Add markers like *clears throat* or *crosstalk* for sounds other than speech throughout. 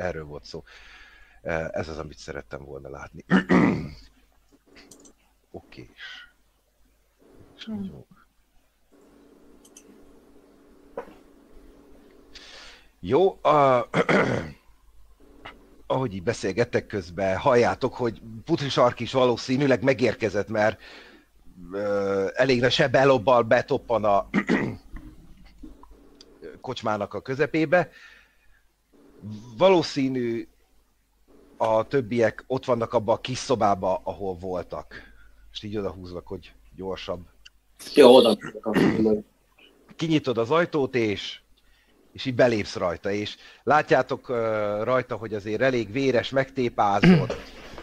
erről volt szó. Ez az, amit szerettem volna látni. *clears throat* Oké. Okay. Jó, a, *clears throat* ahogy így beszélgettek közben, halljátok, hogy Putri Sark is valószínűleg megérkezett, mert ö, elég sebb elobbal betoppan a *clears throat* kocsmának a közepébe. Valószínű a többiek ott vannak abban a kis szobába, ahol voltak. És így odahúznak, hogy gyorsabb. Jó, oda. Kinyitod az ajtót, és és így belépsz rajta, és látjátok uh, rajta, hogy azért elég véres, megtépázott,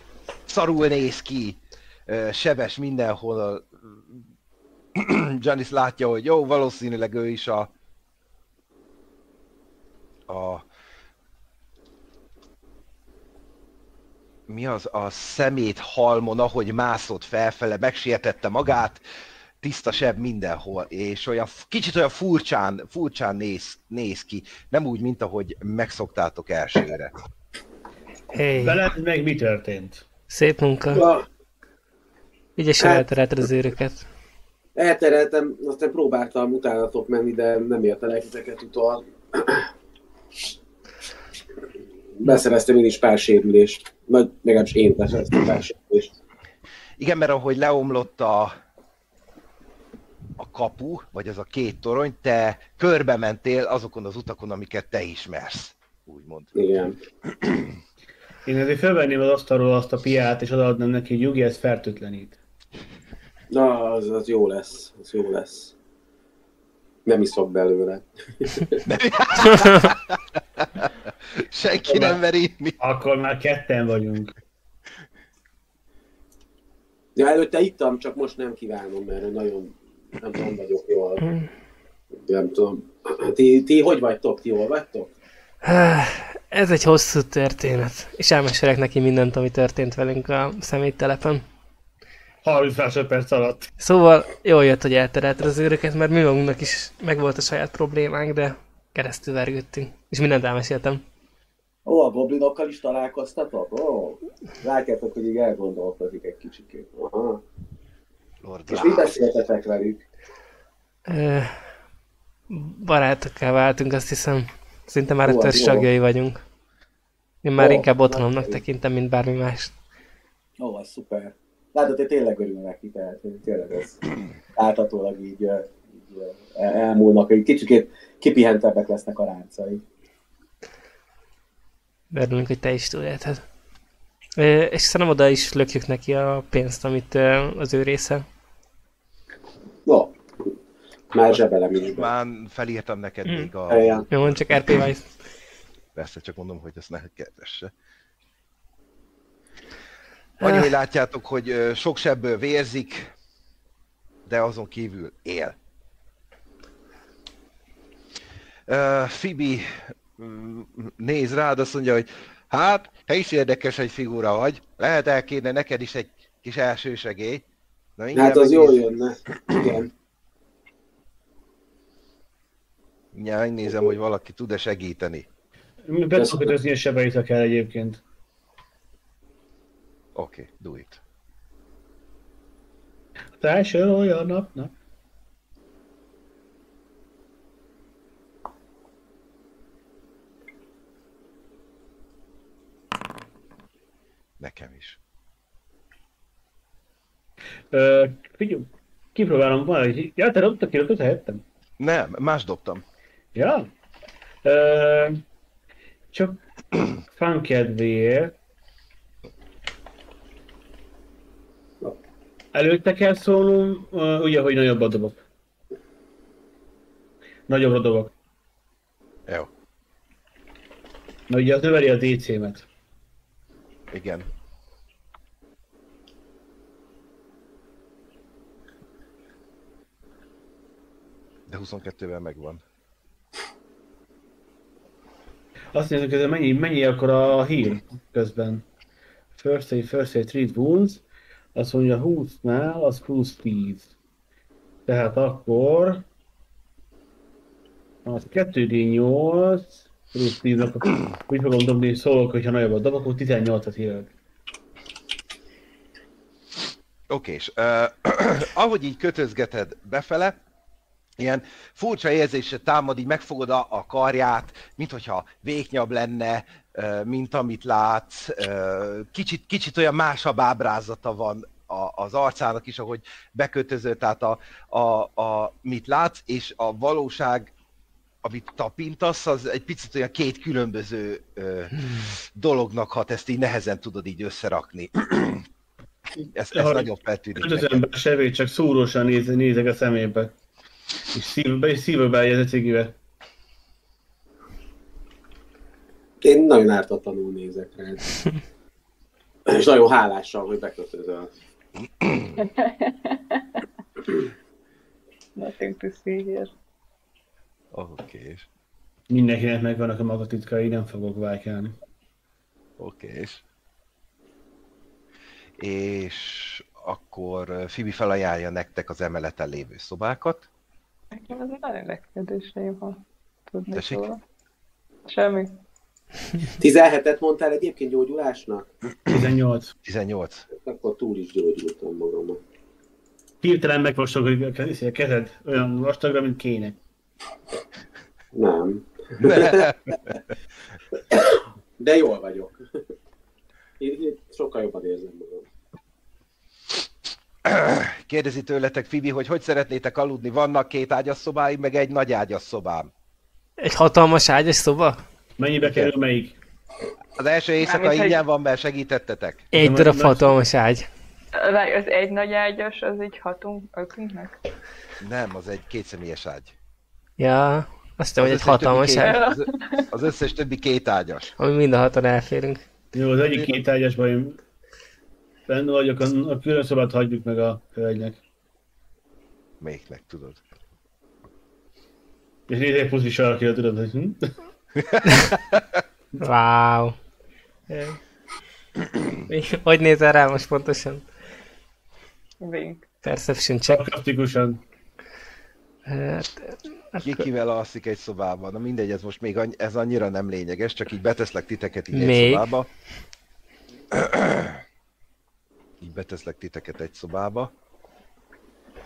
*clears throat* szarul néz ki, uh, sebes mindenhol. *clears throat* Janice látja, hogy jó, valószínűleg ő is a a mi az a szemét halmon, ahogy mászott felfele, megsietette magát, tiszta seb mindenhol, és olyan kicsit olyan furcsán, furcsán néz, néz ki, nem úgy, mint ahogy megszoktátok elsőre. Hey. Veled meg mi történt? Szép munka. Ja. Ügyesen hát, elterelted az őröket. Eltereltem, aztán próbáltam utánatok menni, de nem értelek ezeket utol. Beszereztem én is pár sérülést. Vagy legalábbis én beszereztem pár sérülést. Igen, mert ahogy leomlott a, a kapu, vagy az a két torony, te körbe mentél azokon az utakon, amiket te ismersz, úgymond. Igen. Én azért felvenném az asztalról azt a piát, és odaadnám neki, hogy Jugi, ez fertőtlenít. Na, az, az jó lesz, az jó lesz. Nem iszok belőle. *laughs* *laughs* Senki nem mer inni. Akkor már ketten vagyunk. Ja, előtte ittam, csak most nem kívánom, mert nagyon nem, nem vagyok jól. Nem tudom. Ti, ti hogy vagytok? Ti jól vagytok? Ez egy hosszú történet, és elmesélek neki mindent, ami történt velünk a szeméttelepen. 30 másodperc alatt. Szóval jól jött, hogy elterelt az őröket, mert mi magunknak is megvolt a saját problémánk, de keresztül vergődtünk, és mindent elmeséltem. Ó, a goblinokkal is találkoztatok? Ó, látjátok, hogy így elgondolkozik egy kicsikét. Aha. Lord És mit beszéltetek velük? Barátokká váltunk, azt hiszem. Szinte már a törzs vagyunk. Én már oh, inkább otthonomnak tekintem, mint bármi más. Ó, oh, az szuper. Látod, hogy tényleg örül neki, tehát tényleg ez áthatólag így, így elmúlnak, hogy kicsikét kipihentebbek lesznek a ráncai. Örülünk, hogy te is tudjád. És szerintem oda is lökjük neki a pénzt, amit az ő része. No, már zsebelem is. Már felírtam neked mm. még a... Ja. Jó, csak RP Vice. Persze, csak mondom, hogy ezt ne kedvesse. Annyi, hogy látjátok, hogy sok sebből vérzik, de azon kívül él. Uh, Fibi néz rád, azt mondja, hogy hát, te is érdekes egy figura vagy, lehet el kéne neked is egy kis elsősegély. Na, hát az jól jönne, igen. Ja, megnézem, hogy valaki tud-e segíteni. Beszokatozni a sebeit, kell egyébként. Oké, okay, do it. Az első olyan napnak. Nekem is. Ö, figyelj, kipróbálom valahogy. Ja, te dobtad ki, helyettem? Nem, más dobtam. Ja? Ö, csak *clears throat* fan kedvéért. Előtte kell szólnom, ugye, hogy nagyobb dobok. Nagyobbra dobok. Jó. Na ugye az növeli a DC-met. Igen. De 22-vel megvan. Azt nézzük, hogy mennyi, mennyi akkor a heal közben. First aid, first aid, treat wounds. Azt mondja 20-nál, az plusz 10. Tehát akkor... Az 2D8, Steve-nak, úgy fogom dobni, szólok, hogyha nagyobbat dob, akkor 18-at hívek. Oké, és uh, *clears throat* ahogy így kötözgeted befele, ilyen furcsa érzése támad, így megfogod a, a karját, mint hogyha véknyabb lenne, mint amit látsz. Kicsit, kicsit olyan másabb ábrázata van a, az arcának is, ahogy bekötözött, tehát a, a, a, mit látsz, és a valóság, amit tapintasz, az egy picit olyan két különböző ö, dolognak hat, ezt így nehezen tudod így összerakni. *clears throat* ez, ez nagyon feltűnik Az nekem. ember sevé csak szúrósan néz, nézek a szemébe. És szívbe, és szívbe cigibe. Én nagyon ártatlanul nézek rád. És nagyon hálással, hogy bekötözöl. *laughs* Nothing to see here. Oké, és, Mindenkinek megvannak a maga titkai, nem fogok vájkálni. oké, és. És akkor Fibi felajánlja nektek az emeleten lévő szobákat. Nekem ez egy nagyon érdeklődéseim, ha tudni Tessék? róla. Semmi. 17-et mondtál egyébként gyógyulásnak? 18. 18. Akkor túl is gyógyultam magamnak. Hirtelen megvastagodik a kez- a kezed, olyan vastagra, mint kéne. Nem. *laughs* De jól vagyok. Én sokkal jobban érzem magam. *clears throat* Kérdezi tőletek Fibi, hogy hogy szeretnétek aludni. Vannak két ágyas szobáim, meg egy nagy ágyas szobám. Egy hatalmas ágyas szoba? Mennyibe kerül melyik? Az első éjszaka Mármint, ingyen van, mert segítettetek. Egy darab hatalmas ágy. Az egy nagy ágyas, az így hatunk ökünknek? Nem, az egy kétszemélyes ágy. Ja, azt hiszem, hogy egy hatalmas két- ágy, Az, az összes többi két ágyas. ami mind a hatan elférünk. Jó, az egyik két ágyasban benne vagyok, a, a külön szobát hagyjuk meg a hölgynek. Melyiknek tudod? És nézzék puszi sarkira, tudod, hogy hm? *laughs* Wow. *laughs* Hogy nézel rá most pontosan? Vink. Perception check. Sarkastikusan. Hát, Ki kivel alszik egy szobában? Na mindegy, ez most még annyi, ez annyira nem lényeges, csak így beteszlek titeket így egy Még? szobába. *clears throat* így beteszlek titeket egy szobába.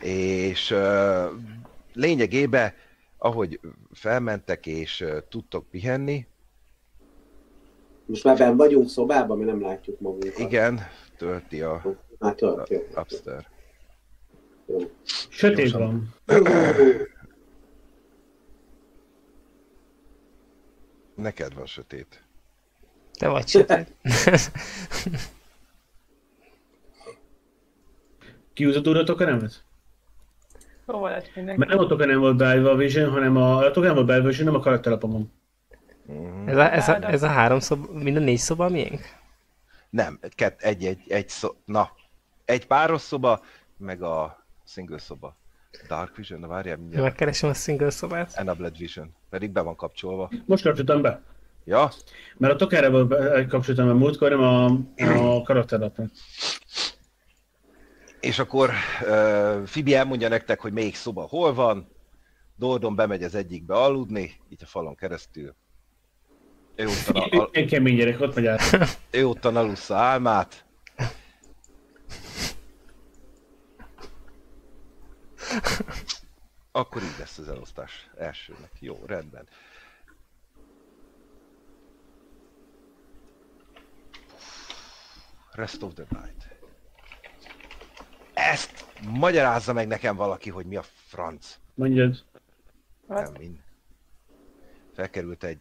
És lényegében, ahogy felmentek és uh, tudtok pihenni, Most már benn vagyunk szobában, mi nem látjuk magunkat. igen, tölti a, Hát tört, jó. a upstairs. jó. Sötét Gyorsan. van. Neked van sötét. te vagy sötét. *laughs* Kiúzott úratok a nemet? Hova lett mindenki? Mert nem a token nem volt beállva a Vision, hanem a, a token volt beállva a Vision, nem a karakterlapomon. Mhm. Ez a, ez a, ez a három szoba, mind a négy szoba miénk? Nem, kett, egy, egy, egy szó, na, egy páros szoba, meg a single szoba. Dark Vision, na várjál mindjárt. Megkeresem a single szobát. Enabled Vision, pedig be van kapcsolva. Most kapcsoltam be. Ja, Mert a be- kapcsoltam a múltkor, nem a, a karakterlapra. És akkor uh, Fibi elmondja nektek, hogy melyik szoba hol van. Dordon bemegy az egyikbe aludni, így a falon keresztül. Ő ottan, al, Én kemény gyerek, ott megy át. *laughs* ő ottan alussza álmát. Akkor így lesz az elosztás elsőnek. Jó, rendben. Rest of the night. Ezt magyarázza meg nekem valaki, hogy mi a franc. Mondjad. Nem, mind. Felkerült egy...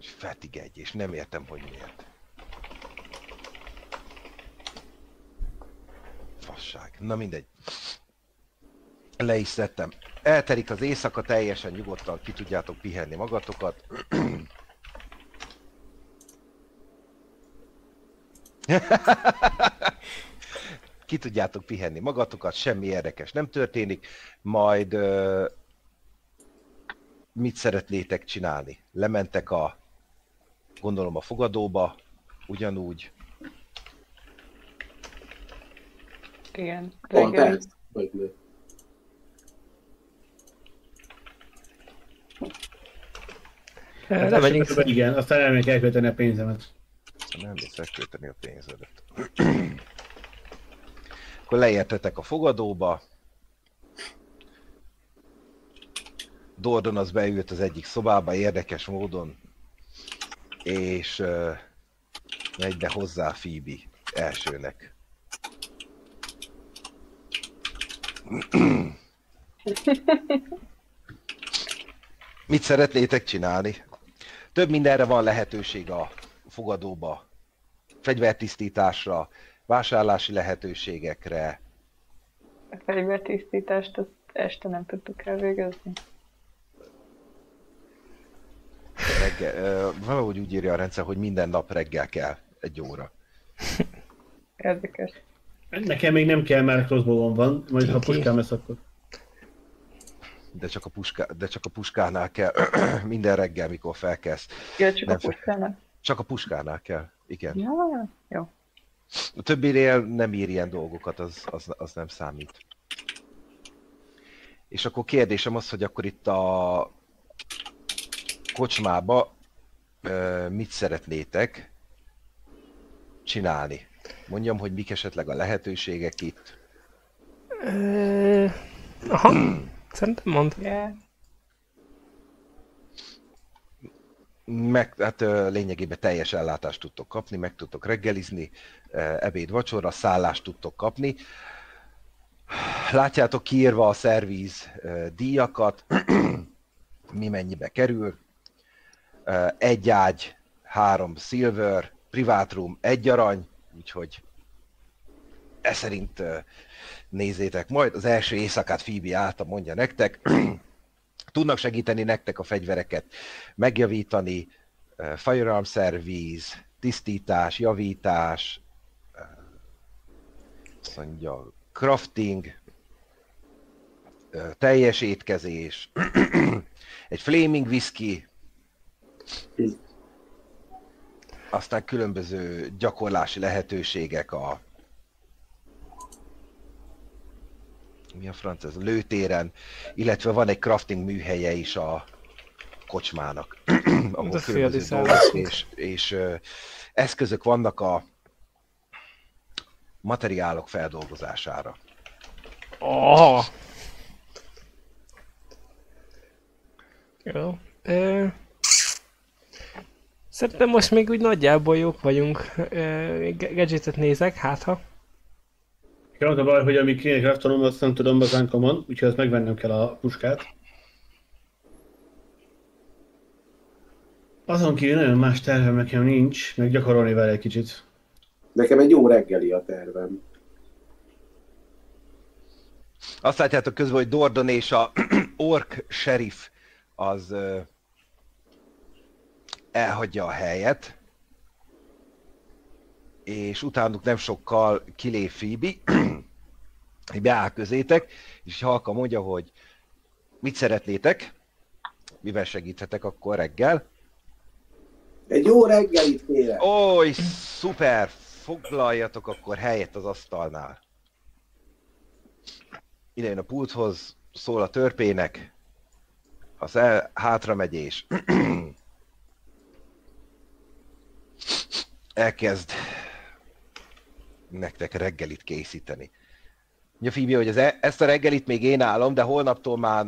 Fetig egy, és nem értem, hogy miért. Fasság. Na mindegy. Le is szedtem. Elterik az éjszaka, teljesen nyugodtan ki tudjátok pihenni magatokat. *clears throat* *laughs* Ki tudjátok pihenni magatokat, semmi érdekes nem történik, majd mit szeretnétek csinálni? Lementek a, gondolom a fogadóba, ugyanúgy. Igen, reggel. Hát, hát, igen, aztán kell elkölteni a pénzemet. Nem mész elkölteni a pénzedet. *clears throat* Akkor leértetek a fogadóba. Dordon az beült az egyik szobába érdekes módon, és uh, megy be hozzá Phoebe elsőnek. *clears throat* Mit szeretnétek csinálni? Több mindenre van lehetőség a fogadóba. Fegyvertisztításra, vásárlási lehetőségekre. A fegyvertisztítást azt este nem tudtuk elvégezni. Reggel, valahogy úgy írja a rendszer, hogy minden nap reggel kell egy óra. *laughs* Érdekes. Nekem még nem kell, mert crossbow van, majd ha puskám lesz, akkor. De csak a, puská, de csak a puskánál kell *clears throat* minden reggel, mikor felkelsz. Ja, csak Nem a puskának. Csak a puskánál kell, igen. Ja, jó. A többinél nem ír ilyen dolgokat, az, az, az nem számít. És akkor kérdésem az, hogy akkor itt a kocsmába mit szeretnétek csinálni? Mondjam, hogy mik esetleg a lehetőségek itt. Aha, szerintem mond. Yeah. Meg, hát lényegében teljes ellátást tudtok kapni, meg tudtok reggelizni, ebéd, vacsora, szállást tudtok kapni. Látjátok kiírva a szervíz díjakat, *clears throat* mi mennyibe kerül. Egy ágy, három silver, privát room, egy arany, úgyhogy e szerint nézzétek majd. Az első éjszakát Phoebe által mondja nektek. *clears throat* Tudnak segíteni nektek a fegyvereket megjavítani, firearm szervíz, tisztítás, javítás, azt mondja, crafting, teljes étkezés, *clears throat* egy flaming whisky, aztán különböző gyakorlási lehetőségek a mi a franc ez, lőtéren, illetve van egy crafting műhelye is a kocsmának, *clears throat* ahol különböző dolgok és, és ö, eszközök vannak a materiálok feldolgozására. Oh. Jó. Ö, Szerintem most még úgy nagyjából jók vagyunk. Ö, ga- Gadgetet nézek, hát ha. Nekem az a baj, hogy amíg kéne craftanom, azt nem tudom az uncommon, úgyhogy azt megvennem kell a puskát. Azon kívül nagyon más tervem nekem nincs, meg gyakorolni vele egy kicsit. Nekem egy jó reggeli a tervem. Azt látjátok közben, hogy Dordon és a *clears throat* ork sheriff az elhagyja a helyet, és utánuk nem sokkal kilép Phoebe, *clears throat* így beáll közétek, és halka mondja, hogy mit szeretnétek, mivel segíthetek akkor reggel. Egy jó reggelit kérek. Oly, szuper! Foglaljatok akkor helyet az asztalnál. Ide jön a pulthoz, szól a törpének, az el, hátra megy és *clears throat* elkezd nektek reggelit készíteni. Mondja Phoebe, hogy ez, e- ezt a reggelit még én állom, de holnaptól már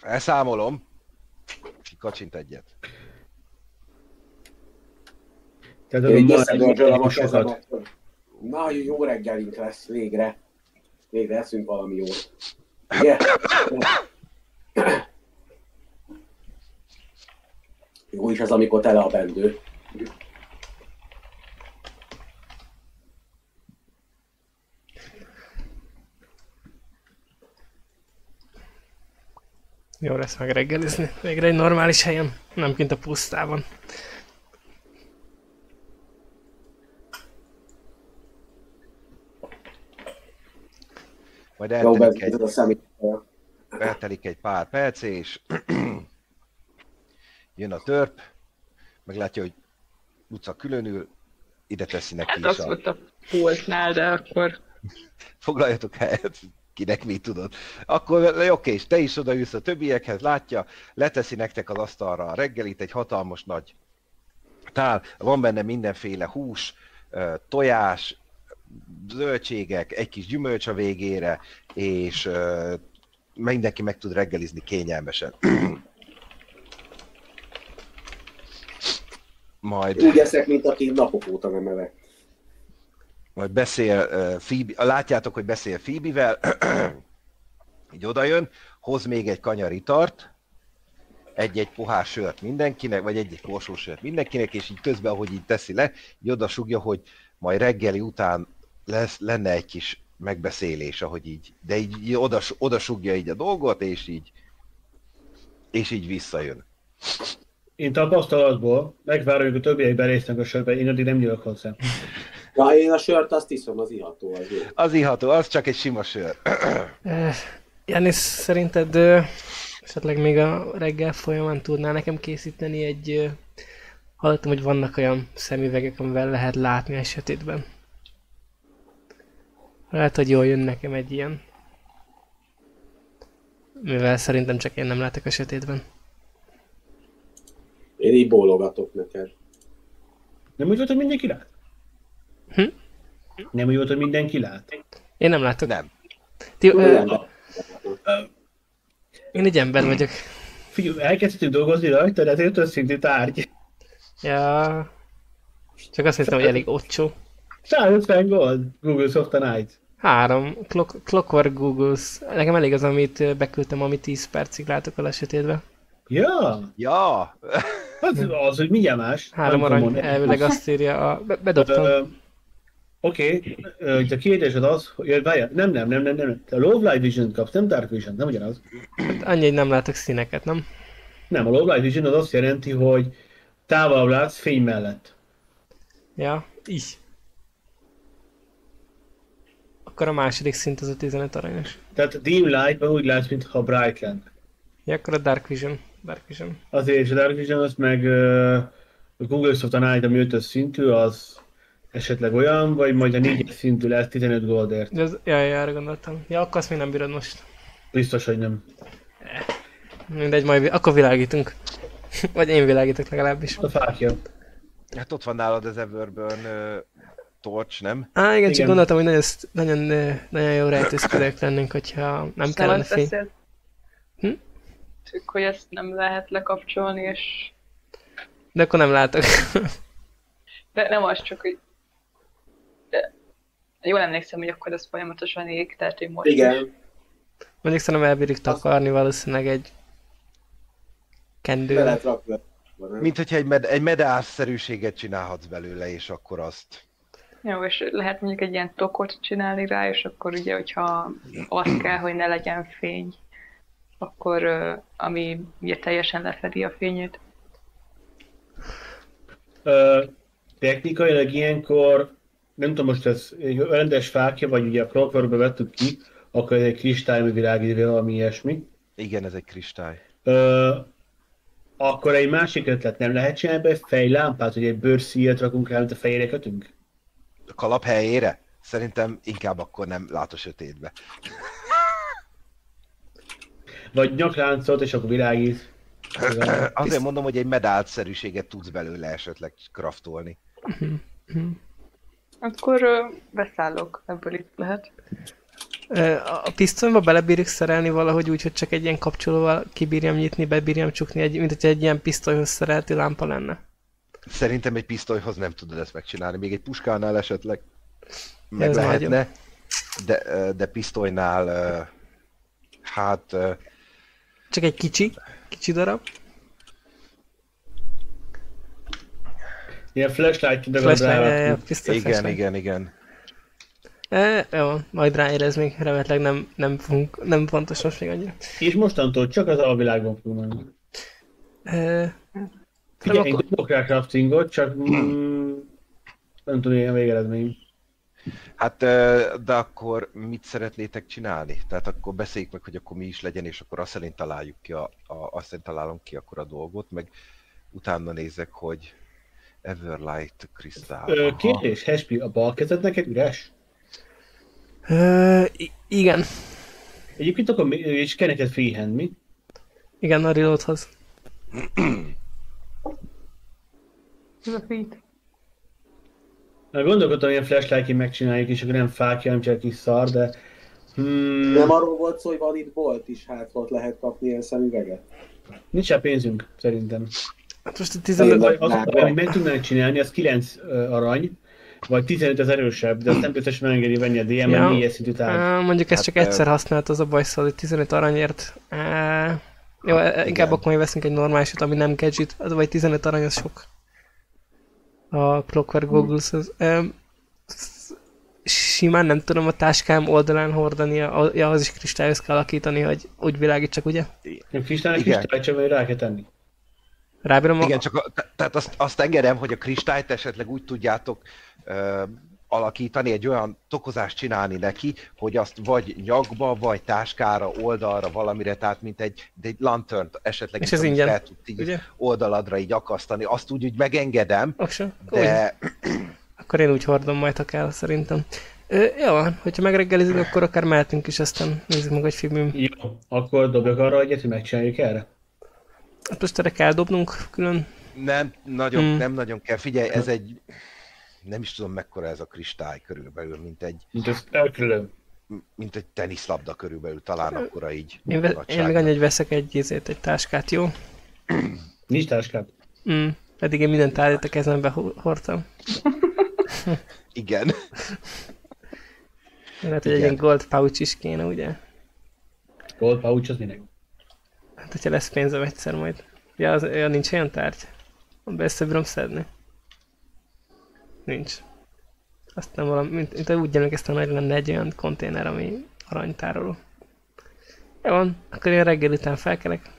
elszámolom. Kacsint egyet. Tehát a sokat. kezemet. Nagyon jó reggelink lesz végre. Végre eszünk valami jót. Ugye? Jó is az, amikor tele a bendő. Jó lesz megreggelizni. Végre egy normális helyen, nem kint a pusztában. Majd eltelik egy, eltelik egy pár perc, és *clears throat* jön a törp, meglátja, hogy utca különül, ide teszi neki Hát is az a... volt a pultnál, de akkor Foglaljatok helyet, kinek mi tudod. Akkor oké, és te is odaülsz a többiekhez, látja, leteszi nektek az asztalra a reggelit, egy hatalmas nagy tál, van benne mindenféle hús, tojás, zöldségek, egy kis gyümölcs a végére, és mindenki meg tud reggelizni kényelmesen. Majd... Úgy eszek, mint aki napok óta nem evett. Majd beszél uh, Phoebe, látjátok, hogy beszél Phoebe-vel, *clears throat* így odajön, hoz még egy kanyar itart, egy-egy pohár sört mindenkinek, vagy egy-egy korsó sört mindenkinek, és így közben, ahogy így teszi le, így odasugja, hogy majd reggeli után lesz, lenne egy kis megbeszélés, ahogy így, de így, így odas, odasugja így a dolgot, és így, és így visszajön. Én tapasztalatból megvárom, hogy a többiek berésznek a sörbe, én addig nem nyúlok hozzá. *laughs* Na, én a sört azt iszom, az iható, az jó. Az iható, az csak egy sima sör. *clears throat* Janis, szerinted esetleg még a reggel folyamán tudnál nekem készíteni egy... Hallottam, hogy vannak olyan szemüvegek, amivel lehet látni a sötétben. Lehet, hogy jól jön nekem egy ilyen. Mivel szerintem csak én nem látok a sötétben. Én így bólogatok neked. Nem úgy volt, hogy mindenki lát? Hm? Nem úgy volt, hogy mindenki lát? Én nem látok. Nem. Ti, ö, én egy ember vagyok. Figyelj, elkezdtünk dolgozni rajta, de ezért összintű tárgy. Ja. Csak azt hittem, hogy elég olcsó. 150 gold, Google Soft a Night. Három. Clock, clockwork Googles. Nekem elég az, amit beküldtem, ami 10 percig látok a lesötétbe. Ja, Ja, az, az hogy mindjárt más. Három arany, elvileg azt írja a... Be, bedobtam. Oké, okay. a kérdésed az, hogy várjál, nem, nem, nem, nem, nem, te Low Light Vision kapsz, nem Dark Vision, nem ugyanaz. Hát annyi, hogy nem látok színeket, nem? Nem, a Low Light Vision az azt jelenti, hogy távolabb látsz fény mellett. Ja, így. Akkor a második szint az a 15 aranyos. Tehát dim lightban úgy látsz, mintha bright lenne. Ja, akkor a Dark Vision. Dark Vision. Azért és a Dark Vision az meg uh, a Google Soft a Night, ami 5 szintű, az esetleg olyan, vagy majd a 4 szintű lesz 15 goldért. De az, ja, ja, arra gondoltam. Ja, akkor azt még nem bírod most. Biztos, hogy nem. Mindegy, majd vi- akkor világítunk. *laughs* Vagy én világítok legalábbis. A fákja. hát ott van nálad az Everburn uh, torch, nem? Á, igen, csak Igen. gondoltam, hogy nagyon, nagyon, nagyon jó rejtőzködők lennénk, hogyha nem kellene Szóval fény. Hm? Csak, hogy ezt nem lehet lekapcsolni, és... De akkor nem látok. *laughs* De nem az csak, hogy... De... Jól emlékszem, hogy akkor ez folyamatosan ég, tehát hogy most is. Igen, Mondjuk szerintem elbírjuk takarni valószínűleg egy kendővel. Mint hogyha egy, med- egy medálszerűséget csinálhatsz belőle, és akkor azt... Jó, és lehet mondjuk egy ilyen tokot csinálni rá, és akkor ugye, hogyha az kell, hogy ne legyen fény, akkor ami ugye teljesen lefedi a fényét. Ö, technikailag ilyenkor, nem tudom most ez egy rendes fákja, vagy ugye a Clockworkbe vettük ki, akkor ez egy kristály világít, valami ilyesmi. Igen, ez egy kristály. Ö, akkor egy másik ötlet nem lehet csinálni be egy fejlámpát, hogy egy bőrszíjat rakunk rá, mint a fejére kötünk? A kalap helyére? Szerintem inkább akkor nem lát a sötétbe. Vagy nyakláncot, és akkor világít. Azért mondom, hogy egy medálszerűséget tudsz belőle esetleg kraftolni. Akkor ö, beszállok, ebből itt lehet. A pisztolyba belebírjuk szerelni valahogy úgy, hogy csak egy ilyen kapcsolóval kibírjam nyitni, bebírjam csukni, egy, mint hogyha egy ilyen pisztolyhoz szerelti lámpa lenne. Szerintem egy pisztolyhoz nem tudod ezt megcsinálni, még egy puskánál esetleg meg Ez lehetne, de, de pisztolynál hát Csak egy kicsi, kicsi darab. Ilyen flashlight ide Flashlight, igen, flashlight. igen, igen. E, jó, majd ráérez még, remélhetőleg nem, nem, fogunk, nem fontos most még annyira. És mostantól csak az alvilágban fogunk menni. E, Figyelj, akkor- én tudok rá craftingot, csak mm, nem tudom, ilyen végeredmény. Hát, ö, de akkor mit szeretnétek csinálni? Tehát akkor beszéljük meg, hogy akkor mi is legyen, és akkor azt szerint találjuk ki, a, a, azt szerint találom ki akkor a dolgot, meg utána nézek, hogy Everlight Crystal. Ö, aha. Kérdés, Hespi, a bal kezed neked üres? i- igen, Egyébként akkor mi- és kell neked freehand, mi? Igen, a reloadhoz. *clears throat* Ez a feat. Na, Gondolkodtam, ilyen flashlight megcsináljuk, és akkor nem fákja, nem csak kis szar, de... Hmm, Nem arról volt szó, hogy van itt bolt is, hát ott lehet kapni ilyen szemüveget. nincs rá pénzünk, szerintem. Hát most a 15... Vagy az, amit meg tudnánk csinálni, az 9 ö, arany, vagy 15 az erősebb, de azt nem biztos megengedi venni a DM-en Ja. 4 szintű tárgy. Mondjuk ezt Hát, csak ö, egyszer használt az a baj, szóval hogy 15 aranyért. Á, jó, e- inkább Igen. akkor majd veszünk egy normálisat, ami nem gadget, az vagy 15 arany az sok. A Clockwork Goggles az. Um, simán nem tudom a táskám oldalán hordani, a- ja, az is kristályhoz kell alakítani, hogy úgy világítsak, ugye? Nem kristály, Igen. kristály, csak majd rá kell tenni. Rábírom a... Igen, csak a, te- tehát azt, azt engedem, hogy a kristályt esetleg úgy tudjátok ö, alakítani, egy olyan tokozást csinálni neki, hogy azt vagy nyakba, vagy táskára, oldalra, valamire, tehát mint egy, egy lantern esetleg És ez ingyen, fel tud így ugye? oldaladra így akasztani, azt úgy, úgy megengedem, Oksa? de Akkor én úgy hordom majd, ha kell, szerintem. Ö, jó, hogyha megreggelizünk, akkor akár mehetünk is, aztán nézzük meg, hogy filmünk. Jó, akkor dobjak arra egyet, hogy megcsináljuk erre. Hát most erre kell dobnunk külön. nem nagyon, Hmm. nem nagyon kell. Figyelj, ez egy, nem is tudom mekkora ez a kristály körülbelül, mint egy, Mint az elkülön. mint egy teniszlabda körülbelül, talán akkora így. Én, ve- én még annyi, hogy veszek egy izét, egy táskát, jó? *clears throat* Nincs táskád. Mm. Eddig én mindent állít a kezembe ho- hordtam. *laughs* Igen. Lehet, hogy egy Igen. ilyen gold pouch is kéne, ugye? Gold pouch, az minek? Hát, hogyha lesz pénzem egyszer majd. Ja, az, ja nincs olyan tárgy. Amiben össze bírom szedni. Nincs. Aztán valami, mint, mint úgy emlékeztem, hogy lenne egy olyan konténer, ami aranytároló. Jó van, akkor én reggel után felkelek.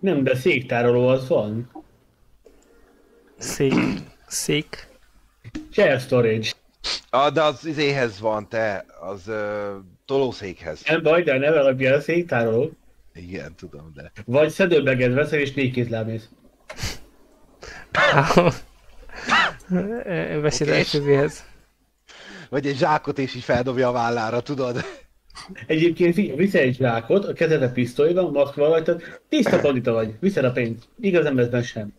Nem, de széktároló az van. Szék. Szék. Share storage. Ah, de az izéhez van, te, az uh, tolószékhez. Nem baj, de a neve alapján széktároló. Igen, tudom, de... Vagy szedőbeget veszel és négy kézláb mész. Beszéd Oké. okay. FB-hez. Vagy egy zsákot és így feldobja a vállára, tudod? Egyébként figyelj, viszel egy zsákot, a kezedbe pisztoly van, maszk van rajtad, tiszta bandita vagy, viszed a pénzt. Igaz emberben sem.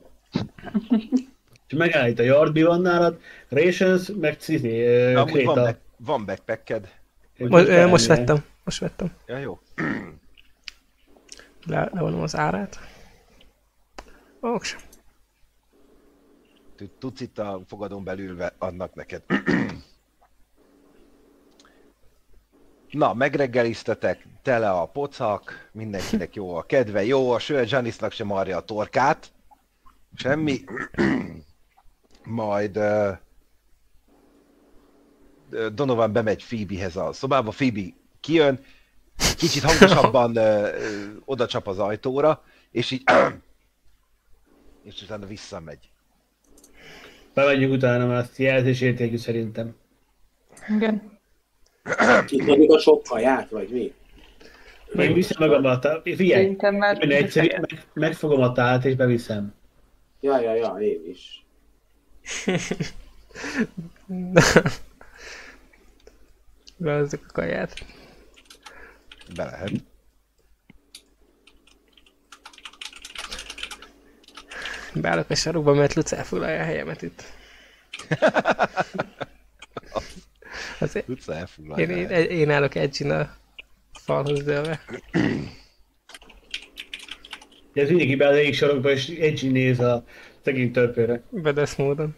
És megállít a yardbi van nálad, rations, meg cizé, Amúgy van, back, van backpacked. Most, ö, most vettem. Most vettem. Ja, jó. Le, levonom az árát. Oks. Tu- Tudsz itt a fogadón belül adnak neked. Na, megreggeliztetek, tele a pocak, mindenkinek jó a kedve, jó a sör, Janice-nak sem marja a torkát. Semmi. Majd uh, Donovan bemegy Phoebehez a szobába, Phoebe kijön, kicsit hangosabban *laughs* uh, oda csap az ajtóra, és így *clears throat* és utána visszamegy. Bemegyünk utána, mert azt jelzésértékű szerintem. Igen. Kitadjuk a sok kaját, vagy mi? Én viszem magam a tát, figyelj, Szerintem már... én egyszerű, meg, megfogom a tát és beviszem. Ja, ja, ja, én is. *laughs* Behozzuk a kaját. Be lehet. Beállok a sarokba, mert Luc elfoglalja a helyemet itt. *laughs* Az Tudsz elfoglalni. én, én, én állok edgin a falhoz dőlve. De ez mindenki be az egyik sarokba, és Edgy néz a szegény törpőre. Bedesz módon.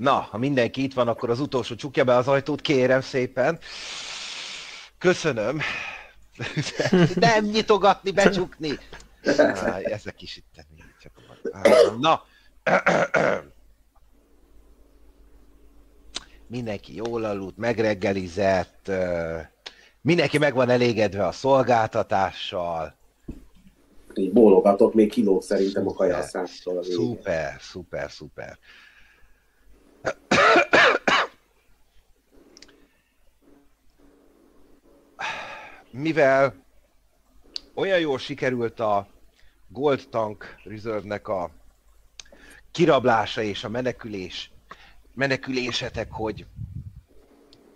Na, ha mindenki itt van, akkor az utolsó csukja be az ajtót, kérem szépen. Köszönöm. *laughs* Nem nyitogatni, becsukni. Áj, ezek is itt csak Na. Mindenki jól aludt, megreggelizett, mindenki meg van elégedve a szolgáltatással. Így bólogatok, még kilóg szerintem a kajaszástól. Szuper, szuper, szuper. Mivel olyan jól sikerült a Gold Tank Reserve-nek a kirablása és a menekülés, menekülésetek, hogy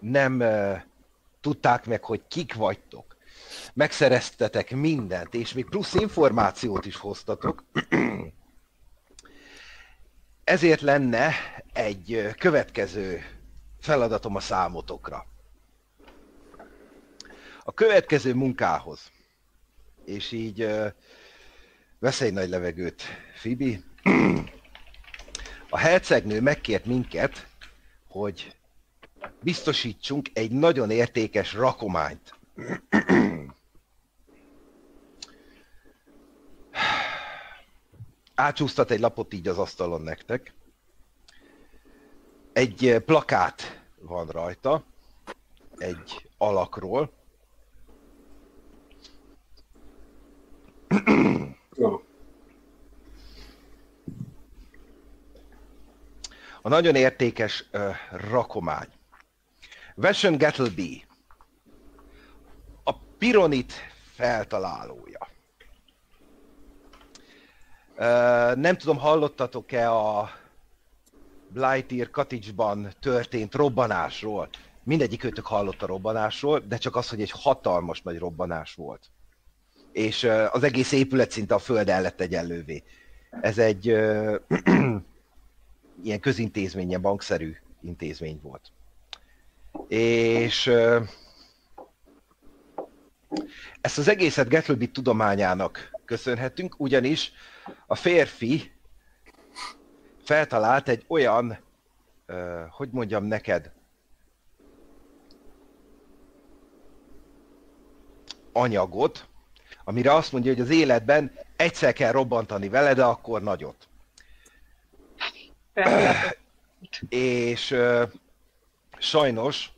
nem uh, tudták meg, hogy kik vagytok. Megszereztetek mindent, és még plusz információt is hoztatok. Ezért lenne egy következő feladatom a számotokra. A következő munkához, és így uh, vesz egy nagy levegőt, Fibi. A hercegnő megkért minket, hogy biztosítsunk egy nagyon értékes rakományt. Átsúsztat egy lapot így az asztalon nektek. Egy plakát van rajta, egy alakról. Ja. A nagyon értékes uh, rakomány. Vashon Gattleby, a Pironit feltalálója. Uh, nem tudom, hallottatok-e a Blightier Cottage-ban történt robbanásról. Mindegyik őtök hallott a robbanásról, de csak az, hogy egy hatalmas nagy robbanás volt. És az egész épület szinte a föld el lett egyenlővé. Ez egy uh, *clears throat* ilyen közintézmény, ilyen bankszerű intézmény volt. És ezt az egészet Gatleby tudományának köszönhetünk, ugyanis a férfi feltalált egy olyan, uh, hogy mondjam neked, anyagot, amire azt mondja, hogy az életben egyszer kell robbantani vele, de akkor nagyot. És uh, sajnos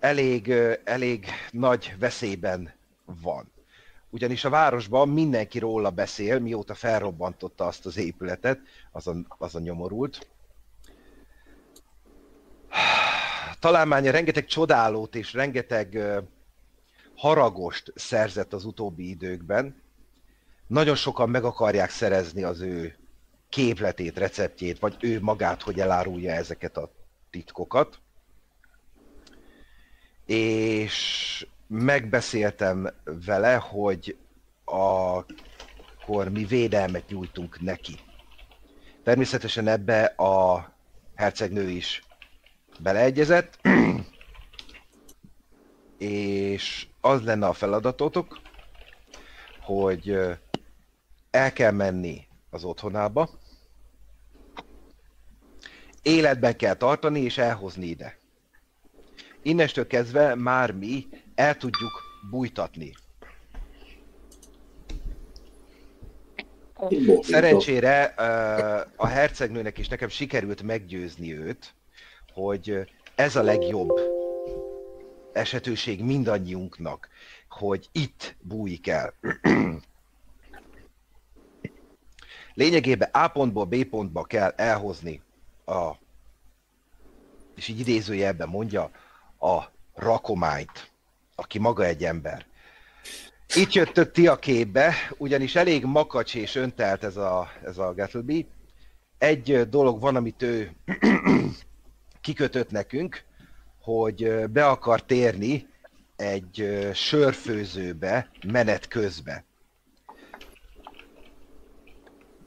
elég, uh, elég nagy veszélyben van. Ugyanis a városban mindenki róla beszél, mióta felrobbantotta azt az épületet, azon, azon nyomorult. Találmánya rengeteg csodálót és rengeteg uh, haragost szerzett az utóbbi időkben. Nagyon sokan meg akarják szerezni az ő képletét, receptjét, vagy ő magát, hogy elárulja ezeket a titkokat. És megbeszéltem vele, hogy akkor mi védelmet nyújtunk neki. Természetesen ebbe a hercegnő is beleegyezett, *clears throat* és az lenne a feladatotok, hogy el kell menni az otthonába, életben kell tartani és elhozni ide. Innestől kezdve már mi el tudjuk bújtatni. Szerencsére a hercegnőnek is nekem sikerült meggyőzni őt, hogy ez a legjobb esetőség mindannyiunknak, hogy itt bújik el. Lényegében A pontból B pontba kell elhozni a, és így idézőjelben mondja, a rakományt, aki maga egy ember. Itt jöttök ti a képbe, ugyanis elég makacs és öntelt ez a, ez a Gattleby. Egy dolog van, amit ő *clears throat* kikötött nekünk, hogy be akar térni egy sörfőzőbe menet közbe.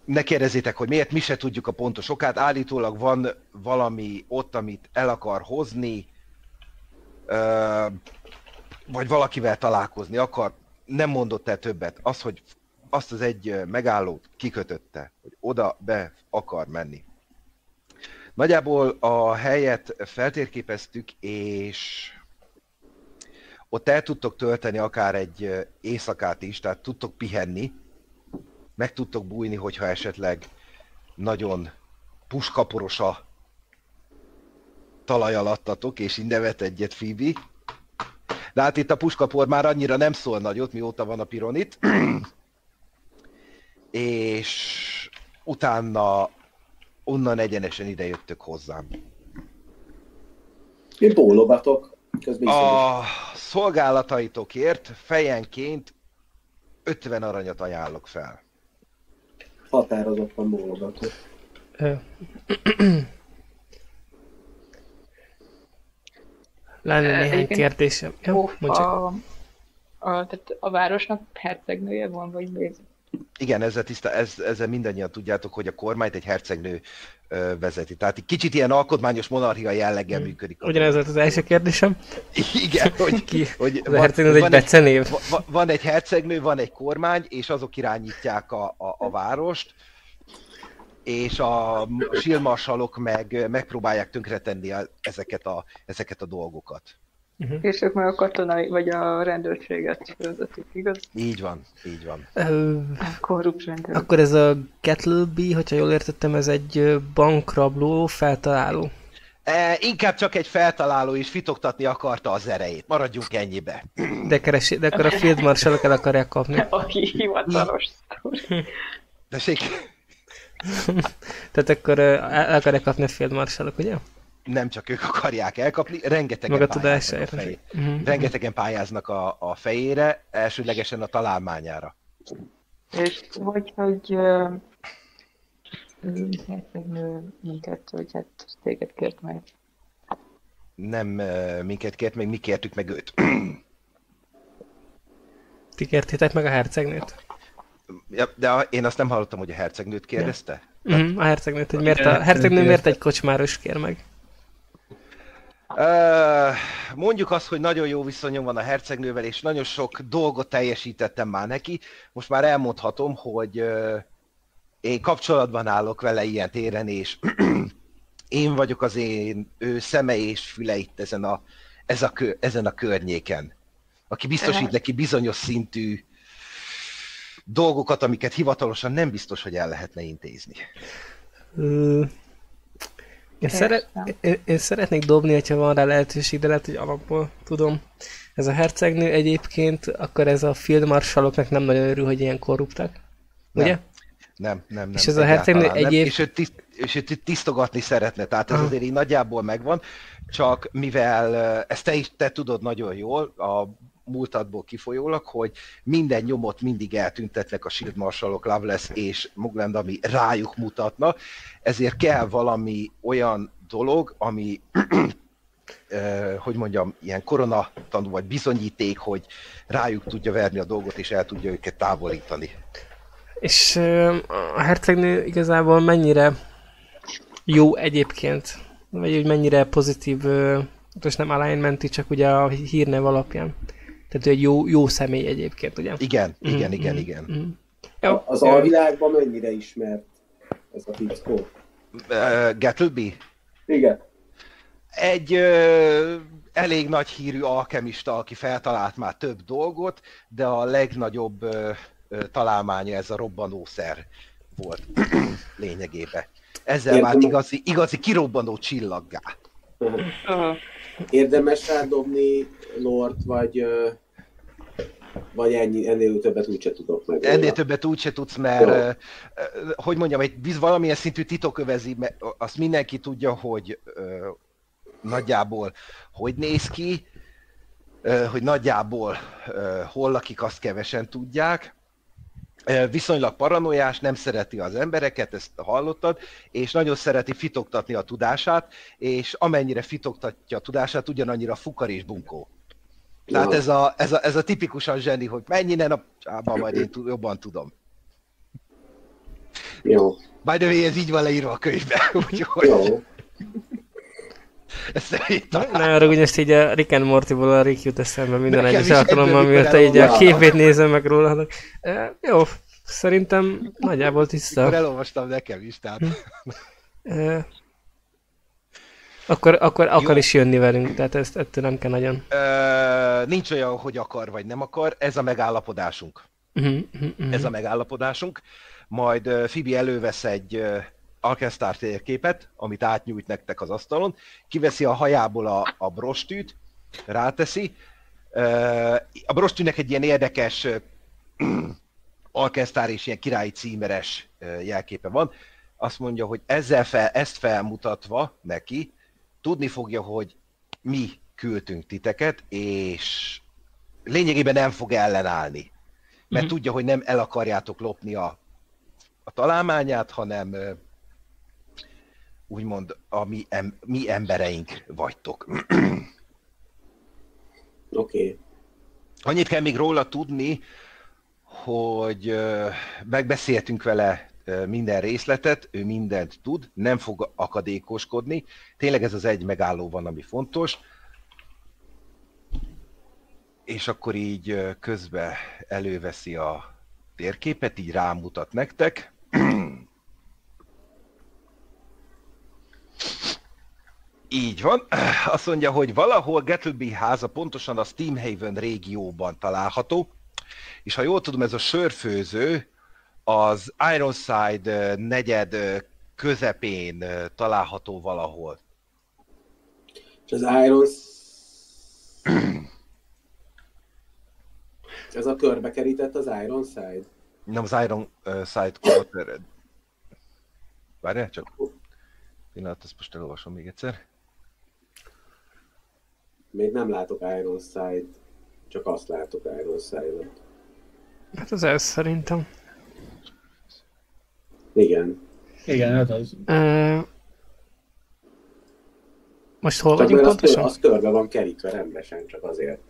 Ne kérdezzétek, hogy miért, mi se tudjuk a pontos okát. Állítólag van valami ott, amit el akar hozni, vagy valakivel találkozni akar. Nem mondott el többet. Az, hogy azt az egy megállót kikötötte, hogy oda be akar menni. Nagyjából a helyet feltérképeztük, és ott el tudtok tölteni akár egy éjszakát is, tehát tudtok pihenni, meg tudtok bújni, hogyha esetleg nagyon puskaporos a talaj alattatok, és így nevet egyet Phoebe. De hát itt a puskapor már annyira nem szól nagyot, mióta van a pironit. *clears throat* és utána onnan egyenesen ide jöttök hozzám. Mi bólogatok, közben A szolgálataitokért fejenként 50 aranyat ajánlok fel. határozottan bólogatott. Ö. *clears throat* Lenne néhány kérdésem. Ja, a, a, tehát a városnak hercegnője van, vagy mi? Igen, ezzel, tiszta, ez, ezzel mindannyian tudjátok, hogy a kormányt egy hercegnő ö, vezeti. Tehát egy kicsit ilyen alkotmányos monarchia jelleggel működik. a Ugyanez volt az első kérdésem. *laughs* Igen, *laughs* hogy, Ki? hogy Az a hercegnő az egy van, becenév. va- va- van egy hercegnő, van egy kormány, és azok irányítják a, a, a várost, és a silmarsalok meg megpróbálják tönkretenni a, ezeket, a, ezeket a dolgokat. És ők meg a katonai, vagy a rendőrséget vezetik, igaz? Így van, így van. Ö, korrupt rendőr. Akkor ez a Kettleby, hogyha jól értettem, ez egy bankrabló feltaláló. E, inkább csak egy feltaláló is fitoktatni akarta az erejét. Maradjunk ennyibe. De, keresi, de akkor a Field Marshallok el akarják kapni. *laughs* Aki hivatalos sztori. Tessék, *laughs* Tehát akkor el akarják kapni a Field Marshallok, ugye? Nem csak ők akarják elkapni, rengetegen Meg a pályáznak a fejé. Mhm. Rengetegen pályáznak a, a fejére, elsődlegesen a találmányára. És hogy, hogy hercegnő minket, vagy hát téged kért meg. Nem minket kért, meg mi kértük meg őt. Ti kértétek meg a hercegnőt? Ja, de a, én azt nem hallottam, hogy a hercegnőt kérdezte. Mhm, a hercegnőt, hogy miért a Igen, hercegnő miért egy kocsmáros kér meg? Mondjuk azt, hogy nagyon jó viszonyom van a hercegnővel, és nagyon sok dolgot teljesítettem már neki. Most már elmondhatom, hogy én kapcsolatban állok vele ilyen téren, és *clears throat* én vagyok az én ő szeme és füle itt ezen a, ez a kö, ezen a környéken. Aki biztosít neki bizonyos szintű dolgokat, amiket hivatalosan nem biztos, hogy el lehetne intézni. Én, szeret, én, én szeretnék dobni, hogyha van rá lehetőség, de lehet, hogy alapból tudom. Ez a hercegnő egyébként, akkor ez a field marshalloknak nem nagyon örül, hogy ilyen korruptak. Nem. Ugye? Nem, nem, nem. És ez a hercegnő egyáltalán nem. egy év- És ő, tiszt, és ő tisztogatni szeretne, tehát ez Aha. azért így nagyjából megvan, csak mivel ö, ezt te is te tudod nagyon jól, a múltadból kifolyólag, hogy minden nyomot mindig eltüntetnek a Shield Loveless és Mugland, ami rájuk mutatna, ezért kell valami olyan dolog, ami *clears throat* hogy mondjam, ilyen koronatanú vagy bizonyíték, hogy rájuk tudja verni a dolgot, és el tudja őket távolítani. És a hercegnő igazából mennyire jó egyébként? Vagy hogy mennyire pozitív, most nem alignmenti, csak ugye a hírnev alapján. Tehát ő egy jó, jó személy egyébként, ugye? Igen, igen, Mhm, igen, mhm, igen. mhm. Jó, Az jó. alvilágban mennyire ismert ez a fickó? Uh, Gatleby? Igen. Egy ö, elég nagy hírű alkemista, aki feltalált már több dolgot, de a legnagyobb ö, találmánya ez a robbanószer volt *clears throat* lényegében. Ezzel Ilyen vált igazi, igazi kirobbanó csillaggá. Aha. Érdemes rádobni Lord, vagy, vagy ennyi, ennél többet úgyse tudok meg. róla. Ennél többet úgyse tudsz, mert, Jó. hogy mondjam, egy biz- valamilyen szintű titok övezi, mert azt mindenki tudja, hogy nagyjából hogy néz ki, hogy nagyjából hol lakik, azt kevesen tudják. Viszonylag paranoiás, nem szereti az embereket, ezt hallottad, és nagyon szereti fitoktatni a tudását, és amennyire fitoktatja a tudását, ugyanannyira fukar és bunkó. Tehát ez a, ez, a, ez a tipikusan zseni, hogy mennyire napcsában majd én tud- jobban tudom. Jó. By the way, ez így van leírva a könyvben, *laughs* úgyhogy Jó. Ezt Ne arra, hogy ezt így a Rick and Morty-ból a Rick jut eszembe minden egyes alkalommal, mióta mikor így a képét nézem meg róla. E, jó, szerintem nagyjából tiszta. elolvastam nekem is, tehát E, akkor, akkor akar Jó. is jönni velünk, tehát ezt ettől nem kell nagyon. ö, nincs olyan, hogy akar vagy nem akar, ez a megállapodásunk. Uh-huh, uh-huh. Ez a megállapodásunk. Majd Fibi elővesz egy ö, Alkestar térképet, amit átnyújt nektek az asztalon, kiveszi a hajából a, a brostűt, ráteszi. A brostűnek egy ilyen érdekes *clears throat* Alkesztár és ilyen királyi címeres jelképe van. Azt mondja, hogy ezzel fel, ezt felmutatva neki, tudni fogja, hogy mi küldtünk titeket, és lényegében nem fog ellenállni. Mert Mhm. tudja, hogy nem el akarjátok lopni a a találmányát, hanem úgymond a mi, em, mi embereink vagytok. *clears throat* Oké. Okay. Annyit kell még róla tudni, hogy megbeszéltünk vele minden részletet, ő mindent tud, nem fog akadékoskodni. Tényleg ez az egy megálló van, ami fontos. És akkor így közbe előveszi a térképet, így rámutat nektek. *clears throat* Így van. *clears throat* Azt mondja, hogy valahol Gettleby háza pontosan a Steamhaven régióban található, és ha jól tudom, ez a sörfőző az Ironside ö, negyed ö, közepén ö, található valahol. És az Iron... *clears throat* Ez a körbe kerített az Iron Side? Nem az Ironside Quarter. Várjál, csak pillanat, ezt most elolvasom még egyszer. Még nem látok Iron Side, csak azt látok Iron Side-ot. Hát az ez szerintem. Igen. Igen, hát az. Ö... Most hol Csak vagyunk mert az, pontosan? az körbe van kerítve rendesen, csak azért.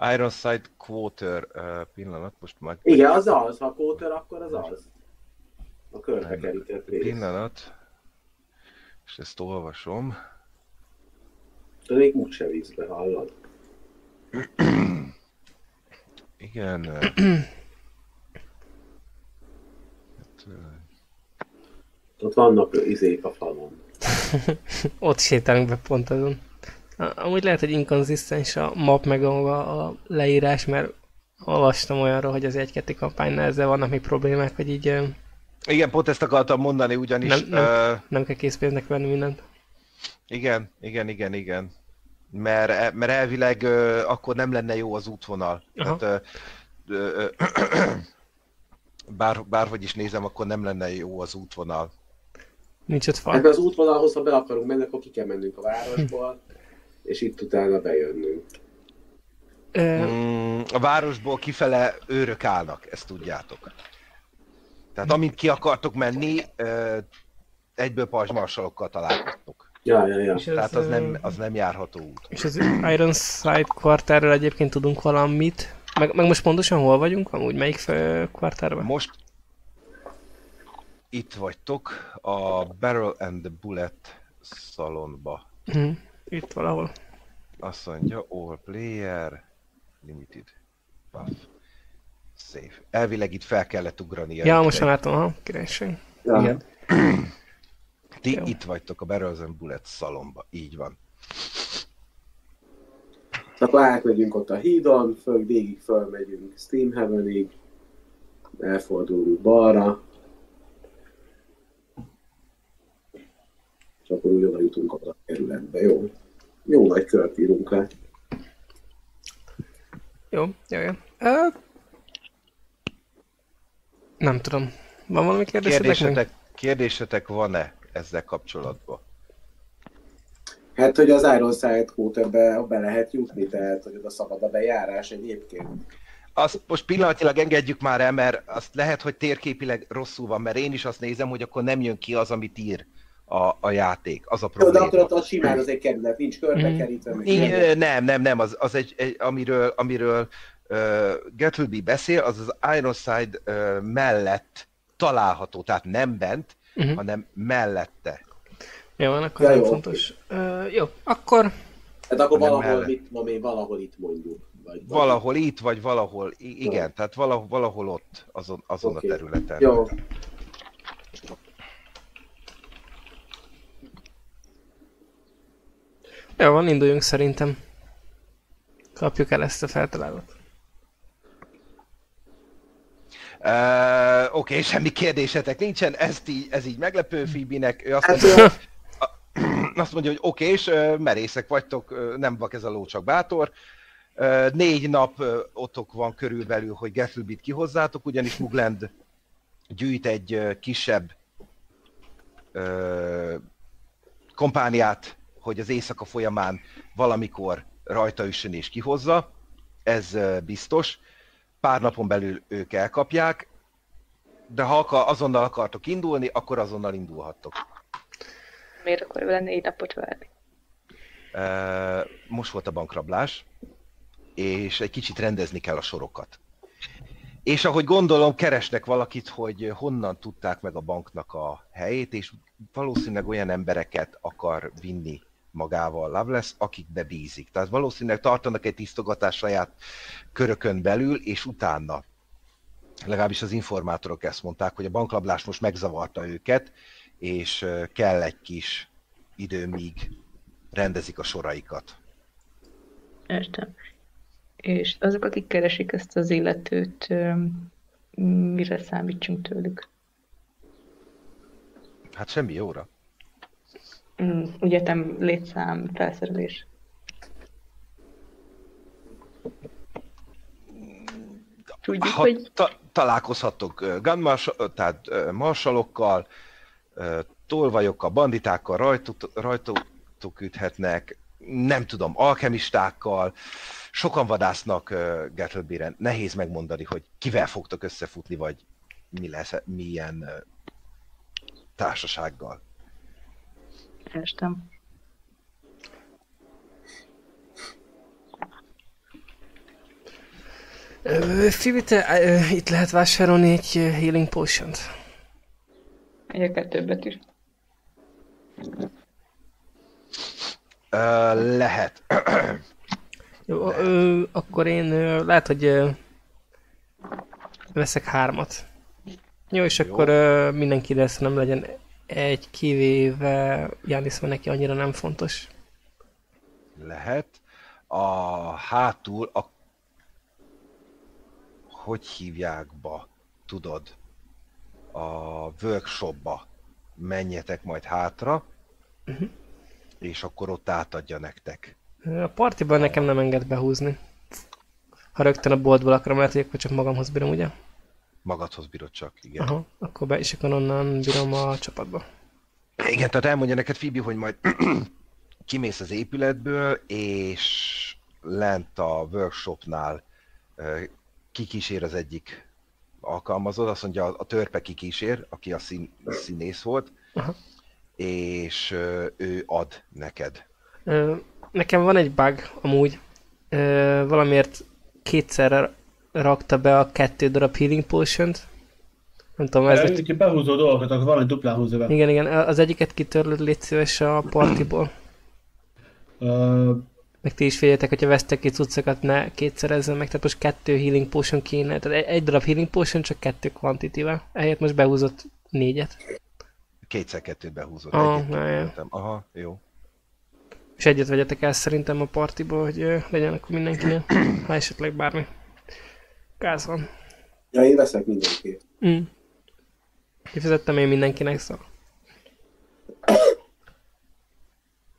Ironside Quarter uh, pillanat, most meg... Igen, az az. Ha kóter, akkor az az. A körbe kerített rész. Pillanat. És ezt olvasom. De még úgyse víz be, hallod? Igen. hát, Ott vannak izék a falon. *laughs* Ott sétálunk be pont azon. Amúgy lehet, hogy inkonzisztens a map meg a, a leírás, mert olvastam olyanra, hogy az 1-2 kampánynál ezzel vannak még problémák, hogy így Igen, pont ezt akartam mondani, ugyanis... Nem- nem. ö, nem kell készpénznek venni mindent. Igen, igen, igen, igen. Mert, mert elvileg ö, akkor nem lenne jó az útvonal. Aha. Tehát, ö, ö, ö, bár, bárhogy is nézem, akkor nem lenne jó az útvonal. Nincs ott fal. az útvonalhoz, ha be akarunk menni, akkor ki kell mennünk a városból, és itt utána bejönnünk. Ö, Mm, a városból kifele őrök állnak, ezt tudjátok. Tehát amint ki akartok menni, egyből pajzsmarsalokkal találkoztok. Ja, ja, ja. és ez, Tehát az nem, az nem járható út. És az Ironside kvartárról egyébként tudunk valamit. Meg, meg most pontosan hol vagyunk? Amúgy melyik kvartárban? Most itt vagytok a Barrel and the Bullet szalonba. Hm, itt valahol. Azt mondja, all player, limited, buff, safe. Elvileg itt fel kellett ugrani. Ja, most már látom, ha, királyság. ja. Igen. Ti Jó. itt vagytok a Barrels and Bullet szalomba, így van. Akkor átmegyünk ott a hídon, föl, végig fölmegyünk Steamhavenig, elfordulunk balra, és akkor úgy oda jutunk oda a kerületbe, jó? Jó nagy kört írunk le. Jó, jó, jó. Ö, nem tudom. Van valami kérdésetek? Kérdésetek, kérdésetek van-e ezzel kapcsolatban? Hát, hogy az Ironside Quarterbe be lehet jutni, tehát, hogy oda szabad a bejárás egyébként. Azt most pillanatilag engedjük már el, mert azt lehet, hogy térképileg rosszul van, mert én is azt nézem, hogy akkor nem jön ki az, amit ír a, a játék. Az a Jó, de probléma. akkor ott, ott simán az egy kerület, nincs körbe kerítve. meg Így, semmi. ö, nem, nem, nem, az, az egy, egy amiről, amiről uh, Gettleby beszél, az az Ironside uh, mellett található, tehát nem bent, Mhm. hanem mellette. Jó, van, akkor Ja, jó, fontos. Ö, jó, akkor Hát akkor valahol, mellett. mit tudom én, valahol itt mondjuk. Vagy, Valahol itt, vagy valahol, igen, tehát valahol, valahol ott, azon, azon Oké. a területen. Jó. jó van, induljunk szerintem. Kapjuk el ezt a feltalálót. Uh, Oké, okay, semmi kérdésetek nincsen, ezt így, ez így meglepő Fibinek. Ő azt Hát, mondja, *clears throat* azt mondja hogy oké, és merészek vagytok, nem vak ez a ló, csak bátor. Négy nap ö, ottok van körülbelül, hogy Gettlebit kihozzátok, ugyanis Mugland gyűjt egy kisebb ö, kompániát, hogy az éjszaka folyamán valamikor rajta üssön és kihozza. Ez biztos. Pár napon belül ők elkapják, de ha akar, azonnal akartok indulni, akkor azonnal indulhattok. Miért akkor vele négy napot várni? Most volt a bankrablás, és egy kicsit rendezni kell a sorokat. És ahogy gondolom, keresnek valakit, hogy honnan tudták meg a banknak a helyét, és valószínűleg olyan embereket akar vinni magával Loveless, akik bebízik. Tehát valószínűleg tartanak egy tisztogatás saját körökön belül, és utána legalábbis az informátorok ezt mondták, hogy a bankrablás most megzavarta őket, és kell egy kis idő, míg rendezik a soraikat. Értem. És azok, akik keresik ezt az illetőt, mire számítsunk tőlük? Hát semmi jóra. Mm, Egyetem, létszám, felszerelés. Tudjuk, Ha hogy ta- találkozhattok gunmars- tehát marsalokkal, tolvajokkal, banditákkal, rajtuk, rajtuk üthetnek, nem tudom, alkemistákkal, sokan vadásznak uh, Gattleberen. Nehéz megmondani, hogy kivel fogtok összefutni, vagy mi lesz, milyen uh, társasággal. Ö, Fibi, te, itt lehet vásárolni egy healing potion-t. Egy a kettő betű. Uh, lehet. Jó, ö, akkor én ö, lehet, hogy ö, veszek hármat. Jó, és Jó. akkor ö, mindenki lesz, nem legyen egy kivéve mert neki annyira nem fontos. Lehet. A hátul a... Hogy hívják ba? Tudod? A workshopba menjetek majd hátra, és akkor ott átadja nektek. A partiban nekem nem enged behúzni. Ha rögtön a boltból akarom, lehet, hogy csak magamhoz bírom, ugye? Magadhoz bírod csak, igen. Aha, akkor be, és akkor onnan bírom a csapatba. Igen, tehát elmondja neked Fibi, hogy majd *clears throat* kimész az épületből, és lent a workshopnál kikísér az egyik alkalmazott, azt mondja, a törpe kikísér, aki a szín, színész volt, Aha. és ő ad neked. Nekem van egy bug amúgy. Valamiért kétszer rakta be a kettő darab healing potion Nem tudom, ez... Ez Egy... egy behúzó dolgokat, akkor valami duplán húzza be. Igen, igen, az egyiket kitörlöd, légy szíves a partiból. Uh, Meg ti is figyeljetek, hogyha vesztek ki cuccokat, ne kétszerezzen meg, tehát most kettő healing potion kéne, tehát egy- egy darab healing potion, csak kettő quantity-vel. Ehelyett most behúzott négyet. Kétszer kettőt behúzott. Ah, egyet. Aha, jó. És egyet vegyetek el szerintem a partiból, hogy legyen akkor mindenkinél, ha esetleg bármi. Gáz van. Ja, én veszek mindenkit. Mm. Kifizettem én mindenkinek, szóval.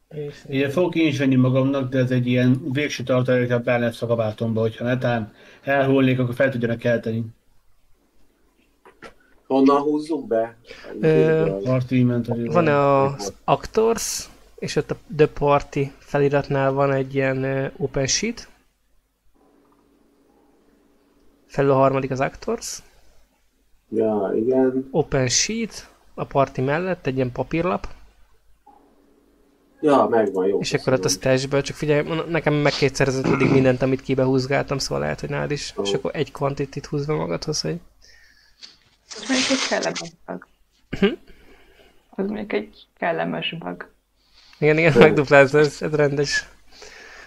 És Ugye fogok én is venni magamnak, de ez egy ilyen végső tartalék, tehát be lesz a kabátomba, hogyha netán elhullnék, akkor fel tudjanak kelteni. Honnan húzzuk be? Ö, Party. Van az Actors, és ott a The Party feliratnál van egy ilyen open sheet. Felül a harmadik az Actors. Ja, igen. Open sheet, a party mellett egy ilyen papírlap, Ja, megvan, jó. és akkor ott a stashből, csak figyelj, nekem megkétszerezett eddig mindent, amit kibehúzgáltam, szóval lehet, hogy nálad is. És akkor egy quantity húzva magadhoz, hogy Ez mondjuk egy kellemes bug. Hm? Az mondjuk egy kellemes bug. igen, igen, megduplázza, ez, ez rendes,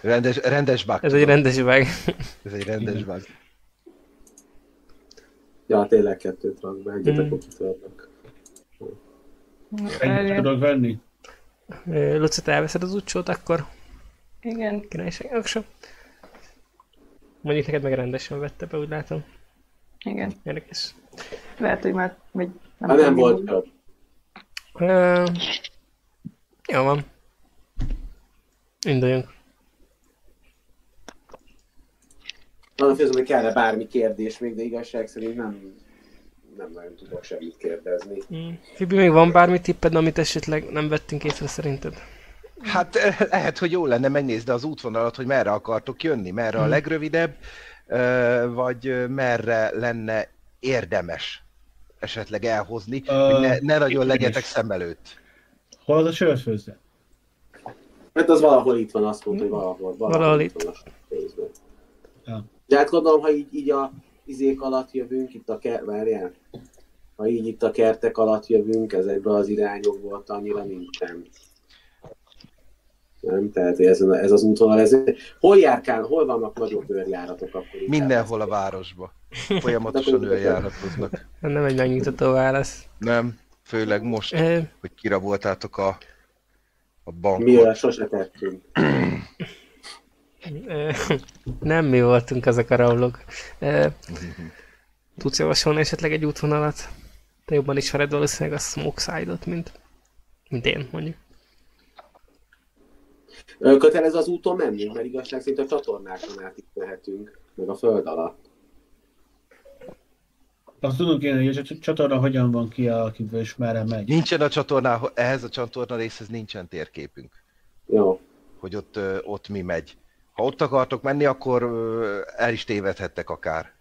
Rendes, rendes bug. ez egy rendes üveg. Ez egy rendes bug. Ja, tényleg kettőt rak be, egyet Mm. akkor kitörlök. Ennyit tudok venni? Luci, te elveszed az utcsót, akkor Igen, királyság, action. Mondjuk neked meg rendesen vette be, úgy látom. igen. Érdekes. Lehet, hogy már vagy Hát nem volt jobb. Jó van. Induljunk. Nagyon félzem, hogy kellene bármi kérdés még, de igazság szerint nem, nem nagyon tudok semmit kérdezni. Mm. Fibi, még van bármi tipped, amit esetleg nem vettünk észre szerinted? Hát eh, lehet, hogy jó lenne megnézni az útvonalat, hogy merre akartok jönni, merre a legrövidebb, ö, vagy ö, merre lenne érdemes esetleg elhozni, Ö, hogy ne, ne nagyon legyetek is. szem előtt. Hol az a sörfőzde? Hát az valahol itt van, azt mondta, hogy valahol. Valahol, Valahol itt. Van a. Ja. De hát gondolom, ha így, így a izék alatt jövünk, itt a kert, várjál. Ha így itt a kertek alatt jövünk, ezekből az irányokból ott annyira nincsen. Nem, tehát ez, ez az útvonal, ez... Hol járkál, hol vannak nagyobb őrjáratok akkor? Mindenhol a városba. Folyamatosan őrjáratoznak. Nem egy megnyugtató válasz. Nem, főleg most, hogy kiraboltátok a, a bankot. Mivel sose tettünk. *laughs* nem mi voltunk azok a rablók. Tudsz javasolni esetleg egy útvonalat? Te jobban ismered valószínűleg a Smoke Side-ot, mint, mint én, mondjuk. Kötelező az úton menni, mert igazság szerint a csatornákon át itt mehetünk, meg a föld alatt. Azt tudunk én, hogy a csa- csatorna hogyan van kialakítva és merre megy. Nincsen a csatorná, ehhez a csatorna részhez nincsen térképünk, Jó. hogy ott, ott mi megy. Ha ott akartok menni, akkor el is tévedhettek akár.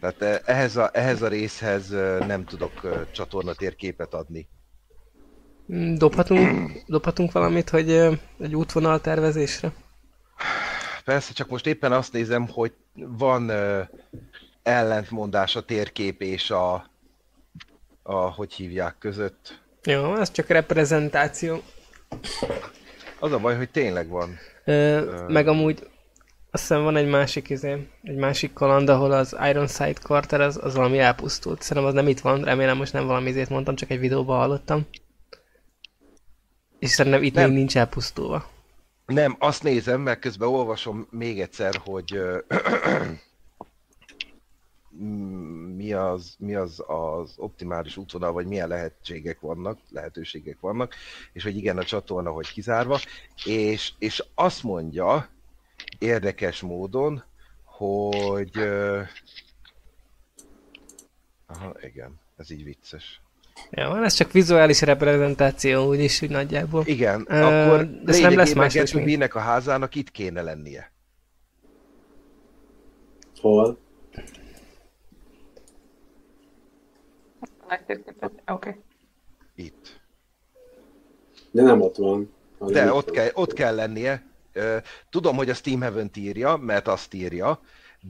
Tehát eh, ehhez a, ehhez a részhez nem tudok ö, csatorna térképet adni. Mm, Dobhatunk, dobhatunk valamit, hogy egy útvonal tervezésre? Persze, csak most éppen azt nézem, hogy van ellentmondás a térkép és a, a hogy hívják között. Jó, ez csak reprezentáció. Az a baj, hogy tényleg van. Ö, meg amúgy azt hiszem van egy másik izé, egy másik kaland, ahol az Ironside Quarter az, az valami elpusztult. Szerintem az nem itt van, remélem most nem valami izét mondtam, csak egy videóban hallottam. És szerintem itt Nem. még nincs elpusztulva. Nem, azt nézem, mert közben olvasom még egyszer, hogy mi az, mi az az optimális útvonal, vagy milyen lehetségek vannak, lehetőségek vannak, és hogy igen, a csatorna, hogy kizárva, és, és azt mondja érdekes módon, hogy ö, aha, igen, ez így vicces. Ja, ez csak vizuális reprezentáció úgyis, úgy nagyjából. Igen, Ö, akkor de ez nem lesz. Getrubinek a házának itt kéne lennie. Hol? Nagy térképet. Oké. Okay. Itt. De nem ott van. De ott kell, ott kell lennie. Tudom, hogy a Steam Heaven írja, mert azt írja,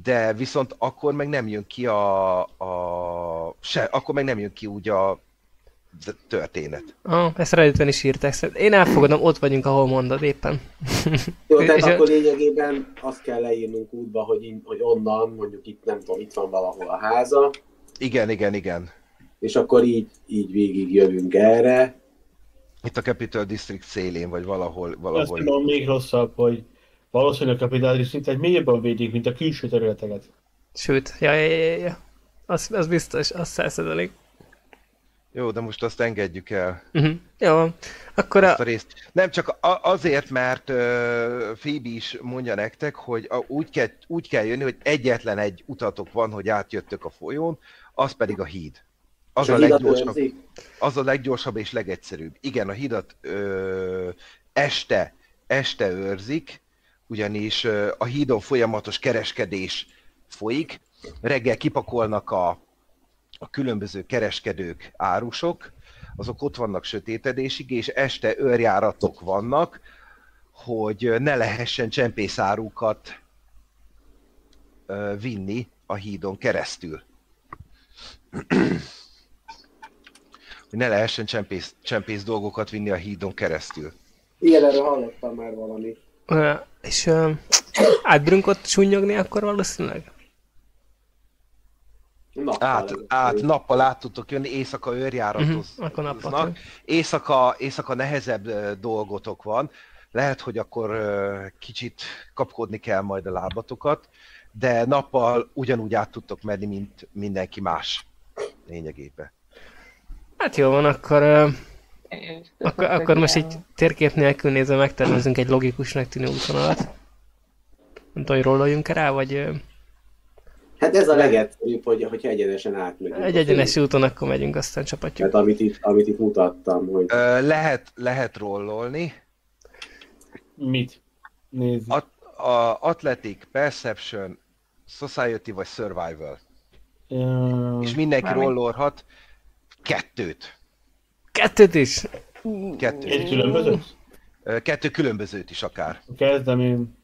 de viszont akkor meg nem jön ki a, a se, akkor meg nem jön ki úgy a történet. Ah, ezt Redditben is írták. Én elfogadom, ott vagyunk, ahol mondod éppen. Jó, *laughs* tehát akkor lényegében azt kell leírnunk útba, hogy, in, hogy onnan, mondjuk itt nem tudom, itt van valahol a háza, Igen, igen, igen. És akkor így, így végig jövünk erre. Itt a Capital District szélén, vagy valahol, Azt valahol. mondom még rosszabb, hogy valószínűleg a kapitális szintet mélyebben védik, mint a külső területeket. Sőt, ja, ja, ja, ja. Az, az biztos, az százszerzelék. Jó, de most azt engedjük el. Uh-huh. Jó, van. akkor a... A részt. Nem csak a- azért, mert uh, Phoebe is mondja nektek, hogy a, úgy, kell, úgy kell jönni, hogy egyetlen egy utatok van, hogy átjöttök a folyón, az pedig a híd. Az a, leggyorsabb, az a leggyorsabb és legegyszerűbb. Igen, a hidat ö, este, este őrzik, ugyanis ö, a hídon folyamatos kereskedés folyik. Reggel kipakolnak a, a különböző kereskedők árusok, azok ott vannak sötétedésig, és este őrjáratok vannak, hogy ne lehessen csempészárukat vinni a hídon keresztül. Hogy ne lehessen csempész, csempész dolgokat vinni a hídon keresztül. Igen, erről hallottam már valami. Ö, és ö, átbírunk ott sunnyogni akkor valószínűleg? Nappal Át, előtt. át nappal át tudtok jönni, éjszaka Mhm, őrjáratoznak, akkor nappal. éjszaka, éjszaka nehezebb dolgotok van, lehet, hogy akkor kicsit kapkodni kell majd a lábatokat, de nappal ugyanúgy át tudtok menni, mint mindenki más lényegében. Hát jó van, akkor, ö, És akkor, akkor most így térkép nélkül nézve megtervezünk egy logikusnak tűnő útvonalat. Nem tudom, hogy rolloljunk rá, vagy ö, Hát ez a legegyszerűbb, hogy, hogyha egyenesen átmegyünk. egy egyenes úton akkor megyünk, aztán csapatjuk. Tehát amit itt, amit itt mutattam, hogy Ö, lehet, lehet rollolni. Mit? Nézzük. A, a Athletic, Perception, Society vagy Survival. Ö, és mindenki Mármint- rollorhat kettőt. Kettőt is? Kettőt. Egy különböző? Ö, Kettő különbözőt is akár. Kezdem én.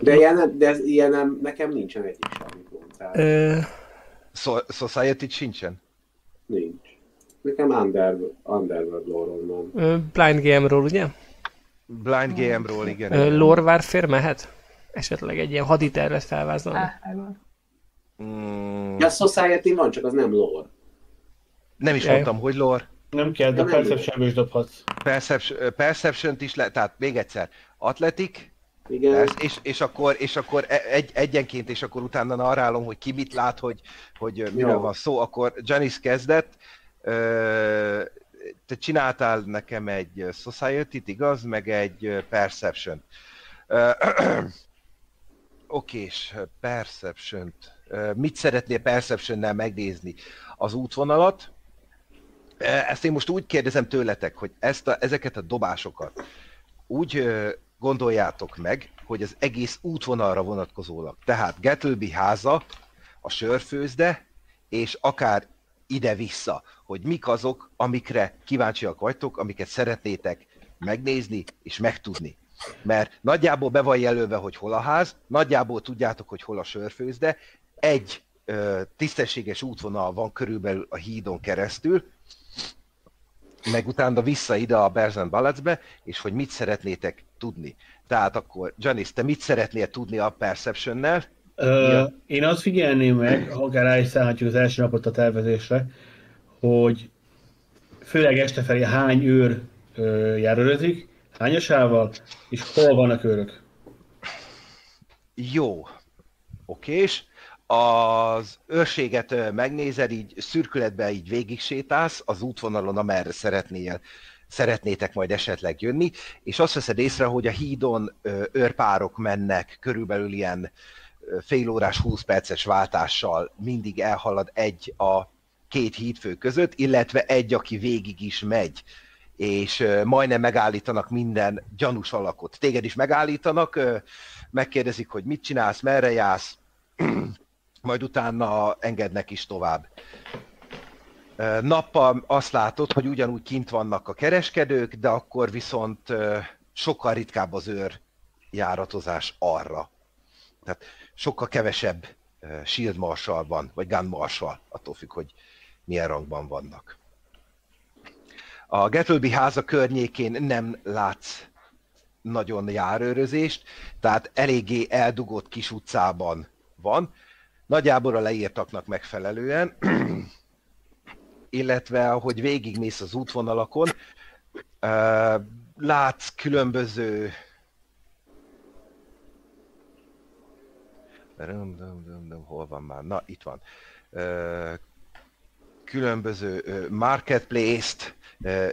De ilyen, nem- de ez, ilyen nem, nekem nincsen egyik sem, amit mondtál. ö, So- Society sincsen? Nincs. Nekem Under, Underworld lore van. blind game-ról, ugye? Blind Game-ról, igen. Ö, lore Warfare mehet? Esetleg egy ilyen haditervet felvázolni? Mm, Ja, Society van, csak az nem lore. Nem is Jaj. mondtam, hogy lore. Nem kell, de perception is dobhatsz. Perception, perception is le, tehát még egyszer, Athletic, Igen. persze, és, és akkor, és akkor e- egy, egyenként, és akkor utána narrálom, hogy ki mit lát, hogy, hogy miről Jó. van szó. Akkor Janice kezdett, Ö, te csináltál nekem egy ö, Society-t, igaz? Meg egy Perception. Oké, és. Ö, Mit szeretnél Perception-nel megnézni? Az útvonalat? Ö, Ezt én most úgy kérdezem tőletek, hogy ezt a, ezeket a dobásokat úgy gondoljátok meg, hogy az egész útvonalra vonatkozólag. Tehát Gettleby háza, a sörfőzde, és akár ide-vissza, hogy mik azok, amikre kíváncsiak vagytok, amiket szeretnétek megnézni és megtudni. Mert nagyjából be van jelölve, hogy hol a ház, nagyjából tudjátok, hogy hol a sörfőzde, egy ö, tisztességes útvonal van körülbelül a hídon keresztül, meg utána vissza ide a Berzen Balacbe, és hogy mit szeretnétek tudni. Tehát akkor, Janice, te mit szeretnél tudni a Perception-nel? Ö, Ja. Én azt figyelném meg, akár rá is szállhatjuk az első napot a tervezésre, hogy főleg este felé hány őr ö, járőrözik, hányasával, és hol vannak őrök. Jó. Okés. Az őrséget megnézed, így szürkületben így végig sétálsz az útvonalon, amerre szeretnél, szeretnétek majd esetleg jönni, és azt veszed észre, hogy a hídon őrpárok mennek körülbelül ilyen fél órás, 20 perces váltással mindig elhalad egy a két hídfő között, illetve egy, aki végig is megy és majdnem megállítanak minden gyanús alakot. Téged is megállítanak, megkérdezik, hogy mit csinálsz, merre jársz, majd utána engednek is tovább. Nappal azt látod, hogy ugyanúgy kint vannak a kereskedők, de akkor viszont sokkal ritkább az őr járatozás arra. Tehát sokkal kevesebb shield marshal van, vagy gun marshal, attól függ, hogy milyen rangban vannak. A Gettleby háza környékén nem látsz nagyon járőrözést, tehát eléggé eldugott kis utcában van. Nagyjából a leírtaknak megfelelően, *clears throat* illetve ahogy végigmész az útvonalakon, látsz különböző Dum, dum, dum, dum, hol van már? Na, itt van. Különböző marketplace-t,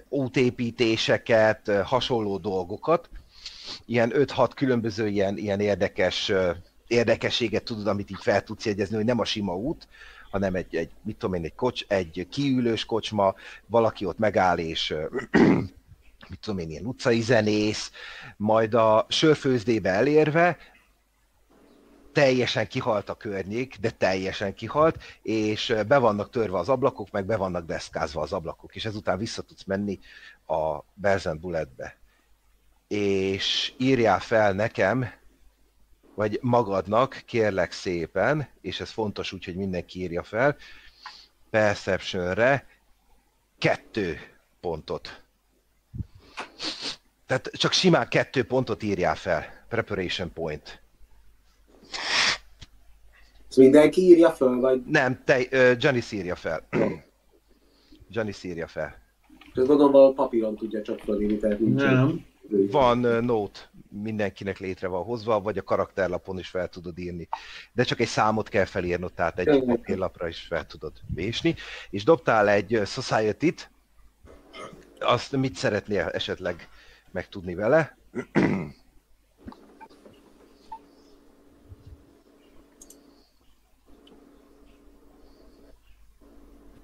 útépítéseket, hasonló dolgokat. Ilyen 5-6 különböző ilyen, ilyen érdekes érdekességet tudod, amit így fel tudsz jegyezni, hogy nem a sima út, hanem egy, egy mit tudom én, egy, kocs, egy kiülős kocsma, valaki ott megáll és *clears throat* mit tudom én, ilyen utcai zenész, majd a sörfőzdébe elérve teljesen kihalt a környék, de teljesen kihalt, és be vannak törve az ablakok, meg be vannak deszkázva az ablakok, és ezután vissza tudsz menni a Berzent Bulletbe. És írjál fel nekem, vagy magadnak, kérlek szépen, és ez fontos úgy, hogy mindenki írja fel, Perceptionre kettő pontot. Tehát csak simán kettő pontot írjál fel. Preparation point. Ezt mindenki írja föl, vagy Nem, te, uh, Johnny írja fel. *clears throat* Johnny írja fel. ezt gondolom valahol papíron tudja csak fölírni, tehát nincs. Nem. Van uh, note, mindenkinek létre van hozva, vagy a karakterlapon is fel tudod írni. De csak egy számot kell felírnod, tehát egy papírlapra is fel tudod vésni. És dobtál egy uh, Society-t, azt mit szeretnél esetleg megtudni vele?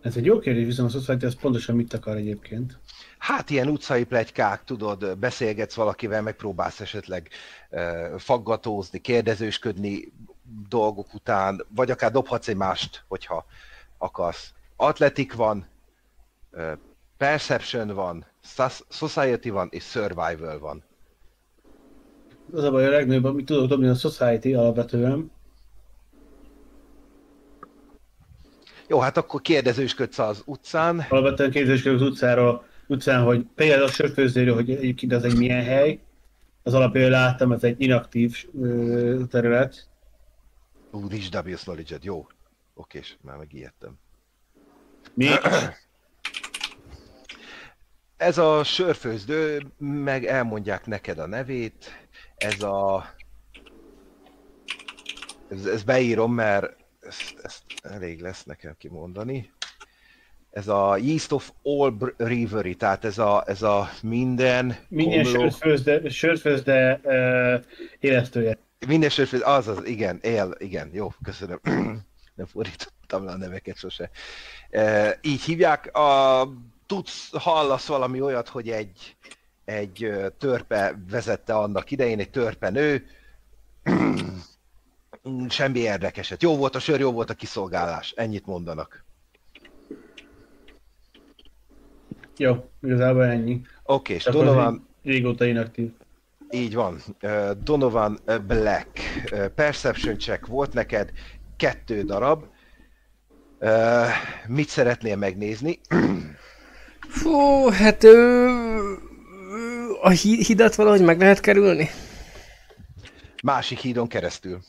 Ez egy jó kérdés, viszont a Society az pontosan mit akar egyébként. Hát ilyen utcai plegykák, tudod, beszélgetsz valakivel, megpróbálsz esetleg uh, faggatózni, kérdezősködni, dolgok után, vagy akár dobhatsz egy mást, hogyha akarsz. Atletik van, ö, Perception van, Society van, és Survival van. Az a baj, a legnagyobb, amit tudok dobni a Society alapvetően. Jó, hát akkor kérdezősködsz az utcán. Alapvetően képzéskedek az utcára, utcán, hogy például a sörfőzdéről, hogy egyébként ez egy milyen hely. Az alapján láttam, ez egy inaktív ö, terület. Ú, nincs W's knowledge jó. Okés, már megijedtem. Mi? *clears throat* Ez a sörfőzdő, meg elmondják neked a nevét. Ez a... Ez, ez beírom, mert ezt, ezt elég lesz nekem kimondani. Ez a Yeast of All Br- Rivery, tehát ez a, ez a minden... Minden komló- sörfőzde, sörfőzde ö, élesztője. Minden sörfőz, az az, igen, él, igen, jó, köszönöm. *clears throat* Nem fordítottam le a neveket sose. E, így hívják, a, tudsz, hallasz valami olyat, hogy egy, egy törpe vezette annak idején, egy törpe nő, *clears throat* semmi érdekeset. Jó volt a sör, jó volt a kiszolgálás, ennyit mondanak. Jó, igazából ennyi. Oké, és Csak Donovan, Régóta inaktív. Így van. Donovan Black. Perception check volt neked, kettő darab. Mit szeretnél megnézni? *clears throat* Fú, hát ö, a hi- hidat valahogy meg lehet kerülni? Másik hídon keresztül.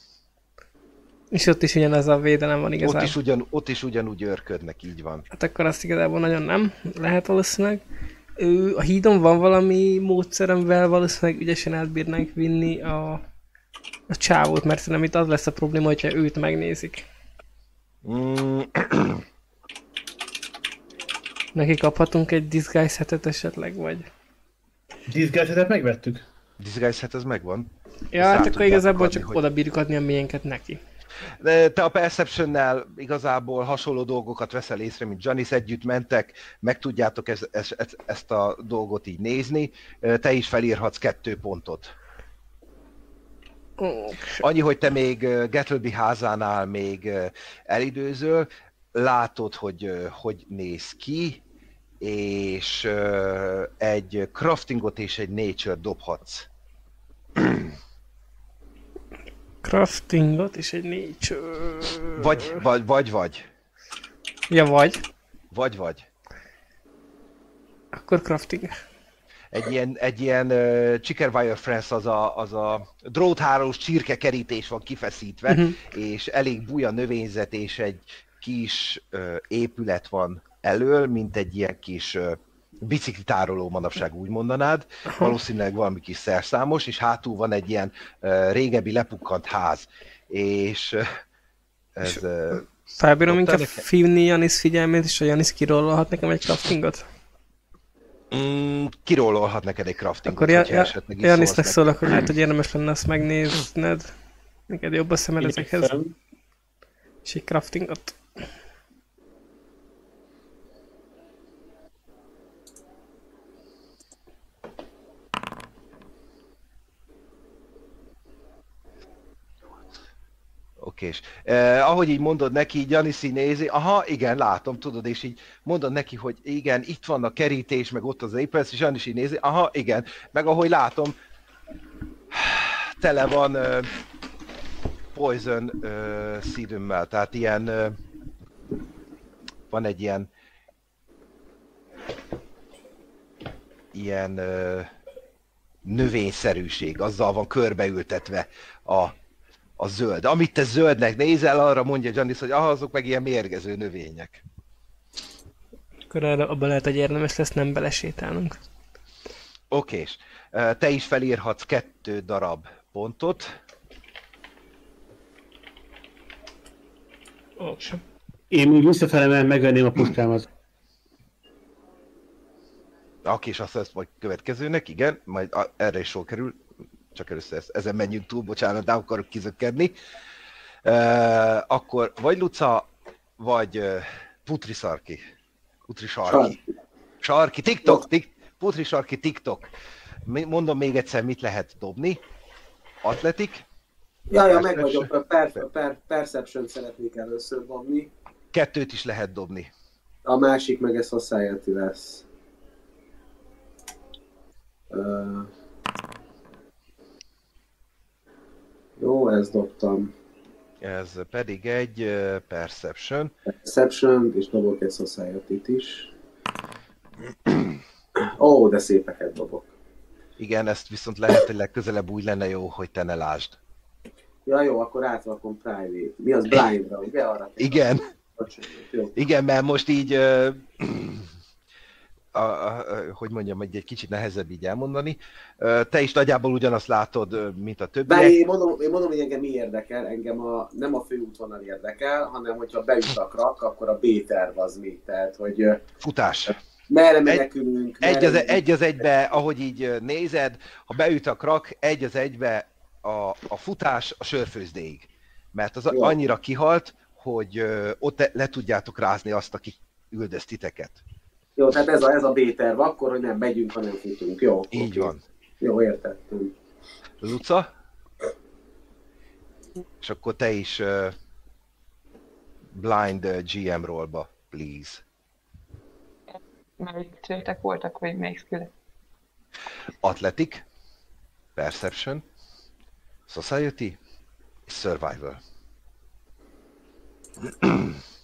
És ott is ugyanaz a védelem van Ott igazából. is, ugyan, ott is ugyanúgy őrködnek, így van. Hát akkor azt igazából nagyon nem lehet valószínűleg. Ő, a hídon van valami módszer, amivel valószínűleg ügyesen átbírnánk vinni a, a csávót, mert szerintem itt az lesz a probléma, hogyha őt megnézik. Mm, Neki kaphatunk egy disguise hetet esetleg, vagy... Disguise-et megvettük. Disguise ez megvan. Ja, hát akkor igazából adni, csak hogy- oda bírjuk adni a miénket neki. De te a Perceptionnel igazából hasonló dolgokat veszel észre, mint Janis, együtt mentek, meg tudjátok ez, ez, ez, ezt a dolgot így nézni, te is felírhatsz kettő pontot. Annyi, hogy te még ö, Gettleby házánál még elidőzöl, látod, hogy hogy néz ki, és egy craftingot és egy nature dobhatsz. *clears throat* craftingot és egy nature... Vagy, vagy, vagy, vagy. Ja, vagy. Vagy, vagy. Akkor crafting. Egy ilyen, egy ilyen uh, Chickerwire Friends, az a, az a dróthálós csirkekerítés van kifeszítve, Mhm. és elég buja növényzet, és egy kis uh, épület van elől, mint egy ilyen kis uh, biciklitároló manapság úgy mondanád, valószínűleg valami kis szerszámos, és hátul van egy ilyen uh, régebbi lepukkant ház, és uh, ez... Uh, Felbírom inkább fívni Janis figyelmét, és a Janis kirollalhat nekem egy craftingot? mm, kirólolhat neked egy craftingot, Akkor ja, ja, esetleg is Janisnek szólsz neki. szólok, hogy lehet, hogy érdemes lenne azt megnézned. Neked jobb a szemed ezekhez. És egy craftingot. Okés. Eh, ahogy így mondod neki, így nézi, aha, igen, látom, tudod, és így mondod neki, hogy igen, itt van a kerítés, meg ott az épület, és Janis így nézi, aha, igen, meg ahogy látom, tele van uh, poison uh, szívümmel, tehát ilyen, uh, van egy ilyen, ilyen uh, növényszerűség, azzal van körbeültetve a, a zöld. Amit te zöldnek nézel, arra mondja Janis, hogy ah, azok meg ilyen mérgező növények. Akkor arra abban lehet, hogy érdemes lesz nem belesétálnunk. Okés. Ö, Te is felírhatsz kettő darab pontot. Ó, sem. Én még visszafele meg- megvenném a puskámat. Aki is azt lesz majd következőnek, igen, majd erre is sor kerül. Csak először ezt, ezen menjünk túl, bocsánat, nem akarok kizökkedni. Uh, akkor vagy Luca, vagy uh, Putri Sarki. Putri Sarki. Sarki. TikTok, tik, Putri Sarki, TikTok. Mondom még egyszer, mit lehet dobni. Atletik, Ja, ja, meg vagyok. Per, per, perception szeretnék először dobni. Kettőt is lehet dobni. A másik meg ez Society lesz. Uh, jó, ezt dobtam. Ez pedig egy Perception. Perception, és dobok egy Society-t is. Ó, oh, de szépeket dobok. Igen, ezt viszont lehet, hogy legközelebb úgy lenne jó, hogy te ne lásd. Ja, jó, akkor átrakom private. Mi az blindra, ugye? Arra Igen, Bocsánat, Jó. igen, mert most így, a, a, a, hogy mondjam, egy, egy kicsit nehezebb így elmondani. Te is nagyjából ugyanazt látod, mint a Bár többiek. én mondom, én mondom, hogy engem mi érdekel, engem a, nem a főútvonal érdekel, hanem hogyha beüt a krak, akkor a B-terv az mi. Tehát, hogy Futás. merre menekülünk, Egy merre az, egy az egybe, ahogy így nézed, ha beüt a krak, egy az egybe a, a futás a sörfőzdéig. Mert az Jó. annyira kihalt, hogy ott le, le tudjátok rázni azt, aki üldöz titeket. Jó, tehát ez a, ez a B-terv, akkor, hogy nem megyünk, hanem futunk. Jó. Így van. Jó, értettem. Luca? És akkor te is uh, blind uh, GM rollba, please. Melyik csőtek voltak, vagy melyik skillek? Athletic, Perception, Society és Survival. *clears throat*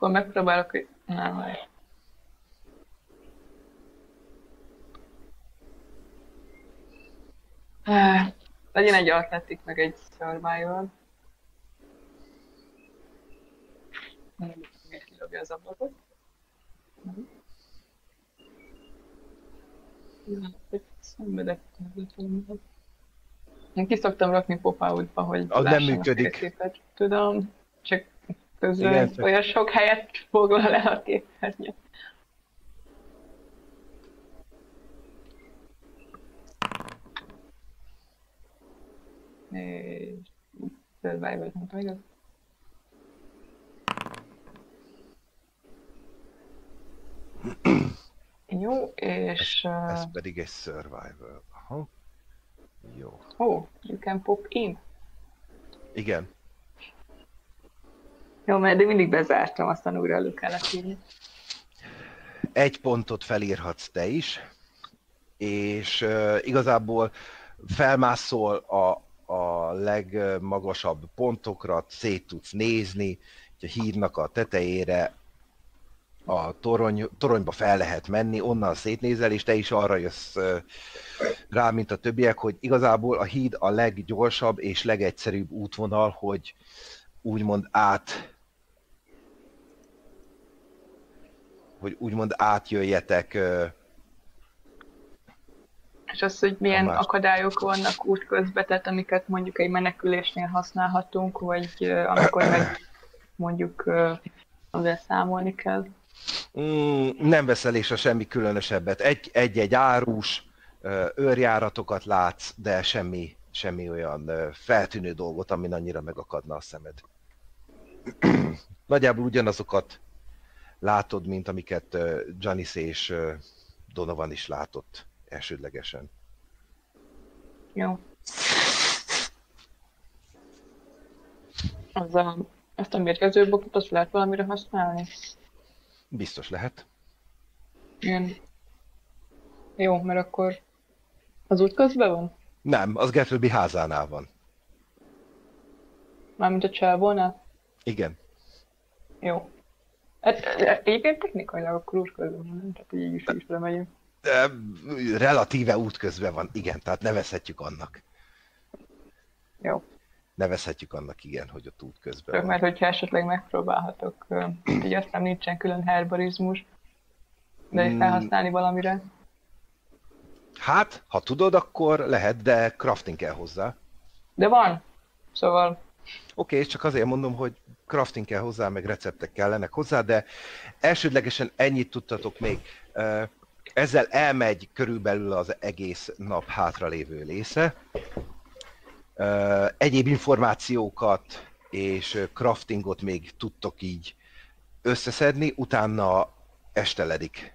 Akkor megpróbálok, hogy... Nem. Ah, Legyen egy atletik, meg egy survival. Még kidobja az ablakot. Szenvedek. Én ki szoktam rakni pop-outba, hogy Az nem működik. Tudom, csak közben Igen, Igen, csak- olyan sok helyet foglal el a képernyő. És survival, mondtam igaz? Jó, és... Uh, Ez pedig egy Survival. Aha. Jó. oh, you can pop in. Igen. Jó, mert eddig mindig bezártam, aztán újra elő kellett írni. egy pontot felírhatsz te is, és uh, igazából felmászol a, a legmagasabb pontokra, szét tudsz nézni, a hídnak a tetejére, a torony, toronyba fel lehet menni, onnan szétnézel, és te is arra jössz rá, mint a többiek, hogy igazából a híd a leggyorsabb és legegyszerűbb útvonal, hogy úgymond át hogy úgymond átjöjjetek És az, hogy milyen más- akadályok vannak útközben, tehát amiket mondjuk egy menekülésnél használhatunk, vagy amikor meg mondjuk amivel számolni kell. Mm, nem veszel észre semmi különösebbet. Egy- Egy-egy árus, őrjáratokat látsz, de semmi, semmi olyan feltűnő dolgot, ami annyira megakadna a szemed. *clears throat* Nagyjából ugyanazokat látod, mint amiket Janice és Donovan is látott elsődlegesen. Jó. Az a, ezt a mérgező bokot, azt lehet valamire használni? Biztos lehet. Ilyen... Jó, mert akkor az út közben van? Nem, az Gertrude házánál van. Mármint a csávolnál? Igen. Jó. Hát, egyébként technikailag akkor út közben van? Tehát így is is lemegyünk. Ö, Relatíve útközben van, igen, tehát nevezhetjük annak. Jó. Nevezhetjük annak, igen, hogy ott útközben Csak van. mert hogyha esetleg megpróbálhatok, így aztán nincsen külön herbarizmus, de Mm. mm. felhasználni valamire. Hát, ha tudod, akkor lehet, de crafting kell hozzá. De van! Szóval Oké, okay, csak azért mondom, hogy crafting kell hozzá, meg receptek kellenek hozzá, de elsődlegesen ennyit tudtatok még. Ezzel elmegy körülbelül az egész nap hátralévő része. Egyéb információkat és craftingot még tudtok így összeszedni, utána esteledik.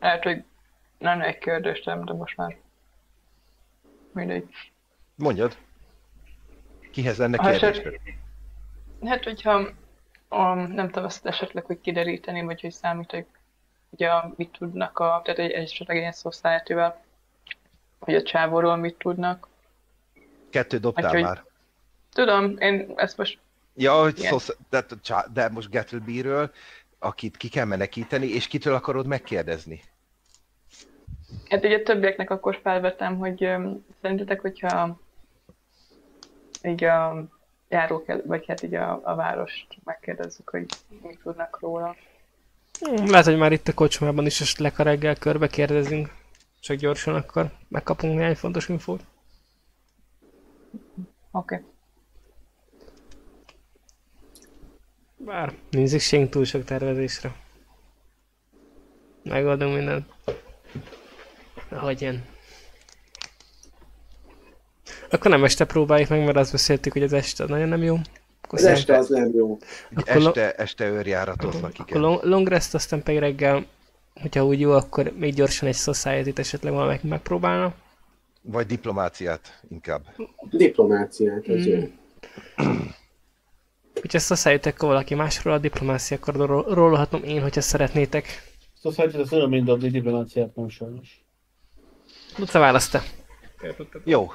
Lehet, hogy nem egy kérdésem, de most már mindegy. Mondjad. Kihez lenne Ha eset- kérdés? Hát, hogyha a, nem tudom azt esetleg, hogy kideríteni, vagy hogy számítok, hogy a, mit tudnak a, tehát egy, esetleg ilyen society hogy a csávóról mit tudnak. Kettő dobtál Hát, hogy- már. Tudom, én ezt most Ja, hogy szosz, de, de most Gettleby-ről, akit ki kell menekíteni, és kitől akarod megkérdezni? Hát ugye többieknek akkor felvetem, hogy öm, szerintetek, hogyha így a járók, vagy hát így a, a várost megkérdezzük, hogy mit tudnak róla. Hm, Lehet, hogy már itt a kocsmában is esetleg a reggel körbe kérdezünk. Csak gyorsan akkor megkapunk néhány fontos infót. Oké. Okay. Bár nincs szükségünk túl sok tervezésre. Megoldunk mindent. Ahogy jön. Akkor nem este próbáljuk meg, mert azt beszéltük, hogy az este nagyon nem jó. Akkor, Az este az nem jó. Akkor lo- Este, este őrjáratoznak, akkor igen. long, long rest, aztán pedig reggel, hogyha úgy jó, akkor még gyorsan egy society-t esetleg valamelyik megpróbálna. Vagy diplomáciát inkább. Diplomáciát, ez jó. Hogyha society akkor valaki másról a diplomácia, akkor rólhatom én, hogyha szeretnétek. Society az olyan, mint dobni diplomáciát, nem sajnos. Luca választ te. Jó.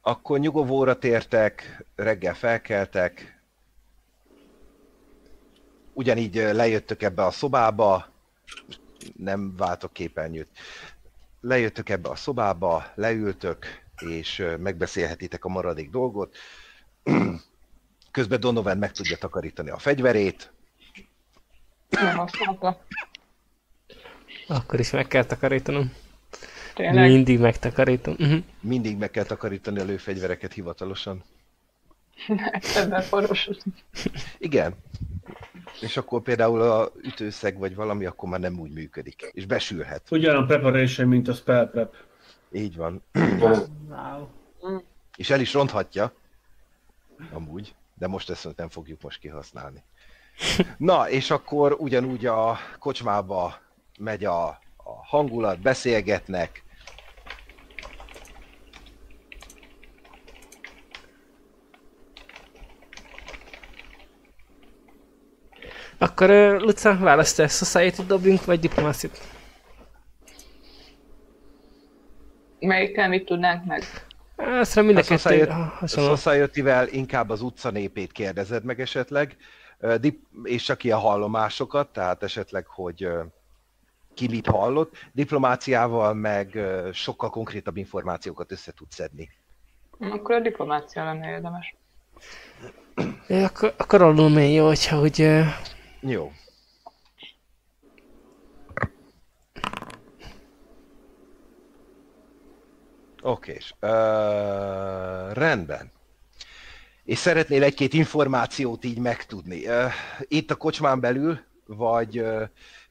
Akkor nyugovóra tértek, reggel felkeltek, ugyanígy lejöttök ebbe a szobába, nem váltok képernyőt. Lejöttök ebbe a szobába, leültök, és megbeszélhetitek a maradék dolgot. *clears throat* Közben Donovan meg tudja takarítani a fegyverét, Nem használta. Akkor is meg kell takarítanom. Tényleg. Mindig megtakarítom. Uh-huh. mindig meg kell takarítani a lőfegyvereket hivatalosan. *laughs* Ebben forros. Igen. És akkor például a ütőszeg vagy valami, akkor már nem úgy működik. És besülhet. Ugyan a preparation, mint a spell prep. Így van. Hát, Wow. És el is ronthatja. Amúgy. De most ezt nem fogjuk most kihasználni. Na, és akkor ugyanúgy a kocsmába megy a, a hangulat, beszélgetnek. Akkor uh, Luca, választ te, society dobjunk, vagy diplomáciát? Melyikkel mit tudnánk meg? Azt mind a A kettő Society- inkább az utca népét kérdezed meg esetleg, és csak ilyen hallomásokat, tehát esetleg, hogy ki mit hallott. Diplomáciával meg sokkal konkrétabb információkat össze tudsz szedni. Akkor a diplomácia lenne érdemes. Ja, akkor, akkor alul jó, hogyha úgy... Uh, Jó. Okés. Uh, rendben. És szeretnél egy-két információt így megtudni. Uh, itt a kocsmán belül, vagy uh,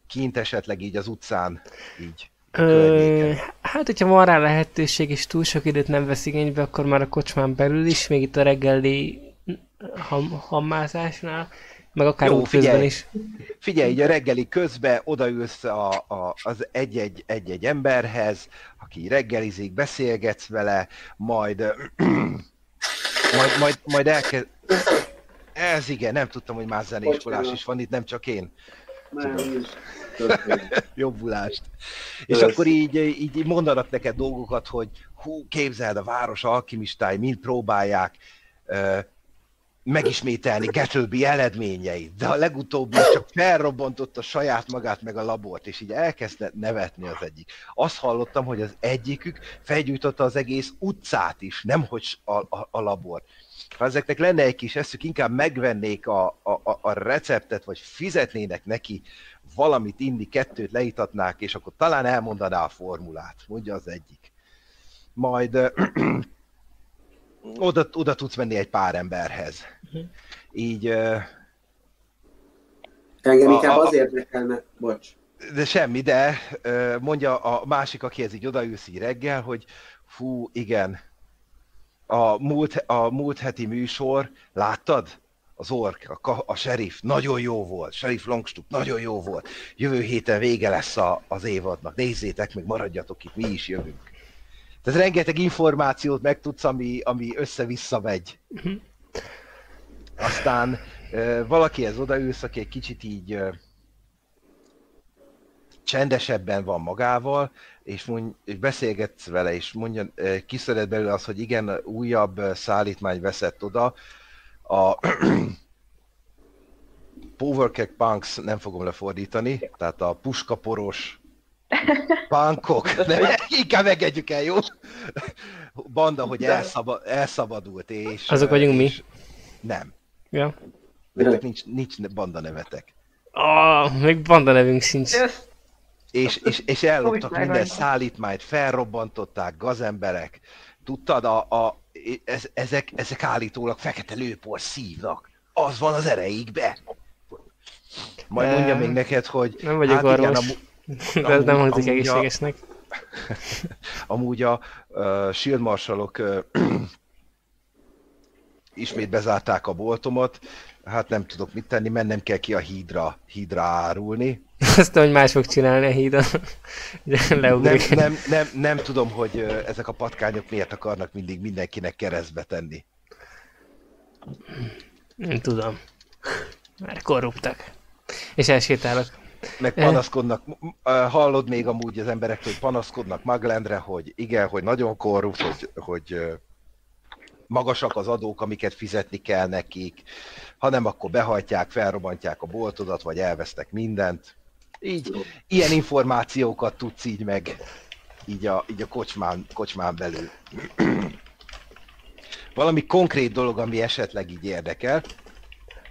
kint esetleg így az utcán, így a Ö, hát, hogyha van rá lehetőség, és túl sok időt nem vesz igénybe, akkor már a kocsmán belül is, még itt a reggeli ham, hammázásnál, meg akár Jó, figyelj. is. Figyelj, így a reggeli közben odaülsz a, a, az egy-egy, egy-egy emberhez, aki reggelizik, beszélgetsz vele, majd, *clears throat* majd, majd, majd elkezd... Ez igen, nem tudtam, hogy más zeneiskolás is van itt, nem csak én. Történt. *laughs* Jobbulást. És akkor így, így mondanak neked dolgokat, hogy hú, képzeld, a város alkimistái mind próbálják megismételni Gettleby eredményeit, de a legutóbbi csak felrobbantotta saját magát meg a labort, és így elkezdett nevetni az egyik. Azt hallottam, hogy az egyikük felgyújtotta az egész utcát is, nemhogy a, a, a labor. Ha ezeknek lenne egy kis eszük, inkább megvennék a, a, a- receptet, vagy fizetnének neki valamit inni, kettőt leítatnák, és akkor talán elmondaná a formulát, mondja az egyik. Majd oda, oda tudsz menni egy pár emberhez. Így, ö, Engem A- inkább a- az érdekelne, bocs, de semmi, de ö, mondja a másik, akihez így odaülsz így reggel, hogy fú, igen, a múlt, a múlt heti műsor, láttad? az ork, a, a sheriff nagyon jó volt, sheriff Longstup nagyon jó volt. Jövő héten vége lesz a, az évadnak, nézzétek meg, maradjatok itt, mi is jövünk. Tehát rengeteg információt megtudsz, ami, ami össze-vissza megy. Aztán ö, valakihez odaülsz, aki egy kicsit így csendesebben van magával, és, mond, és beszélgetsz vele, és mondja, ö, kiszeded belőle az, hogy igen, újabb szállítmány veszett oda. A *clears throat* Powerkek Punks, nem fogom lefordítani, tehát a puskaporos Pankok, *laughs* nem, inkább engedjük el, jó? Banda, hogy elszaba, elszabadult, és... Azok vagyunk mi. és, Nem. Ja. Nektek nincs, nincs banda nevetek. Ah, még banda nevünk sincs. És, és, és elloptak minden szállítmányt, felrobbantották gazemberek. Tudtad, a, a, ez, ezek, ezek állítólag fekete lőpor szívnak. Az van az ereikbe. Majd mondja még neked, hogy... Nem vagyok hát igen, orvos. De ez nem hangzik egészségesnek. Amúgy a uh, *laughs* Shield Marshallok uh, *clears throat* ismét bezárták a boltomat, hát nem tudok mit tenni, mennem kell ki a hídra, hídra árulni. *laughs* Azt hogy más fog csinálni a hídon. *laughs* Nem, nem, nem, nem tudom, hogy ezek a patkányok miért akarnak mindig mindenkinek keresztbe tenni. Nem tudom. Már korruptak. És elsétálok. Meg Eh. panaszkodnak, uh, hallod még amúgy az emberek, hogy panaszkodnak Maglandre, hogy igen, hogy nagyon korrupt, hogy, hogy uh, magasak az adók, amiket fizetni kell nekik, hanem akkor behajtják, felrobbantják a boltodat, vagy elvesztek mindent. Így, ilyen információkat tudsz így meg, így a, így a kocsmán, kocsmán belül. Valami konkrét dolog, ami esetleg így érdekel,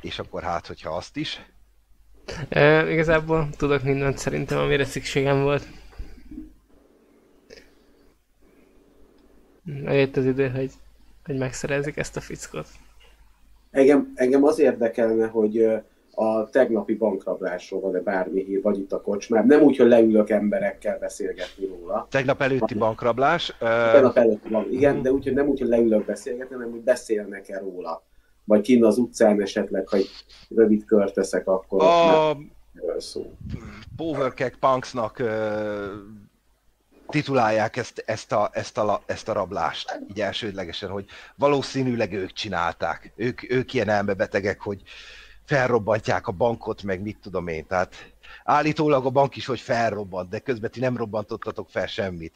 és akkor hát, hogyha azt is. E, igazából tudok mindent szerintem, amire szükségem volt. Eljött az idő, hogy, hogy megszerezzük ezt a fickót. Engem, engem az érdekelne, hogy a tegnapi bankrablásról van-e bármi hír, vagy itt a kocsmában. Nem úgy, hogy leülök emberekkel beszélgetni róla. Tegnap előtti bankrablás. Tegnap előtt van, igen, de úgy, hogy nem úgy, hogy leülök beszélgetni, hanem hogy beszélnek-e róla. Vagy kinn az utcán esetleg, ha egy rövid kört teszek, akkor A szó. Powerkek Punksnak titulálják ezt, ezt, a, ezt, a, ezt a rablást, így elsődlegesen, hogy valószínűleg ők csinálták. Ők, ők ilyen elmebetegek, hogy felrobbantják a bankot, meg mit tudom én. Tehát állítólag a bank is, hogy felrobbant, de közben ti nem robbantottatok fel semmit.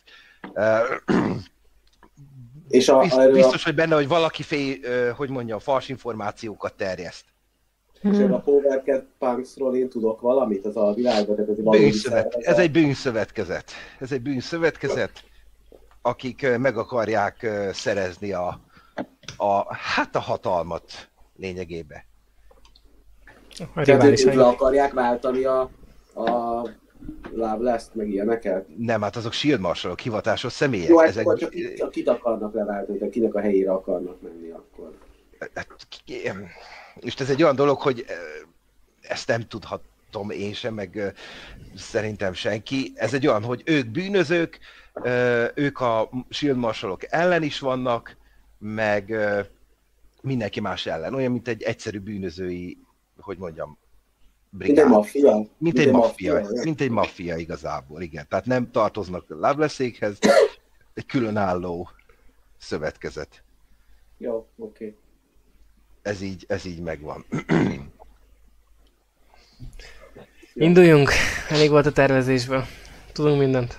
És a, Bizt- erről a, Biztos, hogy benne, hogy valaki fél, hogy mondja, fals információkat terjeszt. és erről a Powercat Punksról én tudok valamit, az a világban, tehát ez egy valódi Bűnszövet, ez egy bűnszövetkezet. Ez egy bűnszövetkezet, akik meg akarják szerezni a, a, hát a hatalmat lényegében. A Tehát ők le akarják váltani a, a Loveless-t, meg ilyeneket? Nem, hát azok Shield Marshallok, hivatásos személyek. Jó, hát Ezek, akkor csak, csak kit akarnak leváltani, tehát kinek a helyére akarnak menni akkor. hát, és ez egy olyan dolog, hogy ezt nem tudhatom én sem, meg szerintem senki. Ez egy olyan, hogy ők bűnözők, ők a Shield Marshallok ellen is vannak, meg mindenki más ellen. Olyan, mint egy egyszerű bűnözői, hogy mondjam, Mint egy brigád. maffia. Mint egy maffia, mint egy maffia igazából, igen. Tehát nem tartoznak Lovelessékhez, egy különálló szövetkezet. Jó, oké. Ez így, ez így megvan. Induljunk! Elég volt a tervezésből. Tudunk mindent.